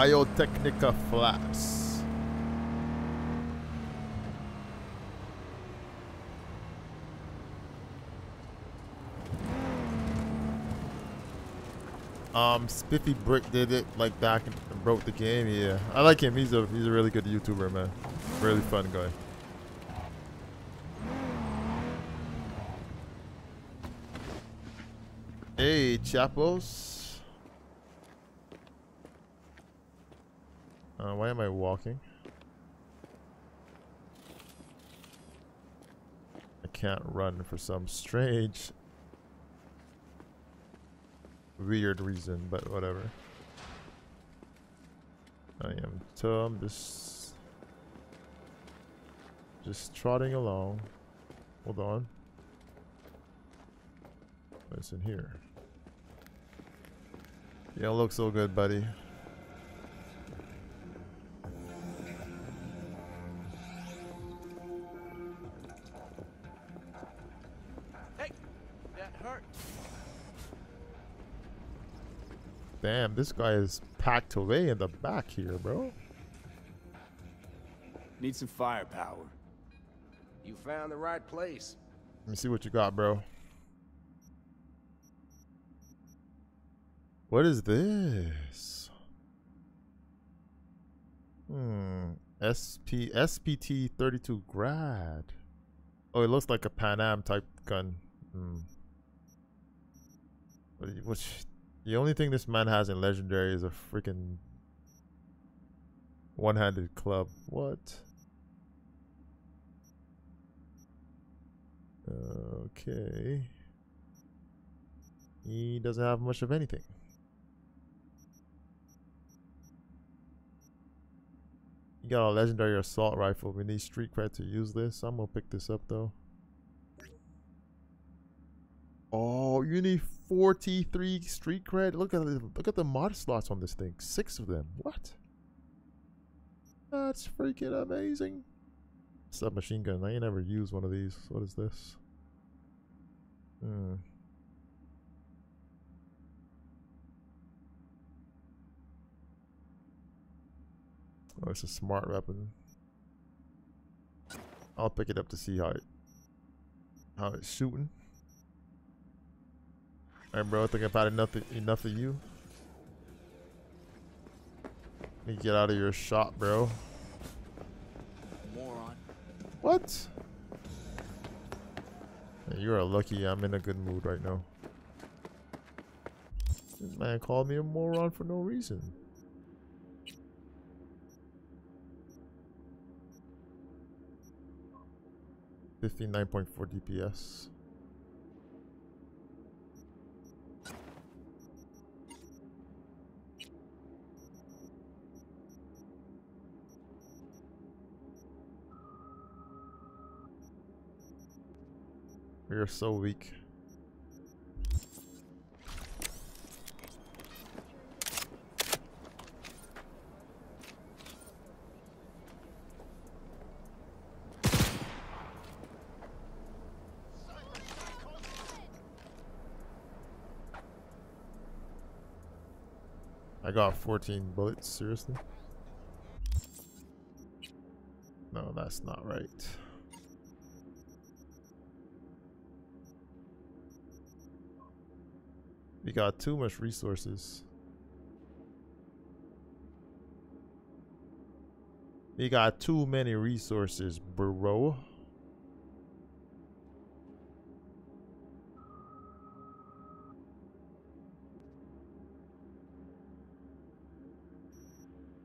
Biotechnica Flats. Um, Spiffy Brick did it like back and broke the game. Yeah, I like him. He's a he's a really good YouTuber, man. Really fun guy. Hey, Chapos. Uh, why am I walking? I can't run for some strange weird reason, but whatever. I am Tom, just just trotting along. Hold on. What's in here? You don't look so good, buddy. Damn, this guy is packed away in the back here, bro. Need some firepower. You found the right place. Let me see what you got, bro. What is this? Hmm. SP SPT 32 grad. Oh, it looks like a Pan Am type gun. Hmm. What- Which the only thing this man has in legendary is a freaking one-handed club. What? Okay. He doesn't have much of anything. You got a legendary assault rifle. We need street cred to use this. I'm gonna pick this up though. Oh, you need 43 street cred. Look at the look at the mod slots on this thing. Six of them. What? That's freaking amazing. Submachine gun. I ain't never used one of these. What is this? Hmm. Oh, it's a smart weapon. I'll pick it up to see how it how it's shooting. Alright, bro. I think I've had enough of, enough of you. Let me get out of your shop, bro. Moron. What? You are lucky I'm in a good mood right now. This man called me a moron for no reason. Fifty-nine point four DPS. We are so weak. I got 14 bullets, seriously? No, that's not right. We got too much resources. We got too many resources, bro.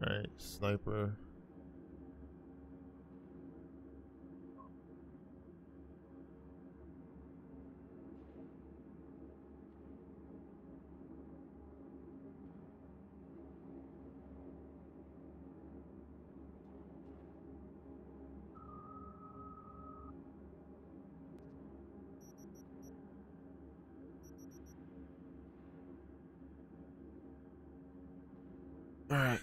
Alright, sniper. Alright.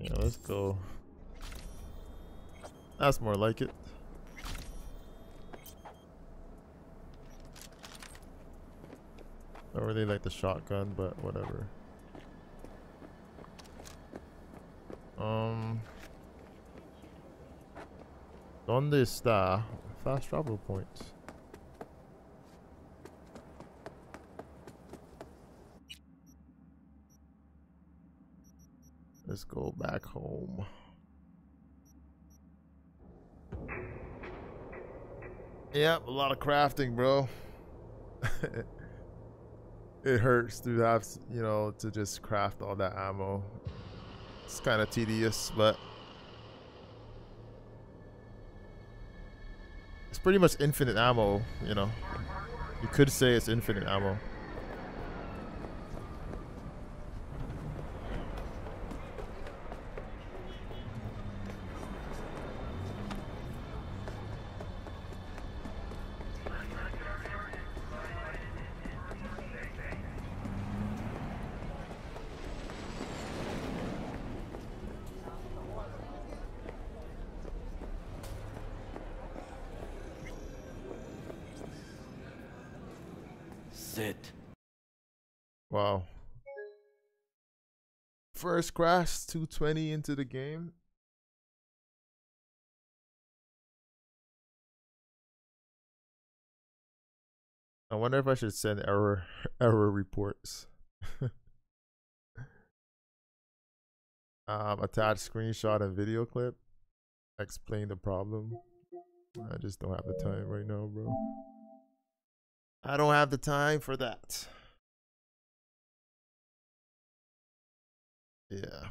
Yeah, let's go. That's more like it. I really like the shotgun, but whatever. Um. on this star, Fast travel point. Let's go back home. Yep, a lot of crafting, bro. it hurts to have, you know, to just craft all that ammo. It's kind of tedious, but it's pretty much infinite ammo, you know. You could say it's infinite ammo. First crash, 220 into the game. I wonder if I should send error error reports. um, attach screenshot and video clip. Explain the problem. I just don't have the time right now, bro. I don't have the time for that. Yeah.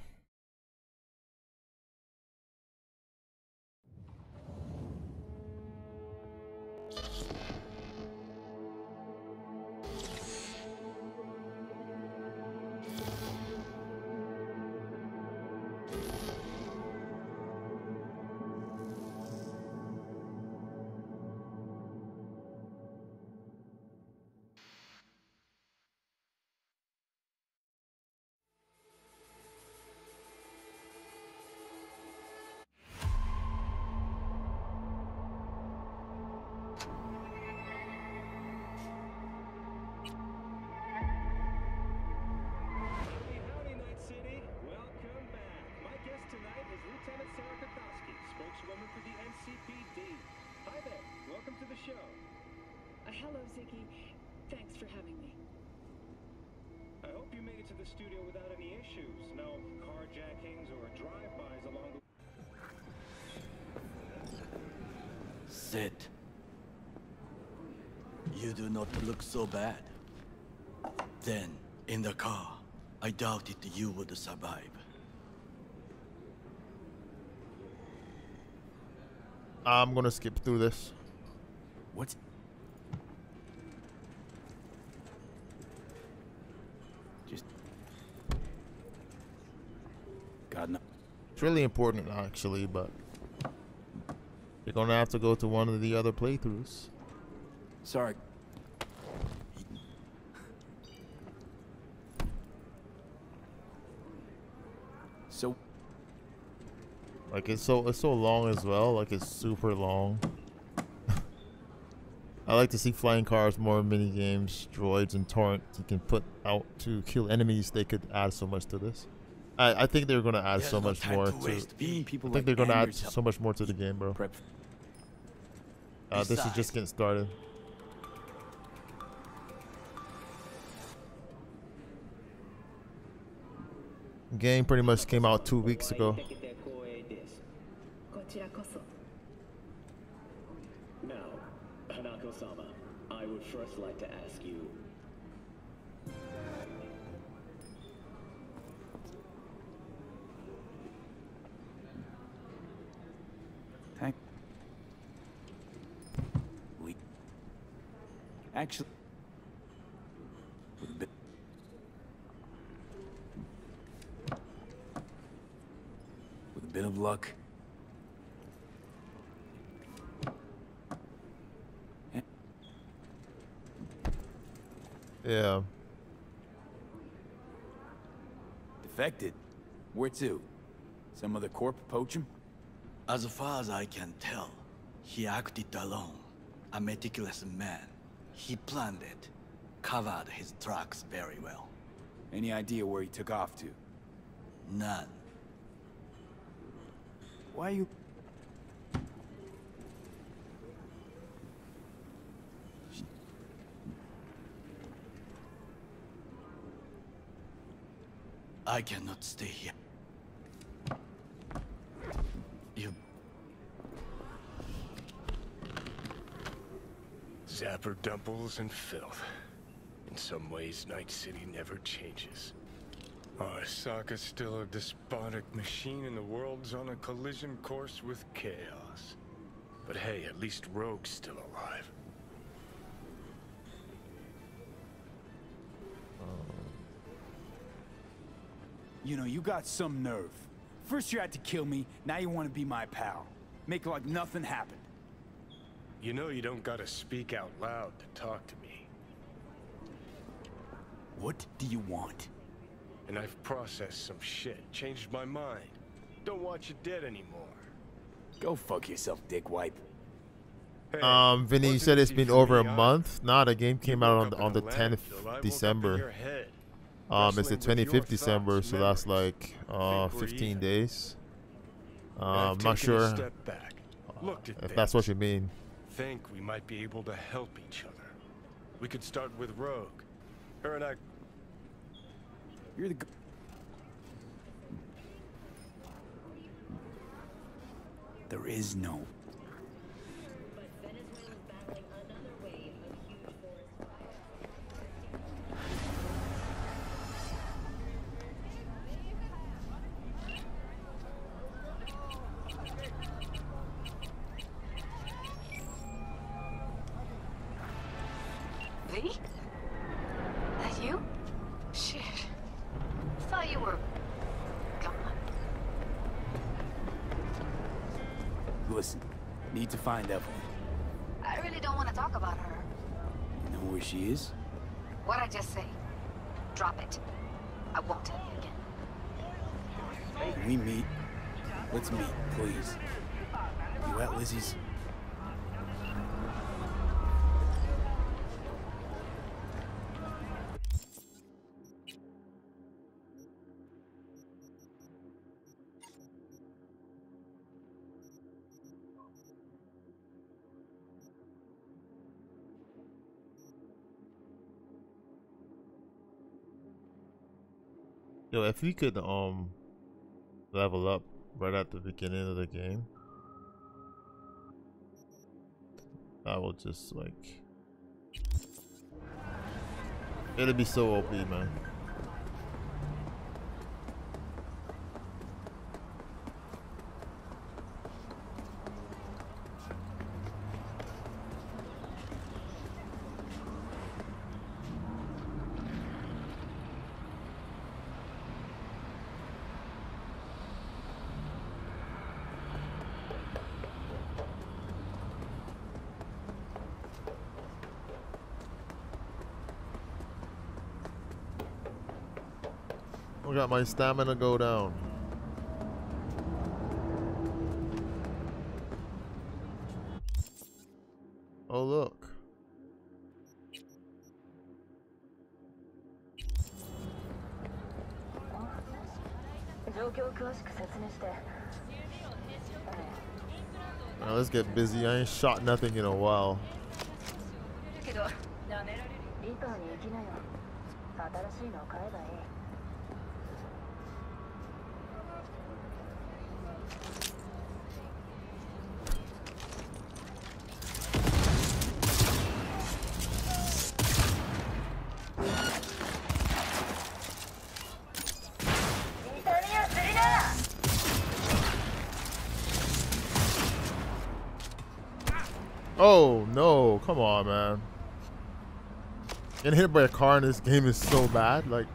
Ziggy. Thanks for having me. I hope you made it to the studio without any issues. No carjackings or drive-bys along the Sit. You do not look so bad. Then, in the car, I doubted you would survive. I'm gonna skip through this. What? Just God no. It's really important actually, but you're gonna have to go to one of the other playthroughs. Sorry. So Like it's so it's so long as well. Like it's super long. I like to see flying cars, more mini games, droids, and torrent you can put out to kill enemies. They could add so much to this. I, I think they're gonna add so much more to. I think they're gonna add so much more to the game, bro. Uh, this is just getting started. Game pretty much came out two weeks ago. Now, Hanako-sama, I would first like to ask you actually with a bit with a bit of luck. Yeah. Defected. Where to? Some other corp poach him? As far as I can tell, he acted alone. A meticulous man. He planned it. Covered his tracks very well. Any idea where he took off to? None. Why you I cannot stay here. You Zapper dumples and filth. In some ways, Night City never changes. Arasaka's still a despotic machine and the world's on a collision course with chaos. But hey, at least Rogue's still alive. Um. You know, you got some nerve. First you had to kill me, now you want to be my pal. Make like nothing happened. You know you don't gotta speak out loud to talk to me. What do you want? And I've processed some shit, changed my mind. Don't want you dead anymore. Go fuck yourself, dick wipe. Um, Vinny, you said it's been over a month. Nah, the game came out on the, on the 10th December. Um, it's the 25th December, so that's like uh 15 days. Um, not sure Step back. Looked if that's what you mean. Think we might be able to help each other. We could start with Rogue. Her and I. You're the. There is no. Yo, if we could um level up right at the beginning of the game, I will just like it'll be so OP, man. My stamina go down. Oh look. Now let's get busy. I ain't shot nothing in a while. Oh no, come on, man. Getting hit by a car in this game is so bad. Like,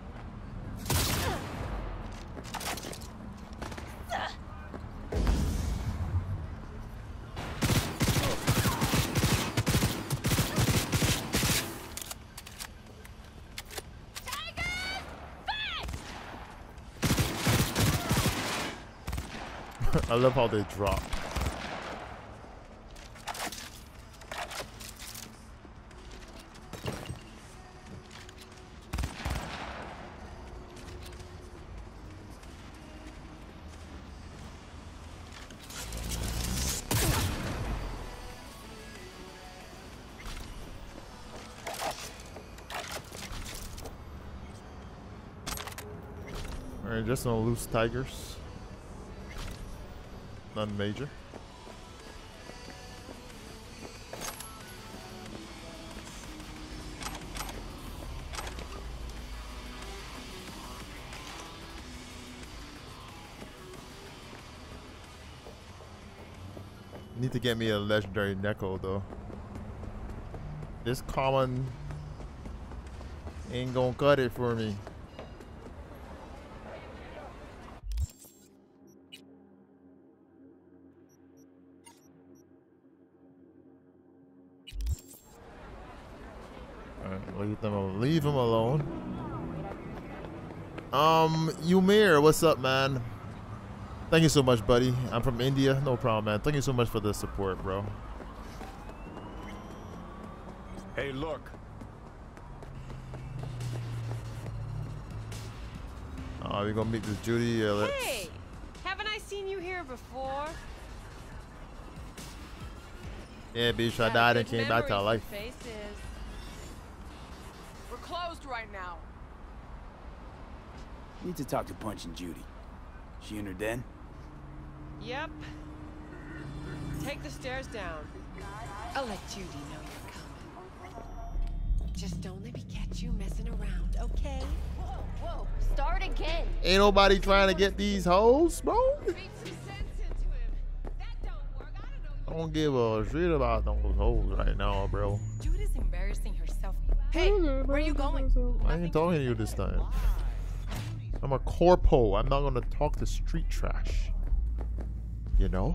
I love how they drop. Just no loose tigers. None major. Need to get me a legendary Neko though. This common ain't gonna cut it for me. What's up, man? Thank you so much, buddy. I'm from India. No problem, man. Thank you so much for the support, bro. Hey, look. Oh, we gonna meet this Judy. Uh, yeah. Hey, haven't I seen you here before? Yeah, bitch, I died and came back to memories life. Faces. We're closed right now. Need to talk to Punch and Judy. She in her den? Yep. Take the stairs down. I'll let Judy know you're coming. Just don't let me catch you messing around, okay? Whoa, whoa, start again. Ain't nobody trying to get these hoes, bro. I Don't give a shit about those hoes right now, bro. Judy's embarrassing herself. Hey, where are you going? I ain't talking to you this time. I'm a corpo. I'm not gonna talk to street trash. You know?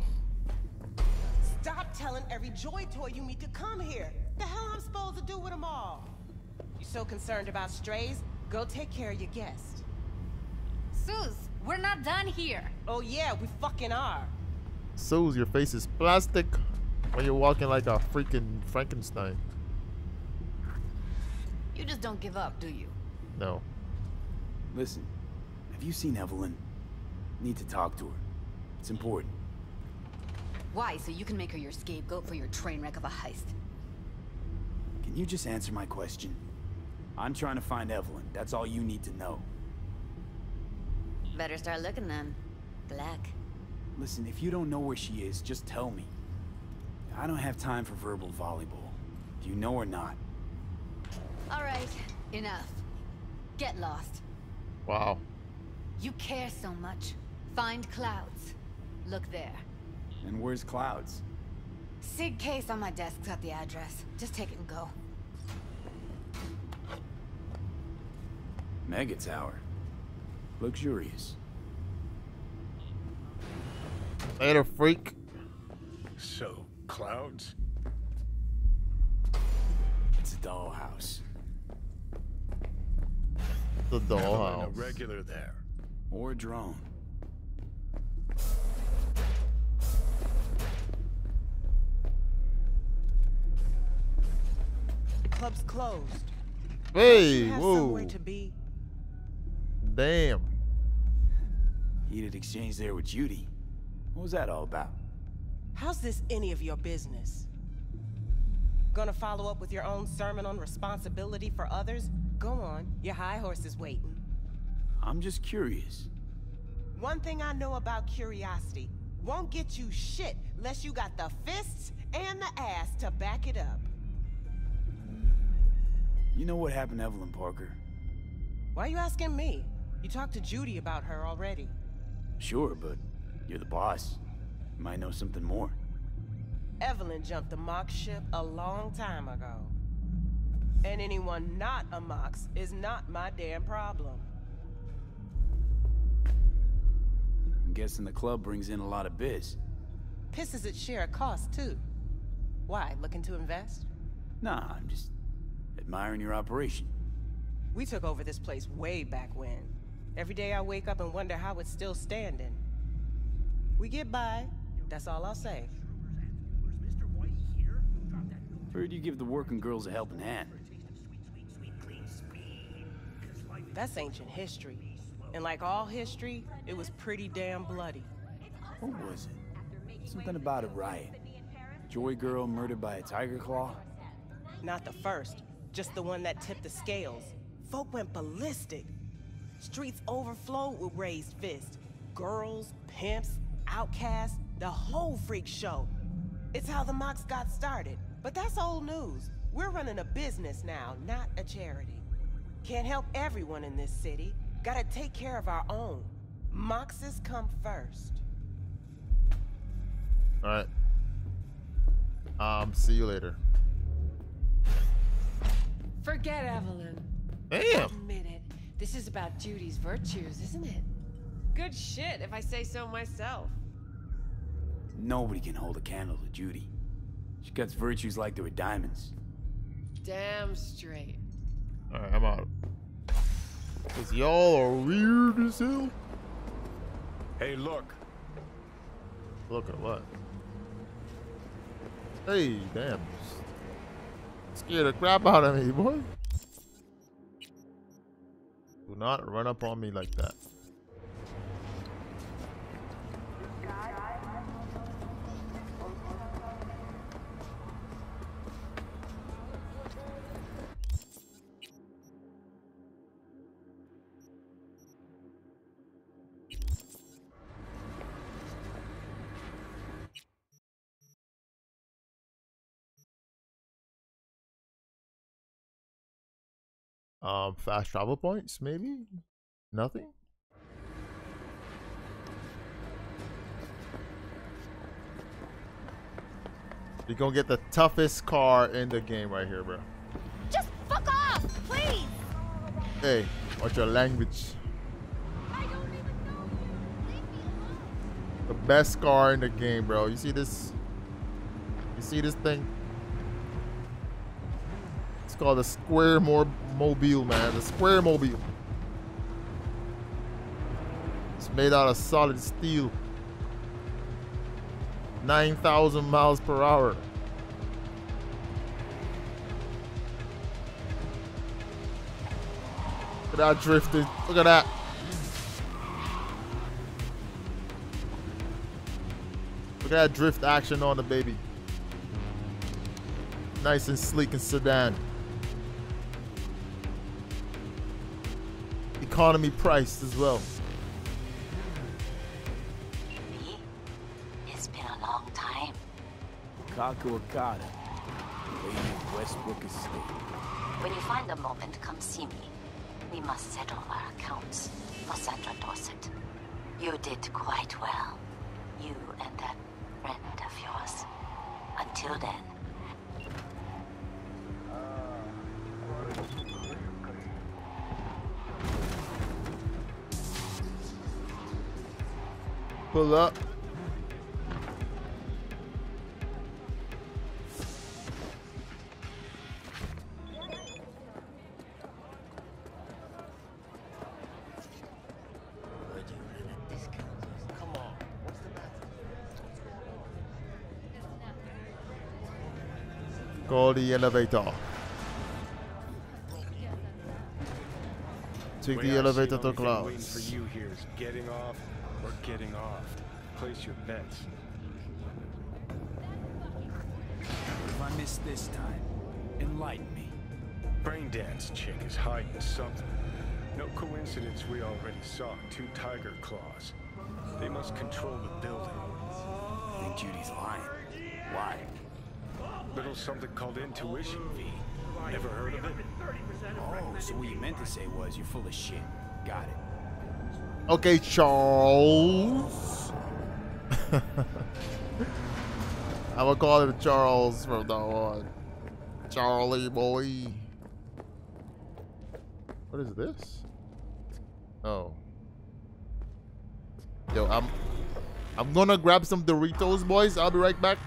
Stop telling every joy toy you meet to come here. The hell I'm supposed to do with them all? You so concerned about strays? Go take care of your guest. Suze, we're not done here. Oh yeah, we fucking are. Suze, your face is plastic when you're walking like a freaking Frankenstein. You just don't give up, do you? No. Listen, have you seen Evelyn? Need to talk to her. It's important. Why? So you can make her your scapegoat for your train wreck of a heist. Can you just answer my question? I'm trying to find Evelyn. That's all you need to know. Better start looking then. Black. Listen, if you don't know where she is, just tell me. I don't have time for verbal volleyball. Do you know or not? All right. Enough. Get lost. Wow. You care so much. Find clouds. Look there. And where's Clouds? Sig case on my desk's got the address. Just take it and go. Mega Tower. Luxurious. Later, freak. So, clouds? It's a dollhouse. The dollhouse. a dollhouse. regular there. Or a drone. Club's closed. Hey, You have whoa. somewhere to be. Damn. Heated exchange there with Judy. What was that all about? How's this any of your business? Gonna follow up with your own sermon on responsibility for others? Go on, your high horse is waiting. I'm just curious. One thing I know about curiosity won't get you shit unless you got the fists and the ass to back it up. You know what happened to Evelyn Parker? Why are you asking me? You talked to Judy about her already. Sure, but you're the boss. You might know something more. Evelyn jumped the Mox ship a long time ago. And anyone not a Mox is not my damn problem. I'm guessing the club brings in a lot of biz. Pisses at share of cost, too. Why, looking to invest? Nah, I'm just admiring your operation. We took over this place way back when. Every day I wake up and wonder how it's still standing. We get by, that's all I'll say. Heard you give the working girls a helping hand. That's ancient history. And like all history, it was pretty damn bloody. What was it? Something about a riot. Joy girl murdered by a Tyger Claw? Not the first, just the one that tipped the scales. Folk went ballistic. Streets overflowed with raised fists. Girls, pimps, outcasts, the whole freak show. It's how the Mox got started. But that's old news. We're running a business now, not a charity. Can't help everyone in this city. Gotta take care of our own. Moxes come first. All right. Um, see you later. Forget Evelyn. Damn. Admit it. This is about Judy's virtues, isn't it? Good shit, if I say so myself. Nobody can hold a candle to Judy. She cuts virtues like they were diamonds. Damn straight. All right, I'm out. Cause y'all are weird as hell. Hey, look. Look at what? Hey, damn. Scared the crap out of me, boy. Do not run up on me like that. Um, fast travel points, maybe? Nothing? You're gonna get the toughest car in the game right here, bro. Just fuck off, please! Hey, watch your language. The best car in the game, bro. You see this? You see this thing? It's called the Square Mo Mobile, man. The Square Mobile. It's made out of solid steel. 9,000 miles per hour. Look at that drifting. Look at that. Look at that drift action on the baby. Nice and sleek and sedan. Economy priced as well. It's been a long time. Wakako Okada. Lady of Westbrook Estate. When you find a moment, come see me. We must settle our accounts for Sandra Dorsett. You did quite well. You and that friend of yours. Until then. Pull up. Call the elevator. Take the elevator to only thing Waiting clouds. For you here is getting off or getting off. Place your bets. If I miss this time, enlighten me. Braindance chick is hiding something. No coincidence we already saw two Tyger Claws. They must control the building. I think Judy's lying. Why? Little something called intuition, V. Never heard of it? Oh, so what you meant to say was you're full of shit. Got it. Okay, Charles. I will call him Charles from now on. Charlie boy. What is this? Oh. Yo, I'm I'm gonna grab some Doritos, boys. I'll be right back.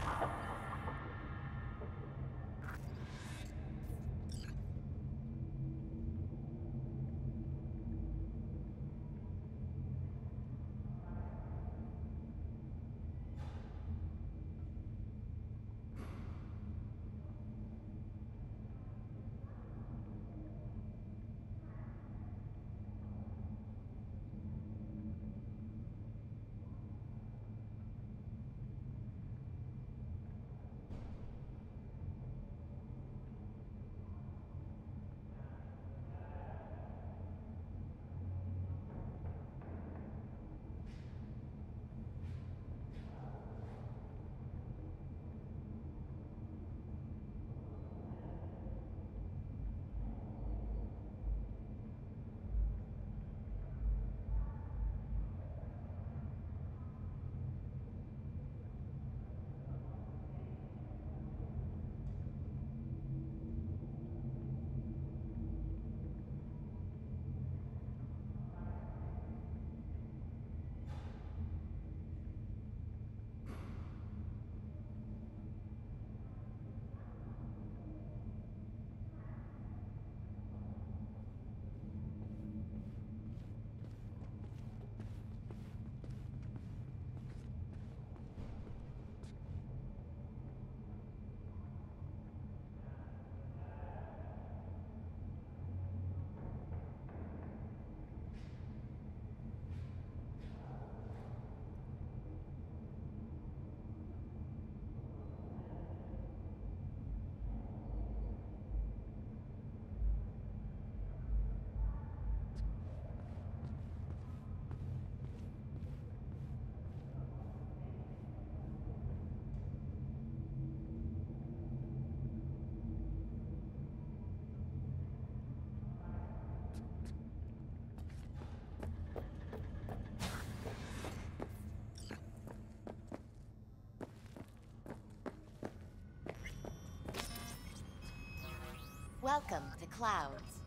Clouds,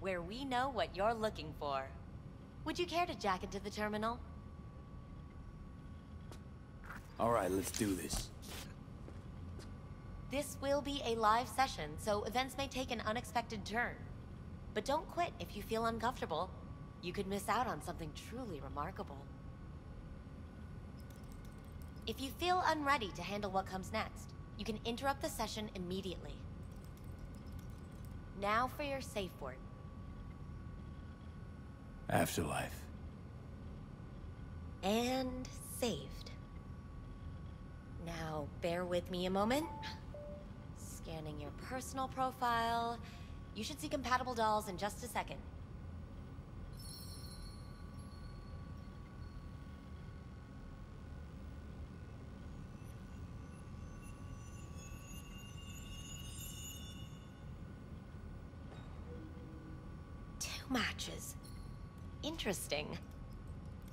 where we know what you're looking for. Would you care to jack into the terminal? All right, let's do this. This will be a live session, so events may take an unexpected turn. But don't quit if you feel uncomfortable. You could miss out on something truly remarkable. If you feel unready to handle what comes next, you can interrupt the session immediately. Now for your safe word. Afterlife. And saved. Now, bear with me a moment. Scanning your personal profile. You should see compatible dolls in just a second. Matches. Interesting.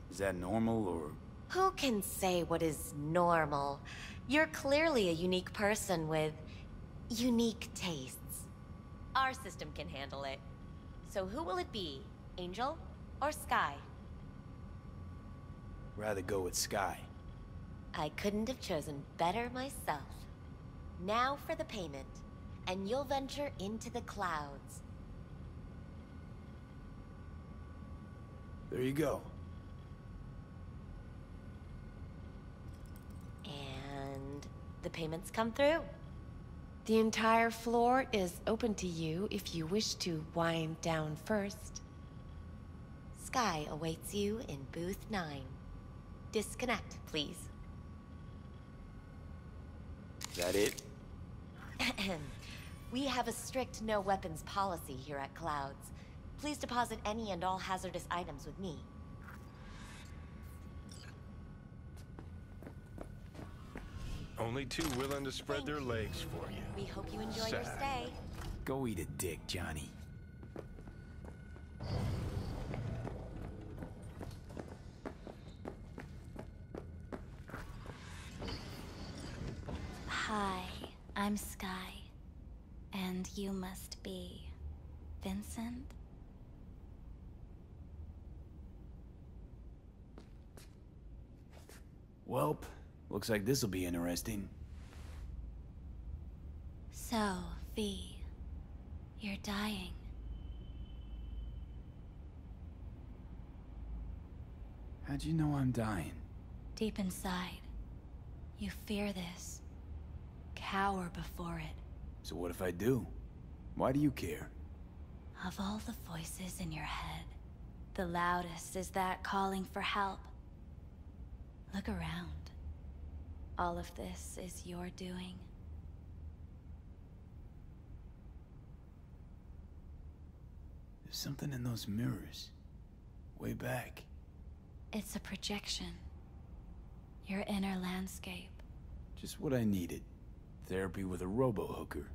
Is that normal or... Who can say what is normal? You're clearly a unique person with unique tastes. Our system can handle it. So who will it be? Angel or Sky? Rather go with Sky. I couldn't have chosen better myself. Now for the payment, and you'll venture into the clouds. There you go. And the payments come through. The entire floor is open to you if you wish to wind down first. Sky awaits you in booth 9. Disconnect, please. Is that it? we have a strict no weapons policy here at Clouds. Please deposit any and all hazardous items with me. Only two willing to spread their legs for you. We hope you enjoy your stay. Go eat a dick, Johnny. Hi, I'm Sky. And you must be Vincent? Welp, looks like this'll be interesting. So, V, you're dying. How'd you know I'm dying? Deep inside, you fear this. Cower before it. So what if I do? Why do you care? Of all the voices in your head, the loudest is that calling for help. Look around. All of this is your doing. There's something in those mirrors. Way back. It's a projection. Your inner landscape. Just what I needed. Therapy with a robo-hooker.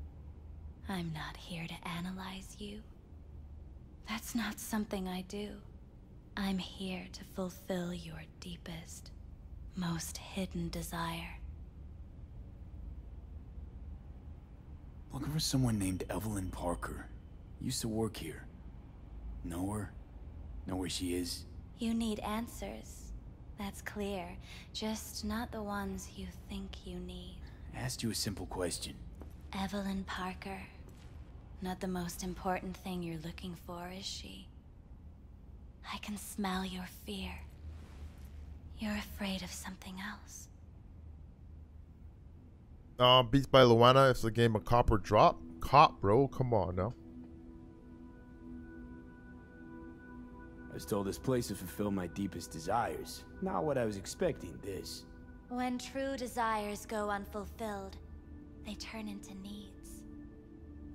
I'm not here to analyze you. That's not something I do. I'm here to fulfill your deepest, most hidden desire. Looking for someone named Evelyn Parker. Used to work here. Know her? Know where she is? You need answers. That's clear. Just not the ones you think you need. I Asked you a simple question. Evelyn Parker. Not the most important thing you're looking for, is she? I can smell your fear. You're afraid of something else. Uh, Beats by Luana. It's a game of cop or drop. Cop, bro. Come on now. I was told this place to fulfill my deepest desires. Not what I was expecting, this. When true desires go unfulfilled, they turn into needs.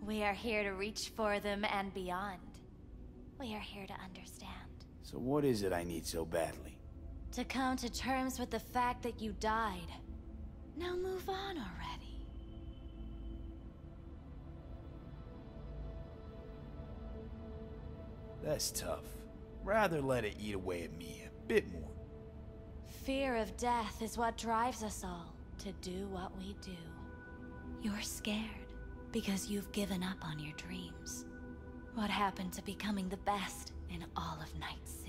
We are here to reach for them and beyond. We are here to understand. So what is it I need so badly? To come to terms with the fact that you died. Now move on already. That's tough. Rather let it eat away at me a bit more. Fear of death is what drives us all to do what we do. You're scared because you've given up on your dreams. What happened to becoming the best in all of Night City?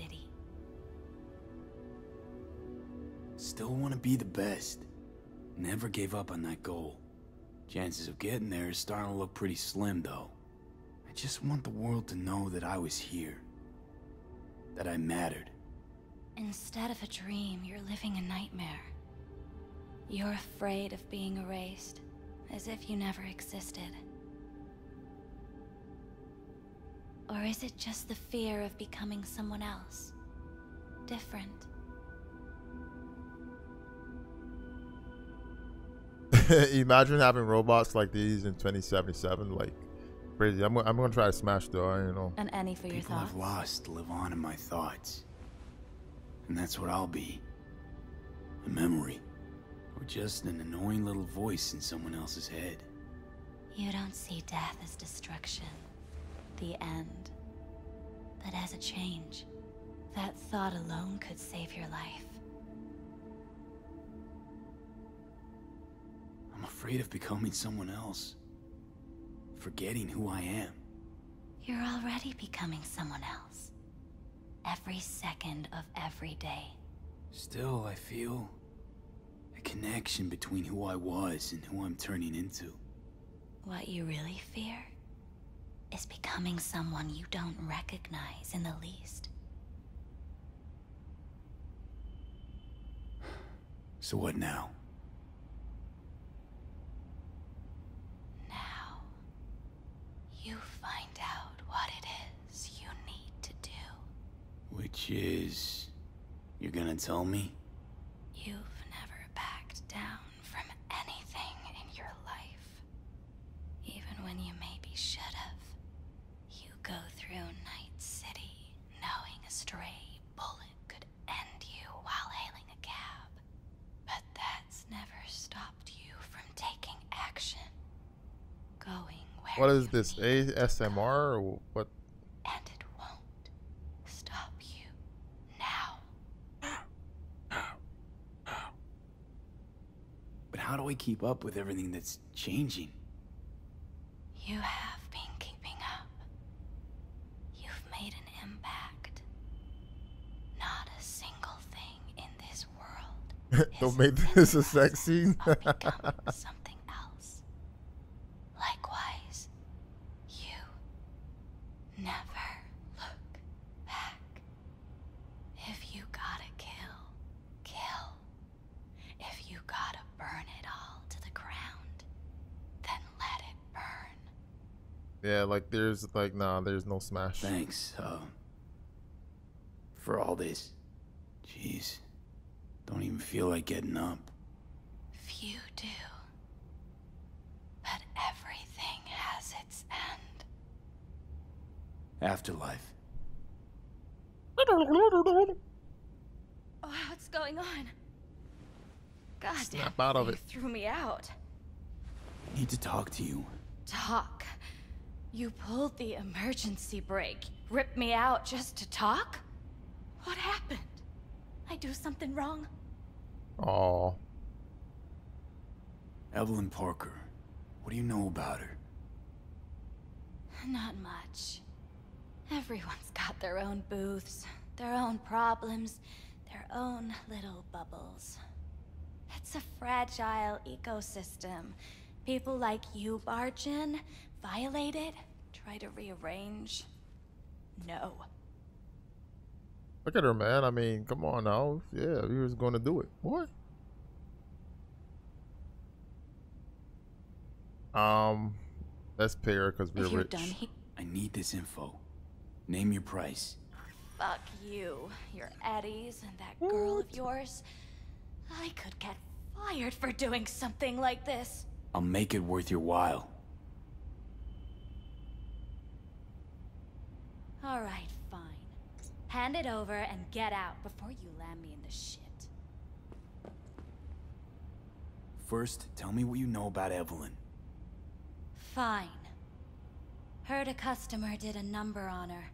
Still want to be the best. Never gave up on that goal. Chances of getting there is starting to look pretty slim, though. I just want the world to know that I was here. That I mattered. Instead of a dream, you're living a nightmare. You're afraid of being erased, as if you never existed. Or is it just the fear of becoming someone else? Different. Imagine having robots like these in 2077. Like, crazy. I'm, I'm gonna try to smash though. I don't know. And Annie for your People thoughts? I've lost live on in my thoughts. And that's what I'll be. A memory. Or just an annoying little voice in someone else's head. You don't see death as destruction, the end. but as a change. That thought alone could save your life. I'm afraid of becoming someone else. Forgetting who I am. You're already becoming someone else. Every second of every day. Still, I feel a connection between who I was and who I'm turning into. What you really fear is becoming someone you don't recognize in the least. So what now you find out what it is you need to do. Which is... You're gonna tell me? You've never backed down from anything in your life. Even when you maybe should have. You go through Night City knowing a stray bullet could end you while hailing a cab. But that's never stopped you from taking action. Going where What is this? ASMR or what? and it won't stop you now. But how do I keep up with everything that's changing? You have been keeping up. You've made an impact. Not a single thing in this world Don't make this a sex scene. something else. Likewise, you never look back. If you gotta kill, kill. If you gotta burn it all to the ground, then let it burn. Yeah, like there's like nah, there's no smash. Thanks, uh, for all this. Jeez. Don't even feel like getting up. Few do. But everything has its end. Afterlife. Oh, what's going on? God damn. Snap out of you it. threw me out. Need to talk to you. Talk. You pulled the emergency brake. Ripped me out just to talk? What happened? I do something wrong? Oh, Evelyn Parker. What do you know about her? Not much. Everyone's got their own booths, their own problems, their own little bubbles. It's a fragile ecosystem. People like you barge in, violate it, try to rearrange. No. look at her, man. I mean, come on now. Yeah, he was going to do it. What? Um, let's pay her because we're if you're rich. done he- I need this info. Name your price. Fuck you, your Eddies, and that girl of yours. I could get fired for doing something like this. I'll make it worth your while. Alright, fine. Hand it over and get out before you land me in the shit. First, tell me what you know about Evelyn. Fine. Heard a customer did a number on her.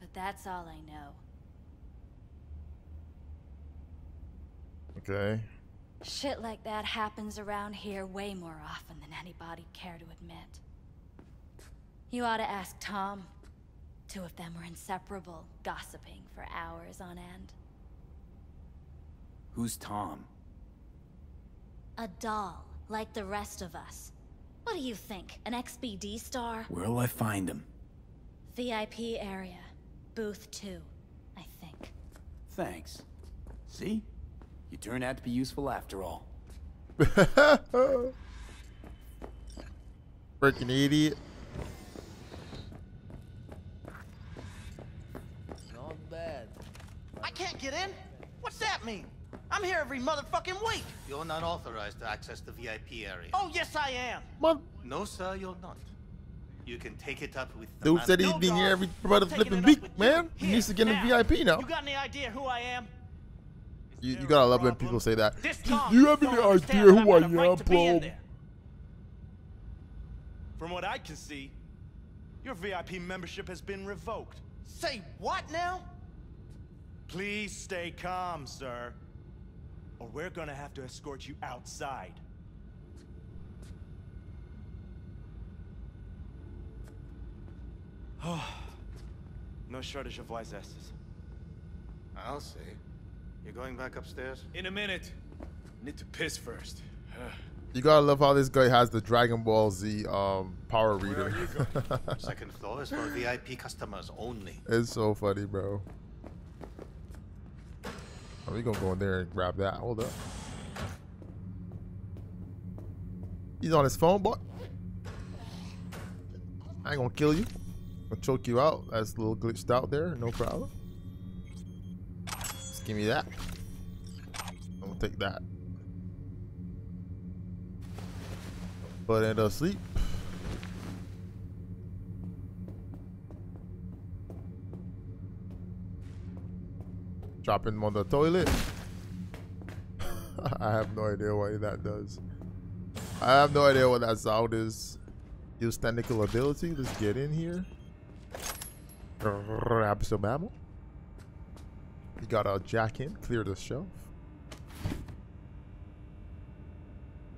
But that's all I know. Okay. Shit like that happens around here way more often than anybody'd care to admit. You ought to ask Tom. Two of them were inseparable, gossiping for hours on end. Who's Tom? A doll, like the rest of us. What do you think? An XBD star? Where'll I find him? VIP area. Booth 2, I think. Thanks. See? You turn out to be useful after all. Freaking idiot. I can't get in? What's that mean? I'm here every motherfucking week. You're not authorized to access the VIP area. Oh, yes, I am. No, sir, you're not. You can take it up with the Dude said he's manager. been here every brother flipping week, man. He needs to get in the VIP now. You got any idea who I am? You, you gotta love when people say that. This Do you have any idea who I I've got a right am, to be in bro? From what I can see, your VIP membership has been revoked. Say what now? Please stay calm, sir. Or we're gonna have to escort you outside. no shortage of wise asses. I'll see. You're going back upstairs? In a minute. Need to piss first. You gotta love how this guy has the Dragon Ball Z um, power reader. Second floor is for VIP customers only. it's so funny, bro. Are we gonna go in there and grab that? Hold up. He's on his phone, boy. I ain't gonna kill you. I'll choke you out. That's a little glitched out there. No problem. Just give me that. I'm gonna take that. Put it to sleep. Drop him on the toilet. I have no idea what that does. I have no idea what that sound is. Use technical ability. Let's get in here. Grab some ammo. You got a jack in. Clear the shelf.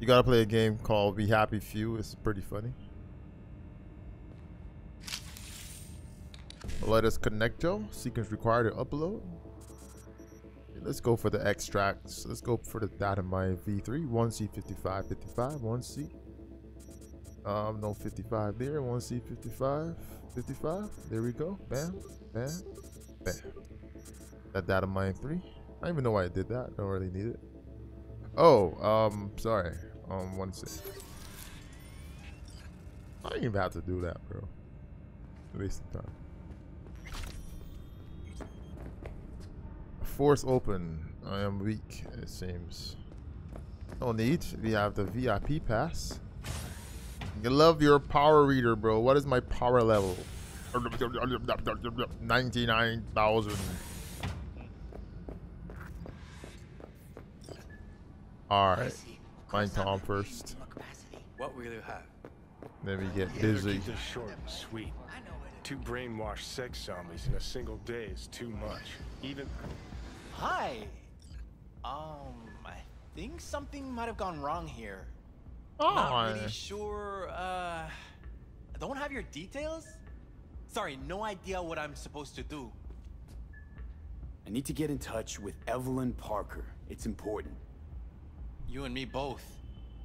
You gotta play a game called We Happy Few. It's pretty funny. Let us connect, Joe. Sequence required to upload. Let's go for the extracts. Let's go for the data mine V3. 1C55, 55, 1C. Um, no 55 there. 1C 55, 55. There we go. Bam, bam, bam. That data mine 3. I don't even know why I did that. I Don't really need it. Oh, um, sorry. Um, one sec. I didn't even have to do that, bro. Waste of time. Force open. I am weak, it seems. No need. We have the VIP pass. You love your power reader, bro. What is my power level? 99,000. Alright. Find Tom first. What will you have? Then we get Better busy. Keep this short and sweet. Two brainwashed sex zombies in a single day is too much. Even Hi. Um, I think something might have gone wrong here. Not Oh. really sure. Uh, I don't have your details. Sorry, no idea what I'm supposed to do. I need to get in touch with Evelyn Parker. It's important. You and me both.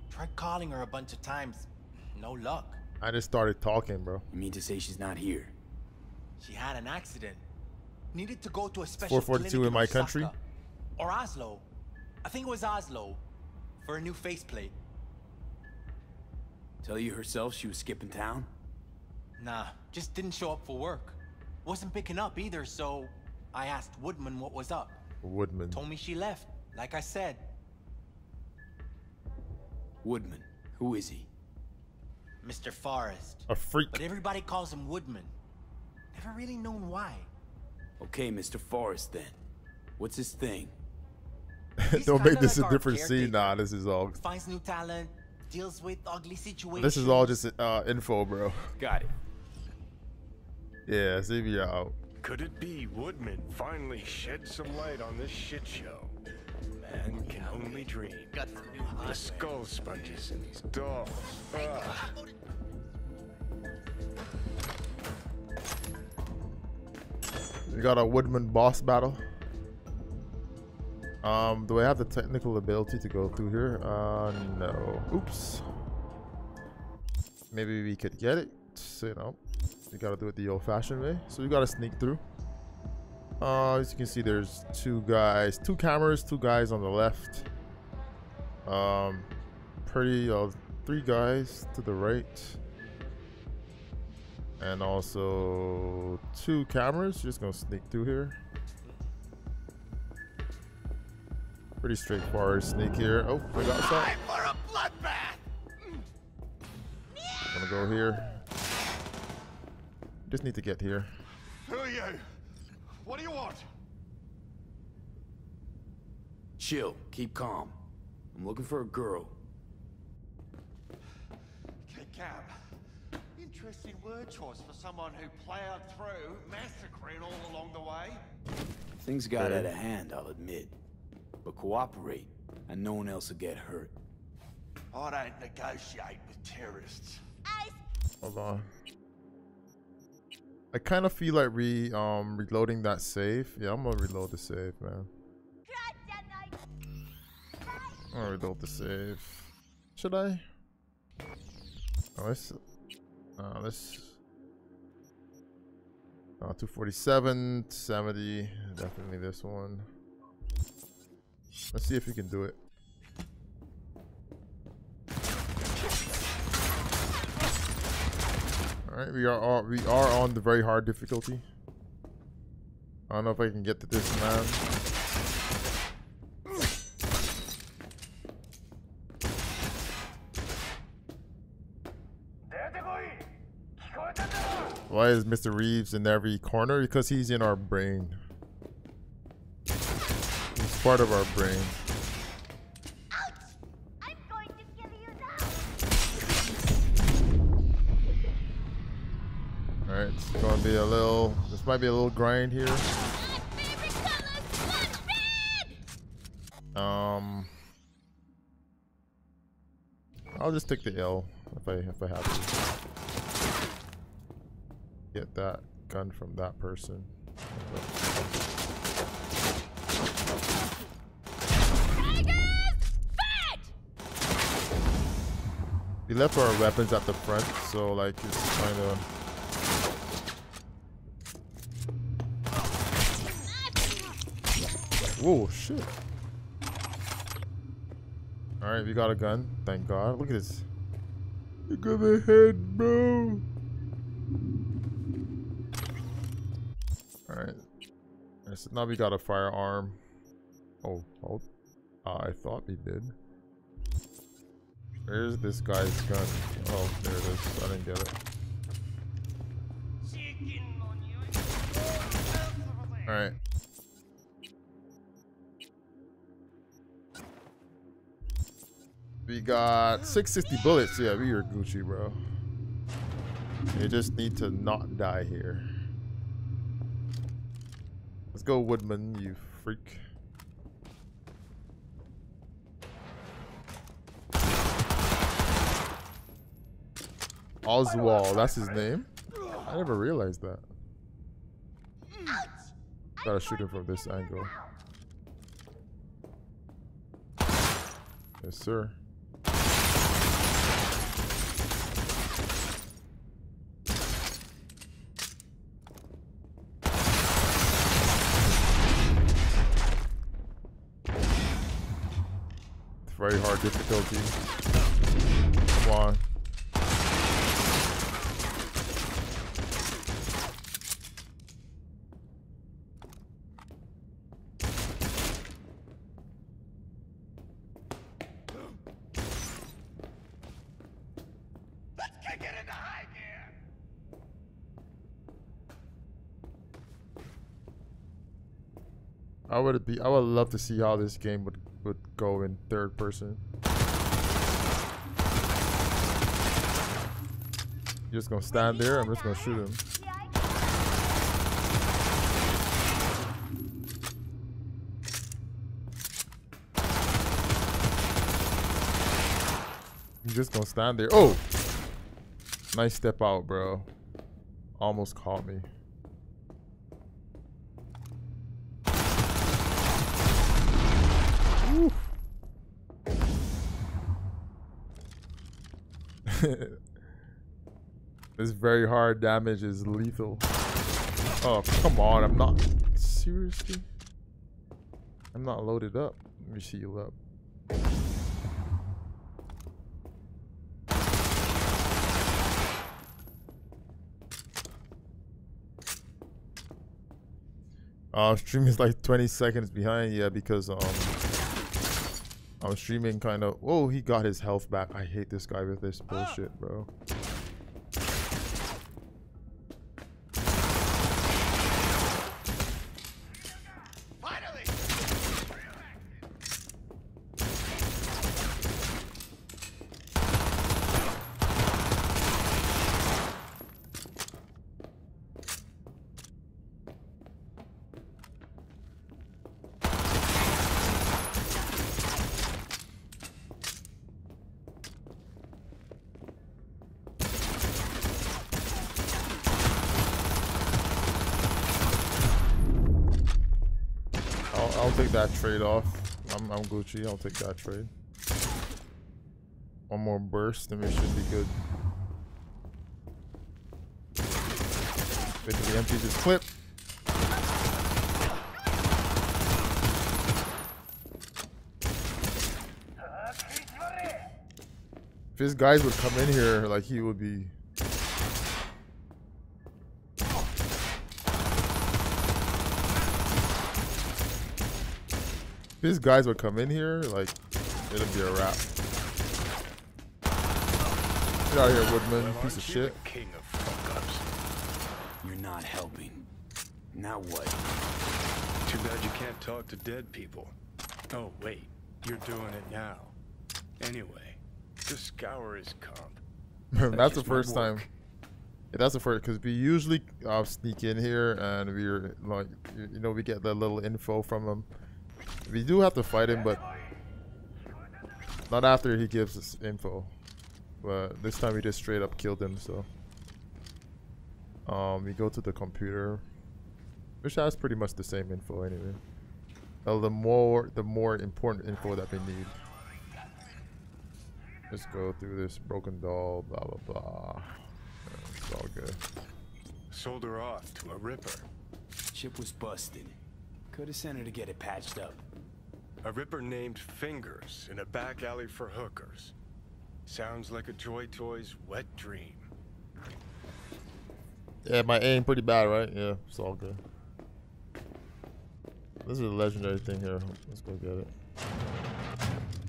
Tried calling her a bunch of times. No luck. I just started talking, bro. You mean to say she's not here? She had an accident. Needed to go to a special 442 clinic in my Osaka. country. Or Oslo. I think it was Oslo. For a new faceplate. Tell you herself she was skipping town? Nah, just didn't show up for work. Wasn't picking up either, so I asked Woodman what was up. Woodman. Told me she left, like I said. Woodman. Who is he? Mr. Forrest. A freak. But everybody calls him Woodman. Never really known why. Okay, Mr. Forrest then. What's his thing? Don't make this like a different scene. Nah, this is all. Finds new talent, deals with ugly situations. This is all just uh, info, bro. Got it. Yeah, see me out. Could it be Woodman finally shed some light on this shit show? Man can only dream. Got the skull sponges and these dolls. Ugh. We got a Woodman boss battle. Um, do I have the technical ability to go through here? Uh, no. Oops. Maybe we could get it. So, you know, we gotta do it the old-fashioned way. So we gotta sneak through. Uh, as you can see, there's two guys, two cameras, two guys on the left. Um, pretty, uh, three guys to the right. And also two cameras. Just gonna sneak through here. Pretty straightforward sneak here. Oh, we got some. For a bloodbath! Gonna go here. Just need to get here. Who are you? What do you want? Chill. Keep calm. I'm looking for a girl. Okay, cab. Interesting word choice for someone who plowed through, massacring all along the way. Things got out of hand, I'll admit. But cooperate, and no one else will get hurt. I don't negotiate with terrorists. Hold on. I kind of feel like re um reloading that save. Yeah, I'm gonna reload the save, man. I'm gonna reload the save. Should I? Oh, let's. Uh, let's. Uh, 247, 70. Definitely this one. Let's see if you can do it. Alright, we are all, we are on the very hard difficulty. I don't know if I can get to this man. Why is Mr. Reeves in every corner? Because he's in our brain. He's part of our brain. Alright, it's gonna be a little this might be a little grind here. Um I'll just take the L if I if I have to. Get that gun from that person. We left our weapons at the front, so like it's kind of. Whoa, shit. Alright, we got a gun. Thank God. Look at this. Look at the head, bro. Alright. Now we got a firearm. Oh, oh. Uh, I thought we did. Where's this guy's gun? Oh, there it is. I didn't get it. Alright. We got 660 bullets. Yeah, we are Gucci, bro. You just need to not die here. Go, Woodman, you freak. Oswald, that's his name? I never realized that. Gotta shoot him from this angle. Yes, sir. very hard difficulty. Come on. I would be I would love to see how this game would would go in third person. You're just gonna stand there, I'm just gonna shoot him. You're just gonna stand there. Oh! Nice step out, bro. Almost caught me. this very hard damage is lethal. Oh, come on. I'm not... Seriously? I'm not loaded up. Let me see you up. Uh, stream is like 20 seconds behind, yeah, because um, I'm streaming kind of. Oh, he got his health back. I hate this guy with this ah. bullshit, bro. take that trade off. I'm, I'm Gucci. I'll take that trade. One more burst and we should be good. Basically empty this clip. If his guys would come in here, like he would be If his guys would come in here, like, it'd be a wrap. Get out of here, Woodman, piece of shit. King of fuck ups. You're not helping. Now what? Too bad you can't talk to dead people. Oh, wait. You're doing it now. Anyway, just scour his comp. that's the first time. Yeah, that's the first because we usually uh, sneak in here and we're like, you, you know, we get the little info from him. We do have to fight him, but not after he gives us info. But this time we just straight up killed him. So, um, we go to the computer, which has pretty much the same info anyway. Well, the more the more important info that we need. Let's go through this broken doll, blah blah blah. It's all good. Sold her off to a ripper. Chip was busted. Could have sent her to get it patched up. A ripper named Fingers in a back alley for hookers. Sounds like a Joy Toy's wet dream. Yeah, my aim pretty bad, right? Yeah, it's all good. This is a legendary thing here. Let's go get it.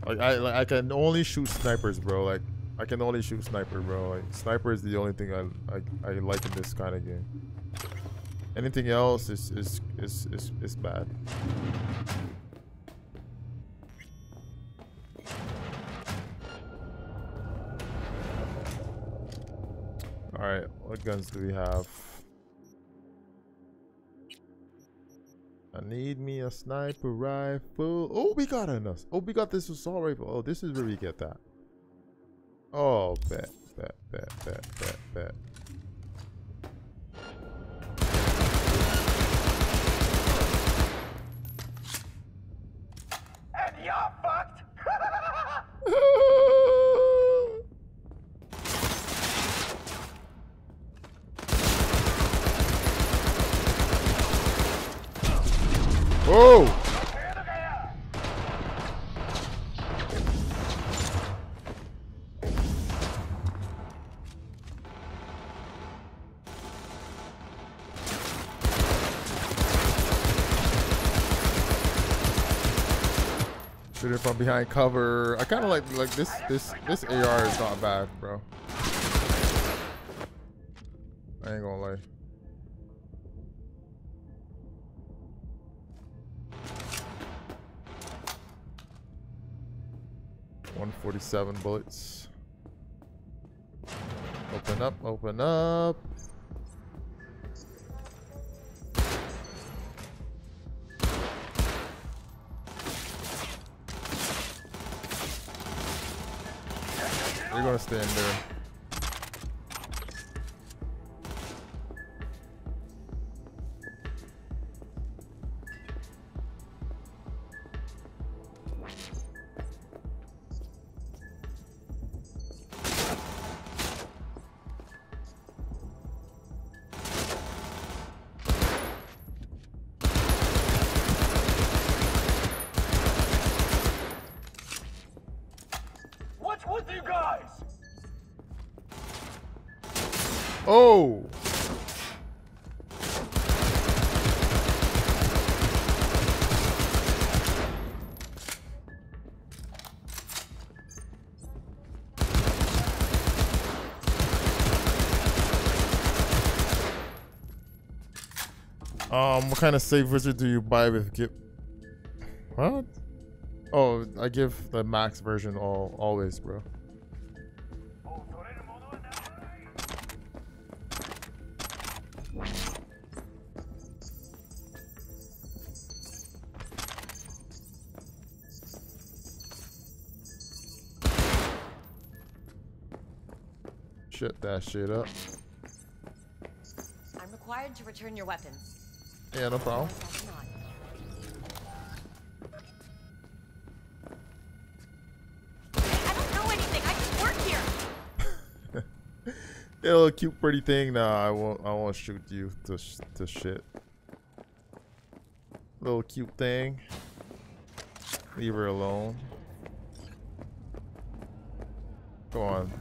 Like I, like I can only shoot snipers, bro. Like I can only shoot sniper, bro. Like sniper is the only thing I I, I like in this kind of game. Anything else is is is is, is bad. All right, what guns do we have? I need me a sniper rifle. Oh, we got us. Oh, we got this assault rifle. Oh, this is where we get that. Oh, bet, bet, bet, bet, bet, bet. Whoa! Behind cover. I kind of like like this this this AR is not bad, bro. I ain't gonna lie. One forty-seven bullets. Open up, open up. You're gonna stay in there. Um, what kind of save wizard do you buy with Gip? What? Oh, I give the max version all always, bro. Shut that shit up. I'm required to return your weapons. Yeah, no problem. Yeah, little cute pretty thing. Nah, I won't. I won't shoot you to sh to shit. Little cute thing. Leave her alone. Come on.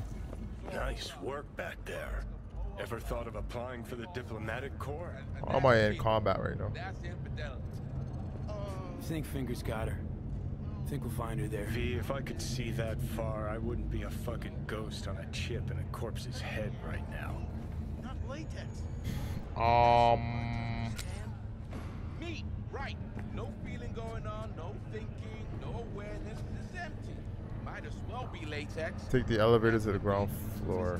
Nice work back there. Ever thought of applying for the diplomatic corps? How am I in combat right now? Think Fingers got her. Think we'll find her there. V, if I could see that far, I wouldn't be a fucking ghost on a chip in a corpse's head right now. Not latex. Um. Me, right. No feeling going on, no thinking, no awareness. It's empty. Might as well be latex. Take the elevator to the ground floor.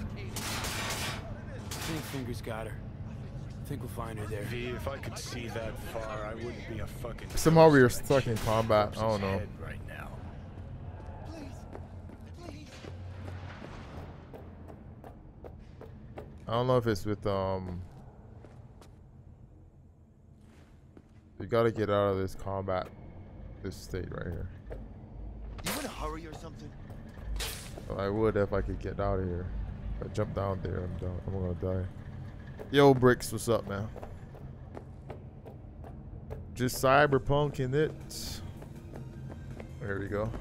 Think Fingers got her. I Think we'll find her there. V, if I could see that far, I wouldn't be a fucking Somehow we were ghost on a stuck in combat. I don't know. Right now. I don't know if it's with um. We gotta get out of this combat, this state right here. You in a hurry or something? Well, I would if I could get out of here. If I jump down there, I'm done. I'm gonna die. Yo, Bricks, what's up, man? Just cyberpunk in it. There we go.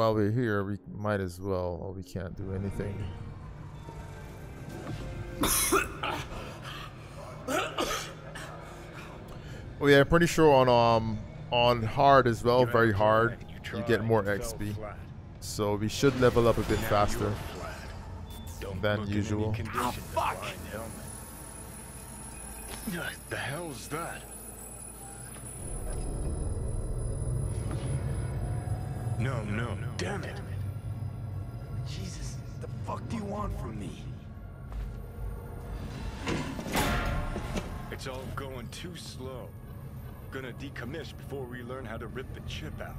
While we're here, we might as well. Or we can't do anything. Oh yeah, I'm pretty sure on um on hard as well, very hard, you get more XP. So we should level up a bit faster than usual. Ah, fuck! The hell's that? No, no, no. damn it. Jesus, the fuck do you want from me? It's all going too slow. Gonna decommiss before we learn how to rip the chip out.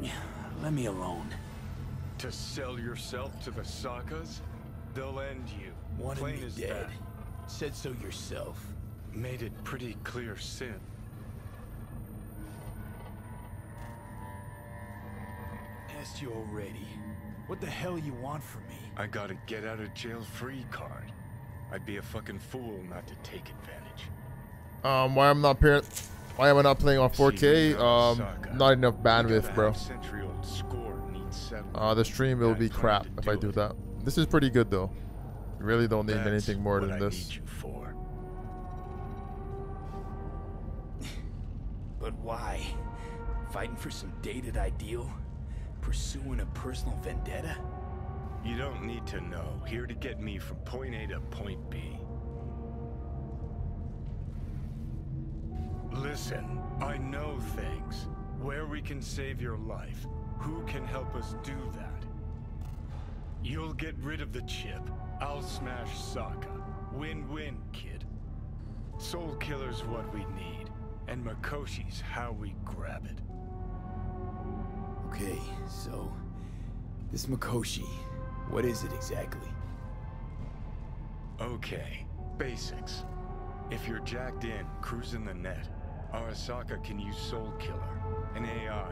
Yeah, let me alone. To sell yourself to the Sakas? They'll end you. Wanted Plain me as dead. that. Said so yourself. Made it pretty clear sin. Asked you already. What the hell you want from me? I got a get out of jail free card. I'd be a fucking fool not to take advantage. Um, why I'm not par- why am I not playing on 4K? Um, not enough bandwidth, bro. Century old score needs settlement. Uh, the stream will be crap if I do that. This is pretty good though. You really don't need anything more than this. need you for. But why? Fighting for some dated ideal? Pursuing a personal vendetta? You don't need to know. Here to get me from point A to point B. Listen, I know things. Where we can save your life. Who can help us do that? You'll get rid of the chip. I'll smash Sokka. Win-win, kid. Soulkiller's what we need. And Mikoshi's how we grab it. Okay, so... This Mikoshi, what is it exactly? Okay, basics. If you're jacked in, cruising the net, Arasaka can use Soulkiller, an AI,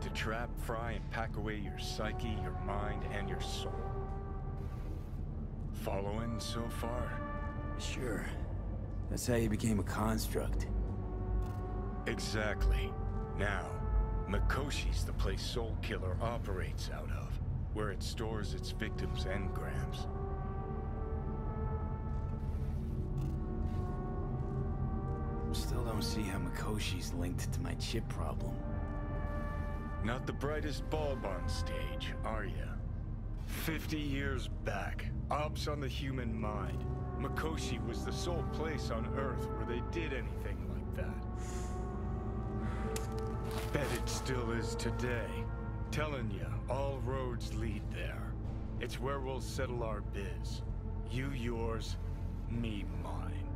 to trap, fry, and pack away your psyche, your mind, and your soul. Following so far? Sure. That's how you became a construct. Exactly. Now, Mikoshi's the place Soulkiller operates out of, where it stores its victims' engrams. Still don't see how Mikoshi's linked to my chip problem. Not the brightest bulb on stage, are ya? Fifty years back, ops on the human mind. Mikoshi was the sole place on Earth where they did anything like that. Bet it still is today. Telling ya, all roads lead there. It's where we'll settle our biz. You yours, me mine.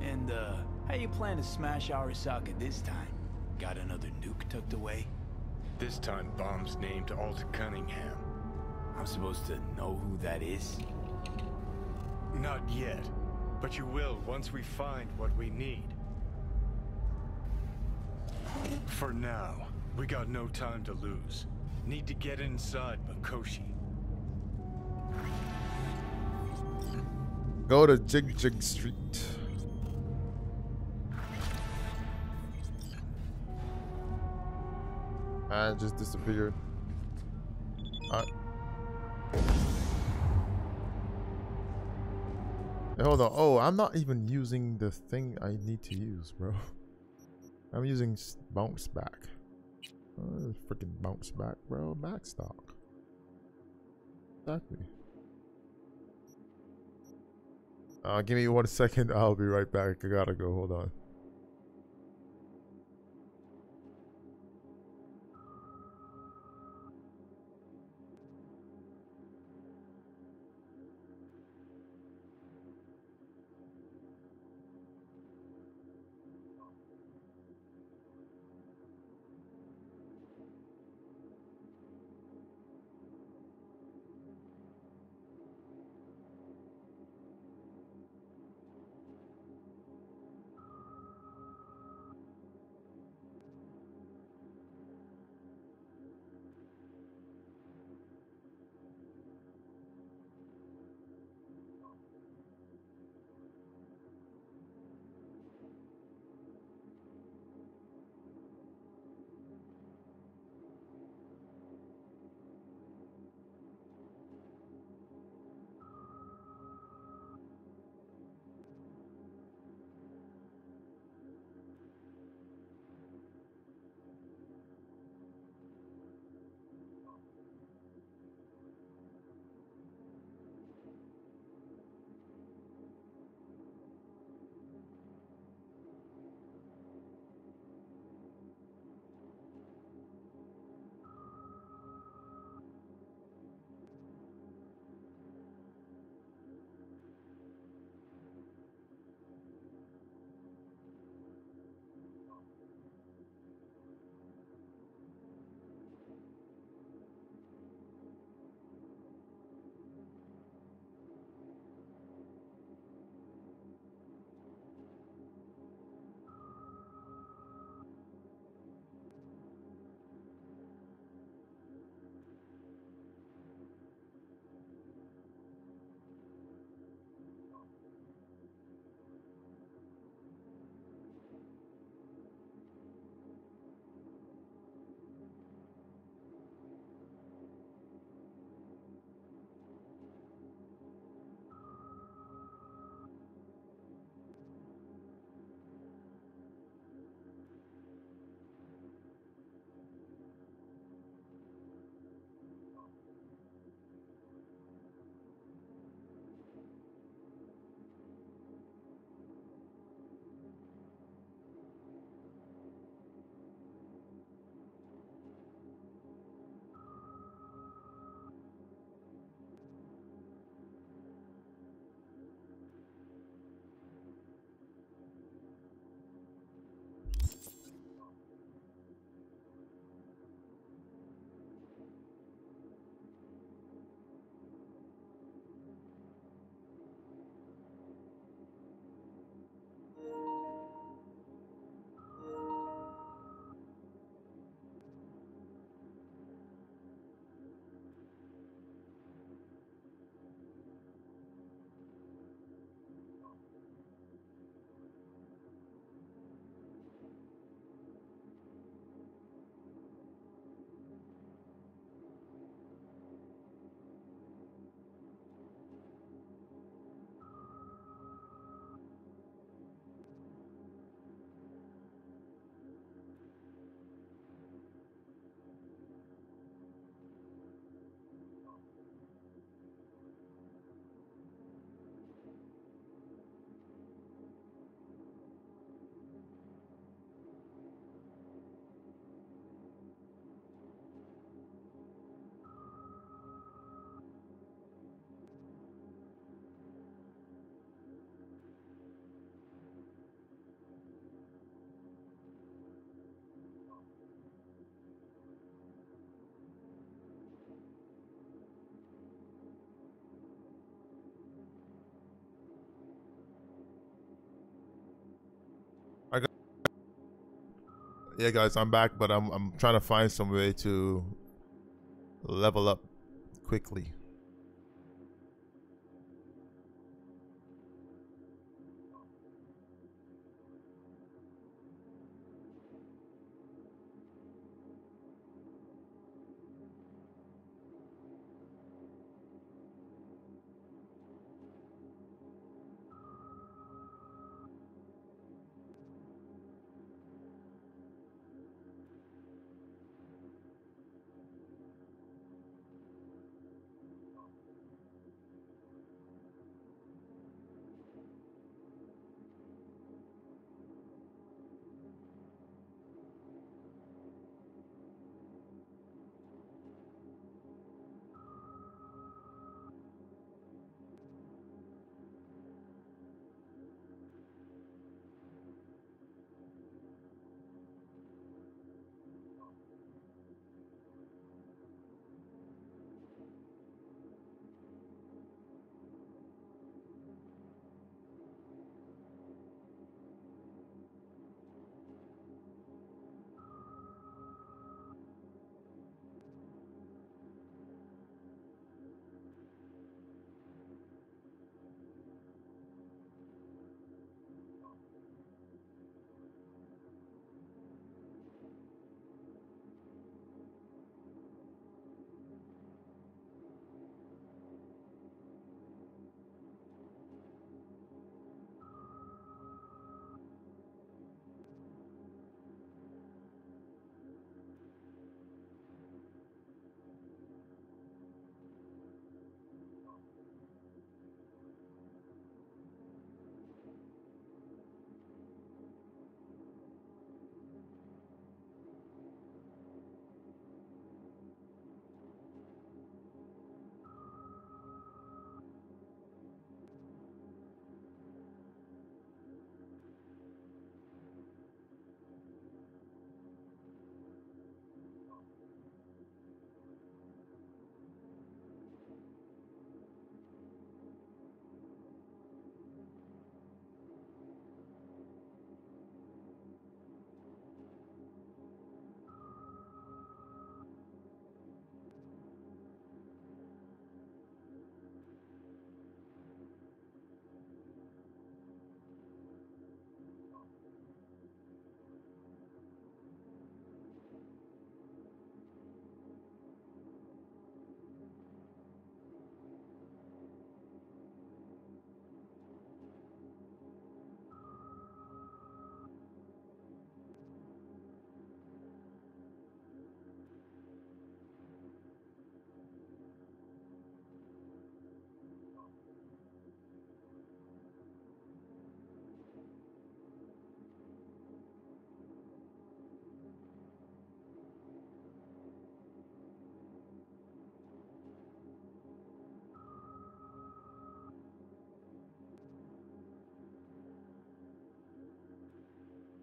And, uh, how you plan to smash Arasaka this time? Got another nuke tucked away? This time, bomb's named Alt Cunningham. I'm supposed to know who that is? Not yet, but you will once we find what we need. For now, we got no time to lose. Need to get inside Mikoshi. Go to Jig Jig Street. I just disappeared. Uh, Hey, hold on. Oh, I'm not even using the thing I need to use, bro. I'm using bounce back. Oh, freaking bounce back, bro. Back stock. Exactly. Uh, give me one second. I'll be right back. I gotta go. Hold on. Yeah, guys, I'm back, but I'm I'm trying to find some way to level up quickly.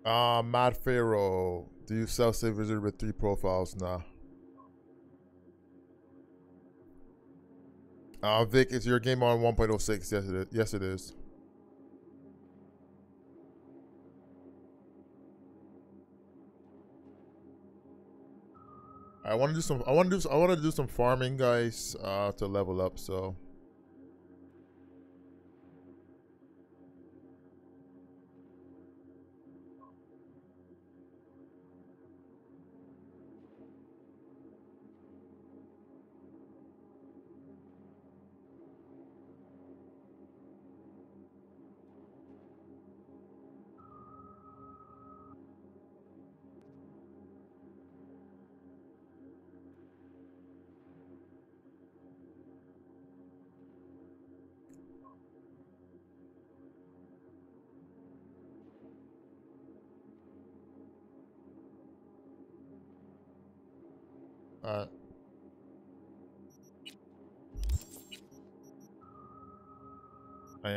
Uh, Matt Pharaoh. Do you sell Save Wizard with three profiles? Nah. Uh, Vic, is your game on 1.06? Yes, it is. Yes, it is. I want to do some. I want to do. I want to do some farming, guys, uh, to level up. So.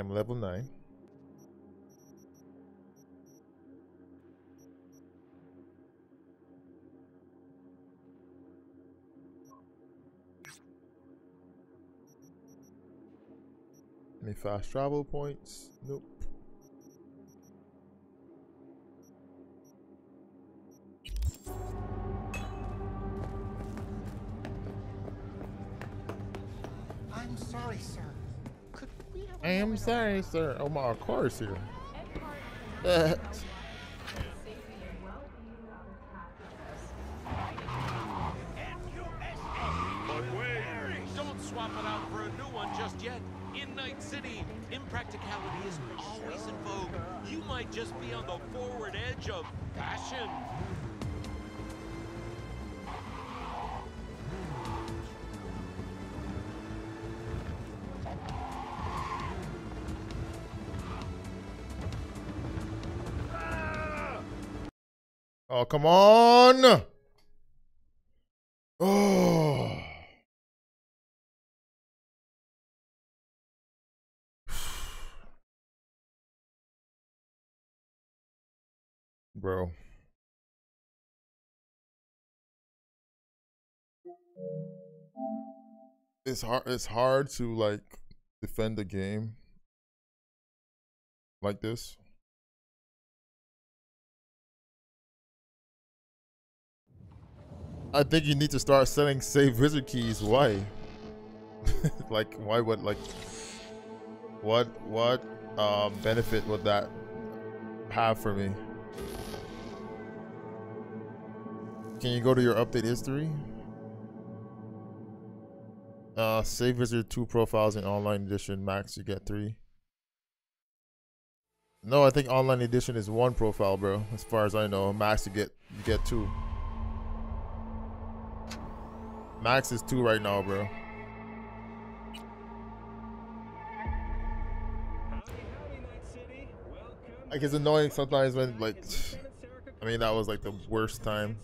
Am level 9. Any fast travel points? Nope. Sorry, sir. Oh my car is here. come on. Oh. Bro. It's hard it's hard to like defend the game like this. I think you need to start selling save wizard keys. Why? like, why would like, what what um, benefit would that have for me? Can you go to your update history? Uh, save wizard two profiles in online edition max. You get three. No, I think online edition is one profile, bro. As far as I know, max you get you get two. Max is two right now, bro. Like it's annoying sometimes when like I mean that was like the worst time.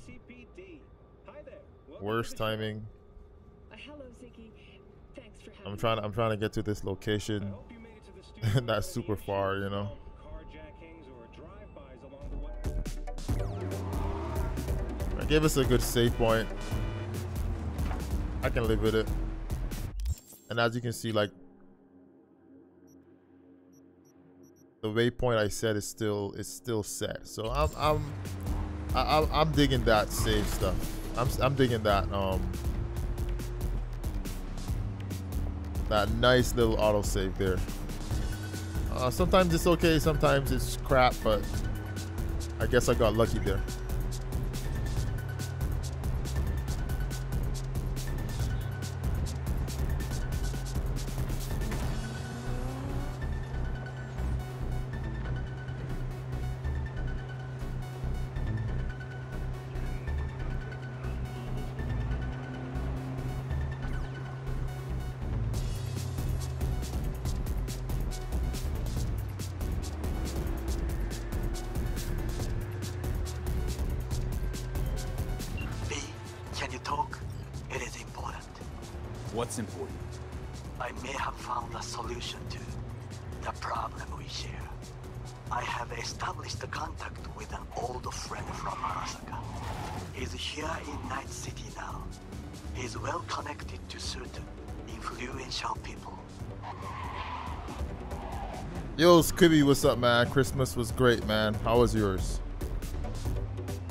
Worst timing. I'm trying To, I'm trying to get to this location. That's super far, you know. I gave us a good save point. I can live with it. And as you can see, like the waypoint I set is still is still set. So I'm I'm I, I'm I'm digging that save stuff. I'm I'm digging that um that nice little auto save there. Uh, sometimes it's okay, sometimes it's crap, but I guess I got lucky there. Squibby, what's up, man? Christmas was great, man. How was yours?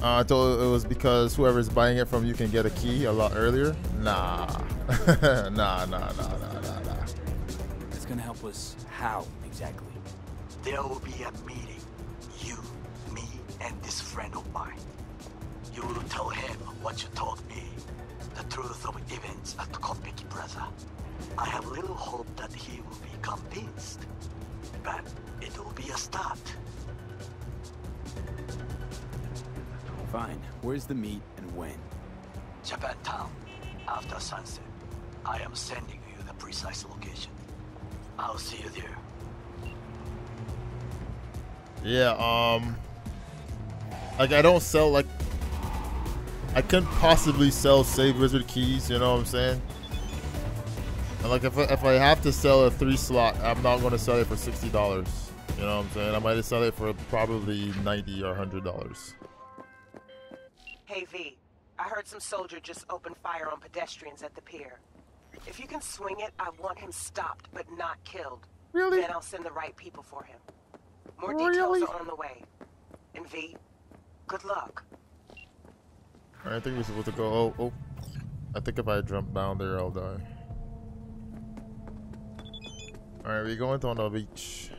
Uh, I thought it was because whoever's buying it from you can get a key a lot earlier. Nah, nah, nah, nah. Where's the meet and when? Japantown. After sunset. I am sending you the precise location. I'll see you there. Yeah, um, like I don't sell like I couldn't possibly sell save wizard keys. You know what I'm saying? And like if I, if I have to sell a three slot, I'm not going to sell it for sixty dollars. You know what I'm saying? I might just sell it for probably ninety or hundred dollars. Hey V, I heard some soldier just opened fire on pedestrians at the pier. If you can swing it, I want him stopped but not killed. Really? Then I'll send the right people for him. More Really? details are on the way. And V, good luck. I think we're supposed to go. Oh, oh. I think if I jump down there, I'll die. Alright, we're going to on the beach.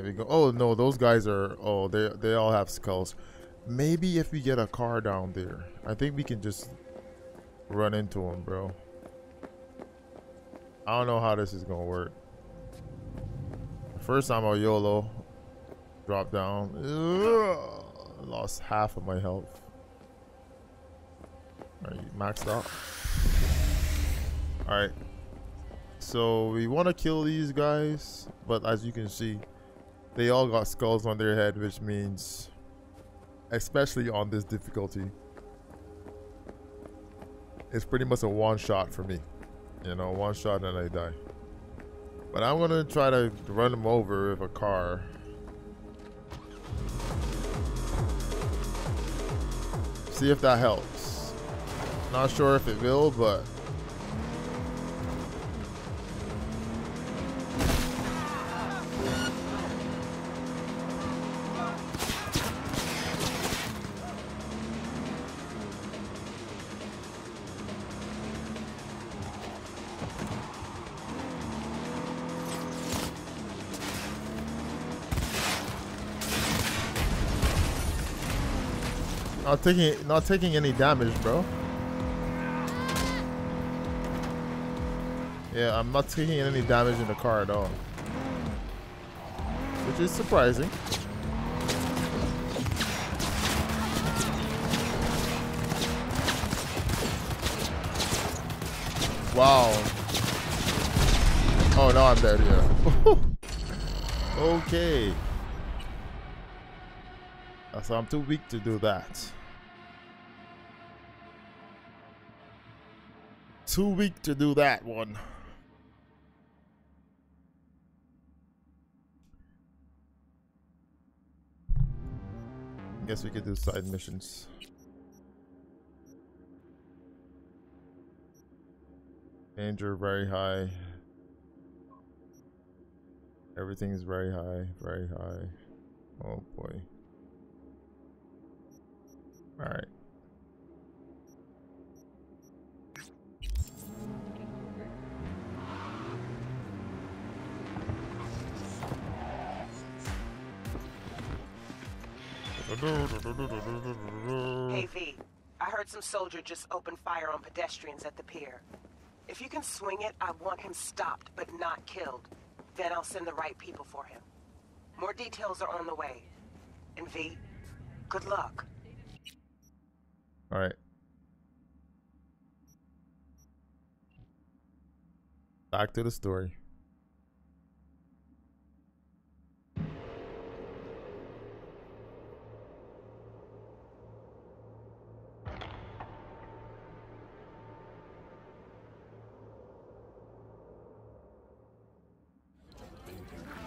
We go. Oh no, those guys are oh they they all have skulls. Maybe if we get a car down there, I think we can just run into them, bro. I don't know how this is gonna work. First time I YOLO, drop down. Ugh, lost half of my health. Alright, maxed out. Alright. So we want to kill these guys, but as you can see, they all got skulls on their head, which means, especially on this difficulty, it's pretty much a one shot for me. You know, one shot and I die. But I'm gonna try to run them over with a car. See if that helps. Not sure if it will, but Not taking not taking any damage, bro. Yeah, I'm not taking any damage in the car at all. Which is surprising. Wow. Oh, no, I'm dead, yeah. okay. So I'm too weak to do that. Too weak to do that one. Guess we could do side missions. Danger very high. Everything is very high, very high. Oh boy. Alright. Hey V, I heard some soldier just opened fire on pedestrians at the pier. If you can swing it, I want him stopped but not killed. Then I'll send the right people for him. More details are on the way. And V, good luck. Alright. Back to the story.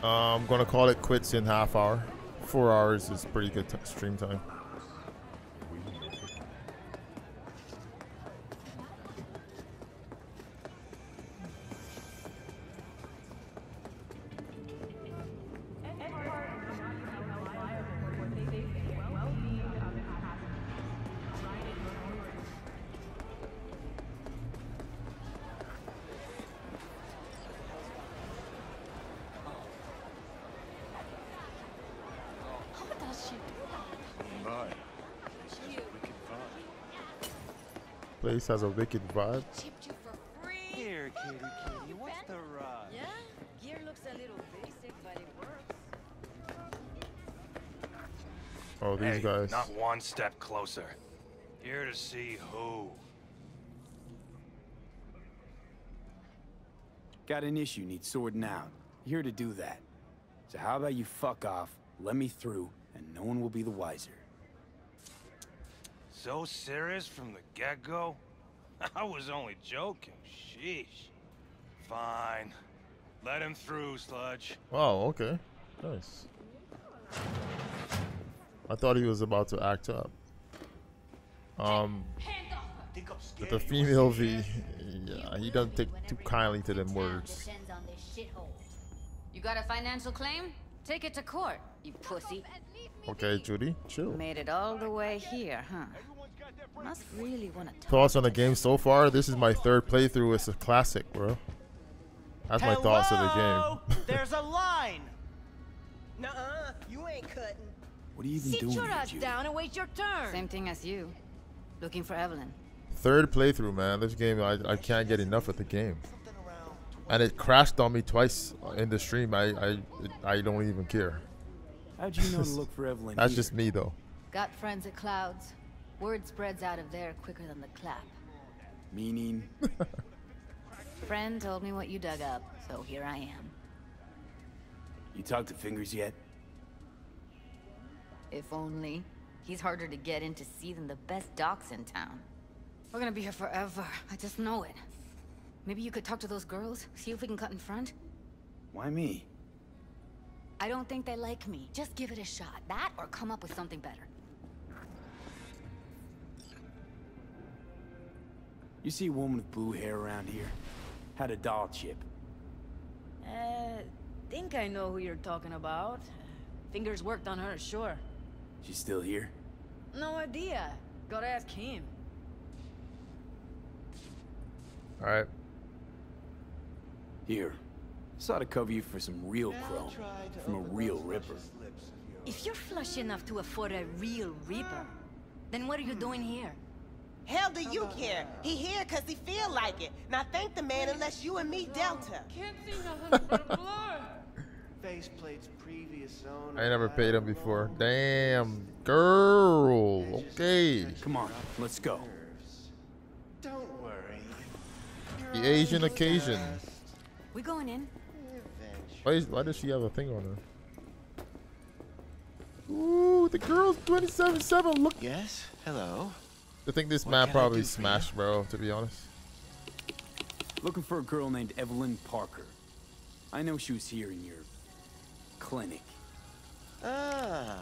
I'm gonna call it quits in half hour. Four hours is pretty good stream time. Place has a wicked vibe. Here, kitty, kitty, what's the rush? Yeah, gear looks a little basic, but it works. Oh, these hey, guys. Not one step closer. Here to see who. Got an issue needs sorting out. Here to do that. So how about you fuck off, let me through, and no one will be the wiser. So serious from the get-go? I was only joking. Sheesh. Fine. Let him through, Sludge. Oh, okay. Nice. I thought he was about to act up. Um, with the female V, yeah, he doesn't take too kindly to them words. You got a financial claim? Take it to court, you pussy. Okay, Judy, chill. Made it all the way here, huh? Must really want to Thoughts on the game so far? This is my third playthrough. It's a classic, bro. That's my thoughts of the Hello? game. There's a line. Nuh-uh, you ain't cutting. What are you even Sit doing your here, ass Judy? down and wait your turn. Same thing as you. Looking for Evelyn. Third playthrough, man. This game, I, I can't get enough of the game. And it crashed on me twice in the stream. I I, I don't even care. How'd you know to look for Evelyn That's here? just me, though. Got friends at Clouds. Word spreads out of there quicker than the clap. Meaning? Friend told me what you dug up, so here I am. You talked to Fingers yet? If only. He's harder to get in to see than the best docs in town. We're gonna be here forever. I just know it. Maybe you could talk to those girls, see if we can cut in front? Why me? I don't think they like me. Just give it a shot. That or come up with something better. You see a woman with blue hair around here? Had a doll chip. Uh, think I know who you're talking about. Fingers worked on her, sure. She's still here? No idea. Gotta ask him. All right. Here. Saw to cover you for some real chrome. From a real ripper. If you're flush enough to afford a real Reaper, then what are you doing here? Hell do you care? He here cause he feel like it. Now thank the man unless you and me Delta. Can't see nothing but a blur. Faceplate's previous owner. I never paid him before. Damn, girl. Okay. Come on, let's go. Don't worry. The Asian occasion. We going in? Why, is, why does she have a thing on her? Ooh, the girl's 27-7. Look. Yes. Hello. I think this What man probably do for you? smashed, bro. To be honest. Looking for a girl named Evelyn Parker. I know she was here in your clinic. Ah,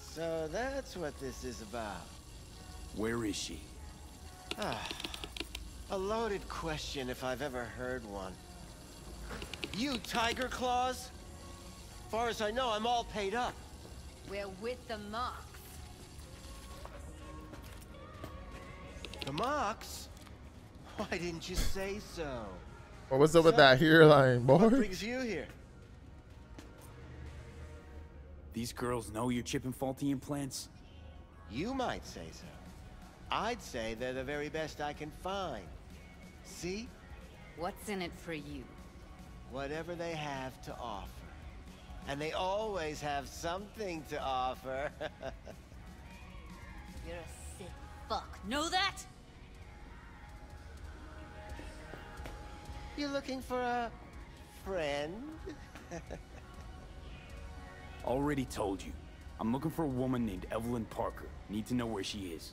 so that's what this is about. Where is she? Ah, a loaded question if I've ever heard one. You Tyger Claws? Far as I know, I'm all paid up. We're with the Mox. The Mox? Why didn't you say so? Well, what's up with that hairline, What boy? brings you here? These girls know you're chipping faulty implants? You might say so. I'd say they're the very best I can find. See? What's in it for you? Whatever they have to offer. And they always have something to offer. You're a sick fuck. Know that? You looking for a friend? Already told you. I'm looking for a woman named Evelyn Parker. Need to know where she is.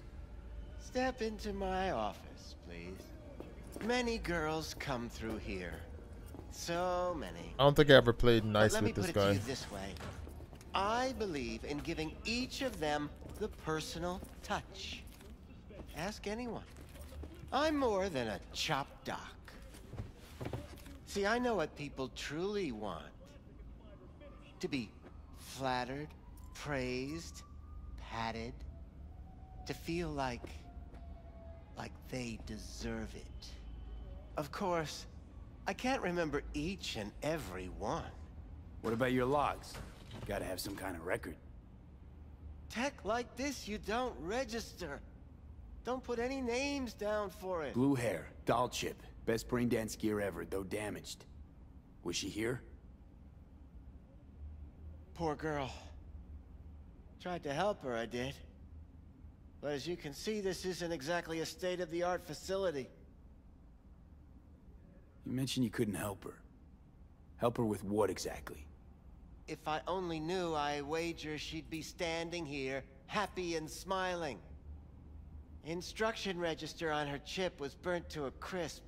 Step into my office, please. Many girls come through here. So many. I don't think I ever played But nice let me with this put it guy. to you this way. I believe in giving each of them the personal touch. Ask anyone. I'm more than a chop doc. See, I know what people truly want. To be flattered, praised, patted. To feel like... like they deserve it. Of course, I can't remember each and every one. What about your logs? Gotta have some kind of record. Tech like this, you don't register. Don't put any names down for it. Blue hair, doll chip. Best brain dance gear ever, though damaged. Was she here? Poor girl. Tried to help her, I did. But as you can see, this isn't exactly a state-of-the-art facility. You mentioned you couldn't help her. Help her with what exactly? If I only knew, I wager she'd be standing here, happy and smiling. Instruction register on her chip was burnt to a crisp.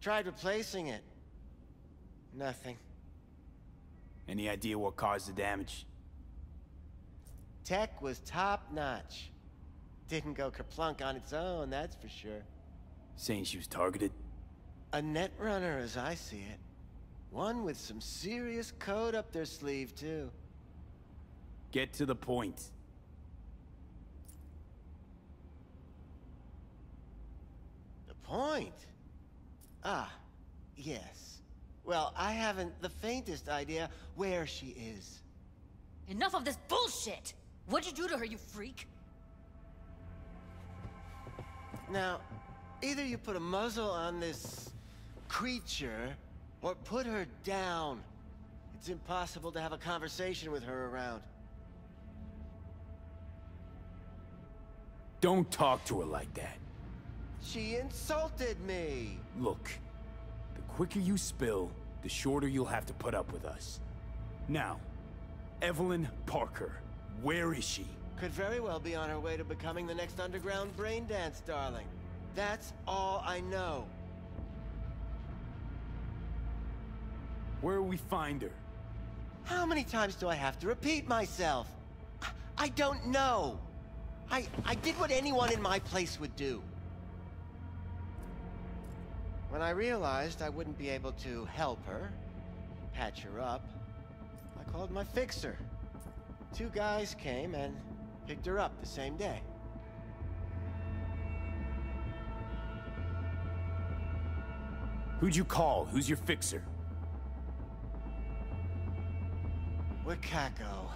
Tried replacing it. Nothing. Any idea what caused the damage? Tech was top-notch. Didn't go kerplunk on its own, that's for sure. Saying she was targeted? A net runner, as I see it. One with some serious code up their sleeve, too. Get to the point. The point? Ah, yes. Well, I haven't the faintest idea where she is. Enough of this bullshit! What'd you do to her, you freak? Now, either you put a muzzle on this creature, or put her down. It's impossible to have a conversation with her around. Don't talk to her like that. She insulted me! Look, the quicker you spill, the shorter you'll have to put up with us. Now, Evelyn Parker, where is she? Could very well be on her way to becoming the next underground brain dance darling. That's all I know. Where will we find her? How many times do I have to repeat myself? I don't know. I, I did what anyone in my place would do. When I realized I wouldn't be able to help her, patch her up, I called my fixer. Two guys came and picked her up the same day. Who'd you call? Who's your fixer? Wakako.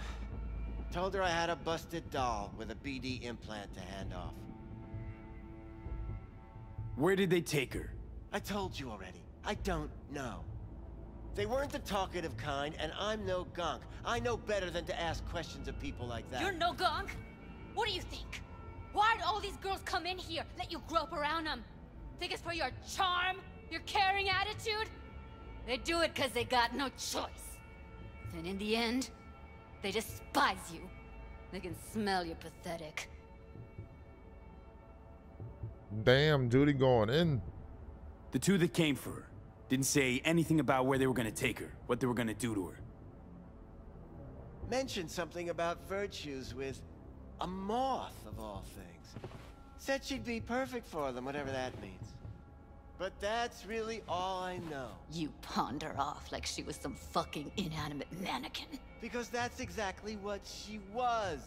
Told her I had a busted doll with a BD implant to hand off. Where did they take her? I told you already. I don't know. They weren't the talkative kind, and I'm no gonk. I know better than to ask questions of people like that. You're no gonk? What do you think? Why'd all these girls come in here, let you grope around them? Think it's for your charm? Your caring attitude? They do it because they got no choice. And in the end, they despise you. They can smell you're pathetic. Damn, duty going in. The two that came for her didn't say anything about where they were gonna take her, what they were gonna do to her. Mentioned something about virtues with a moth, of all things. Said she'd be perfect for them, whatever that means. But that's really all I know. You pawned her off like she was some fucking inanimate mannequin. Because that's exactly what she was.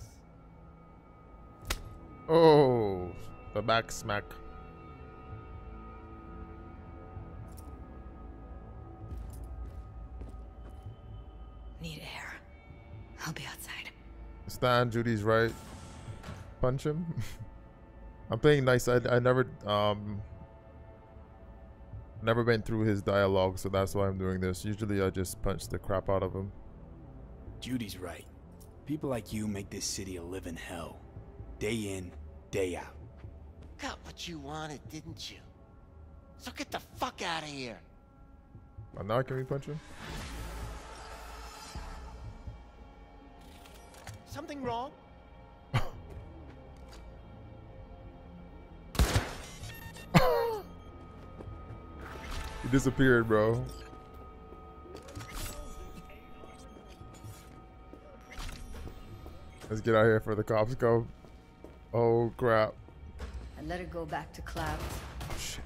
Oh, the back smack. Need air. I'll be outside. Stan, Judy's right. Punch him. I'm playing nice. I, I never um never went through his dialogue, so that's why I'm doing this. Usually I just punch the crap out of him. Judy's right. People like you make this city a living hell. Day in, day out. Got what you wanted, didn't you? So get the fuck out of here. Uh, now can we punch him? Something wrong? He disappeared, bro. Let's get out here for the cops go. Oh crap. I let her go back to clouds. Shit.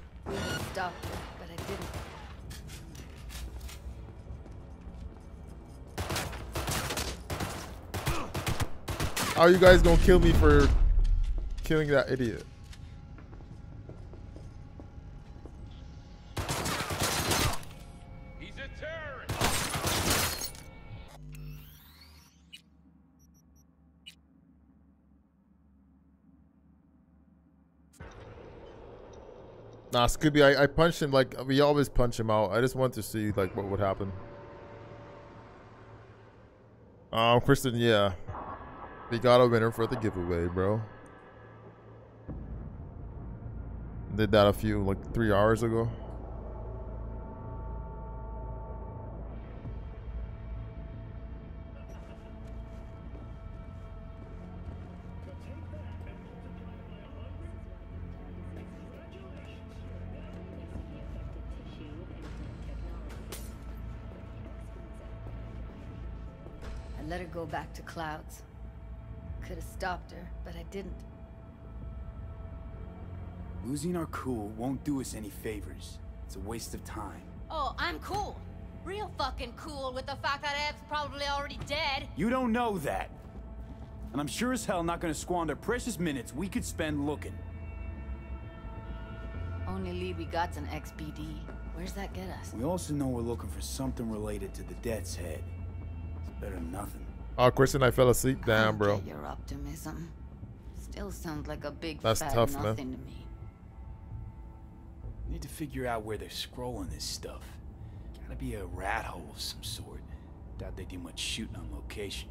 Stopped her, but I didn't. How you guys gonna kill me for killing that idiot? He's a terrorist. Nah, Scooby, I, I punched him like we always punch him out. I just want to see like what would happen. Um, Kristen, yeah, we got a winner for the giveaway, bro. Did that a few like three hours ago. Let her go back to clouds. I could have stopped her, but I didn't. Losing our cool won't do us any favors. It's a waste of time. Oh, I'm cool. Real fucking cool with the fact that Ev's probably already dead. You don't know that. And I'm sure as hell not gonna squander precious minutes we could spend looking. Only lead we got's an XBD. Where's that get us? We also know we're looking for something related to the Death's Head. It's better than nothing. Oh, Kristen, I fell asleep. Damn, bro. Get your optimism. Still sounds like a big That's fat tough, man. to me. Need to figure out where they're scrolling this stuff. Gotta be a rat hole of some sort. Doubt they do much shooting on location.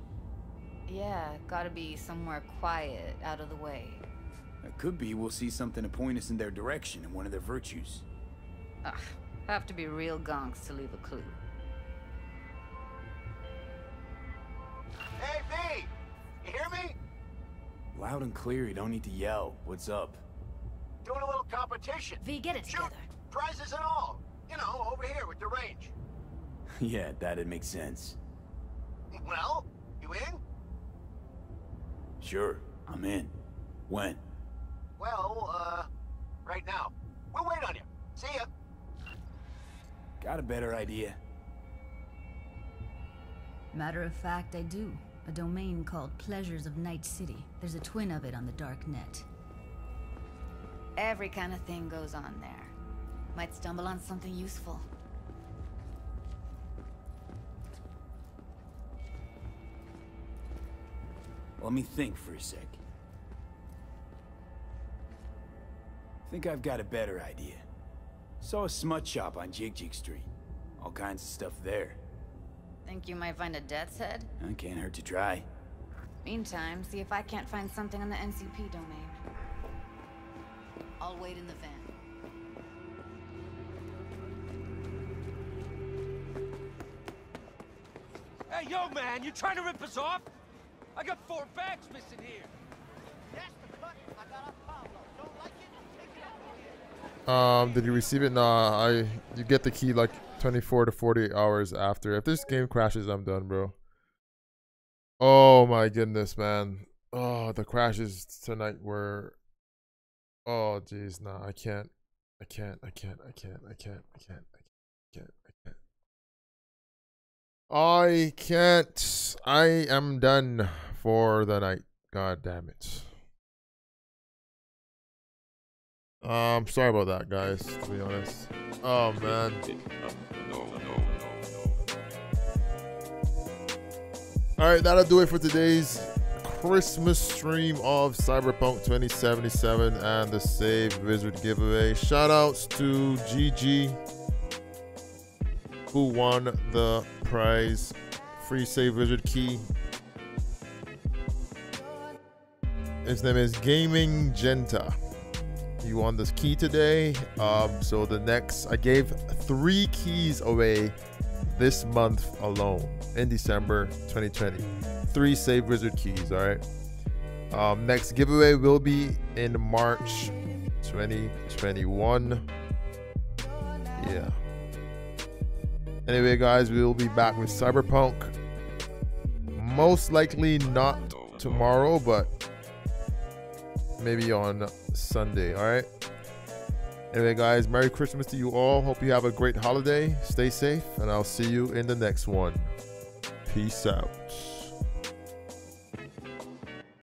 Yeah, gotta be somewhere quiet, out of the way. It could be we'll see something to point us in their direction and one of their virtues. Ugh, have to be real gonks to leave a clue. Hey, V! You hear me? Loud and clear, you don't need to yell. What's up? Doing a little competition. V, get it Shoot, prizes and all. You know, over here with the range. yeah, that'd make sense. Well, you in? Sure, I'm in. When? Well, uh, right now. We'll wait on you. See ya. Got a better idea? Matter of fact, I do. A domain called Pleasures of Night City. There's a twin of it on the dark net. Every kind of thing goes on there. Might stumble on something useful. Let me think for a sec. Think I've got a better idea. Saw a smut shop on Jig Jig Street. All kinds of stuff there. Think you might find a death's head? I can't hurt to try. Meantime, see if I can't find something on the NCP domain. I'll wait in the van. Hey, yo, man, you trying to rip us off? I got four bags missing here. Um, did you receive it? Nah, I you get the key like 24 to 48 hours after. If this game crashes, I'm done, bro. Oh my goodness, man. Oh, the crashes tonight were. Oh, jeez, nah, I can't, I can't, I can't, I can't, I can't, I can't, I can't, I can't. I can't. I am done for the night. God damn it. Um, sorry about that, guys. To be honest. Oh man. All right, that'll do it for today's Christmas stream of Cyberpunk 2077 and the Save Wizard giveaway. Shout outs to GG who won the prize free Save Wizard key. His name is Gaming Genta. He won this key today. Um, so the next, I gave three keys away this month alone in December 2020. Three Save Wizard keys, all right? Um, next giveaway will be in March 2021. Yeah. Anyway, guys, we will be back with Cyberpunk. Most likely not tomorrow, but maybe on Sunday, all right? Anyway, guys, Merry Christmas to you all. Hope you have a great holiday. Stay safe, and I'll see you in the next one. Peace out.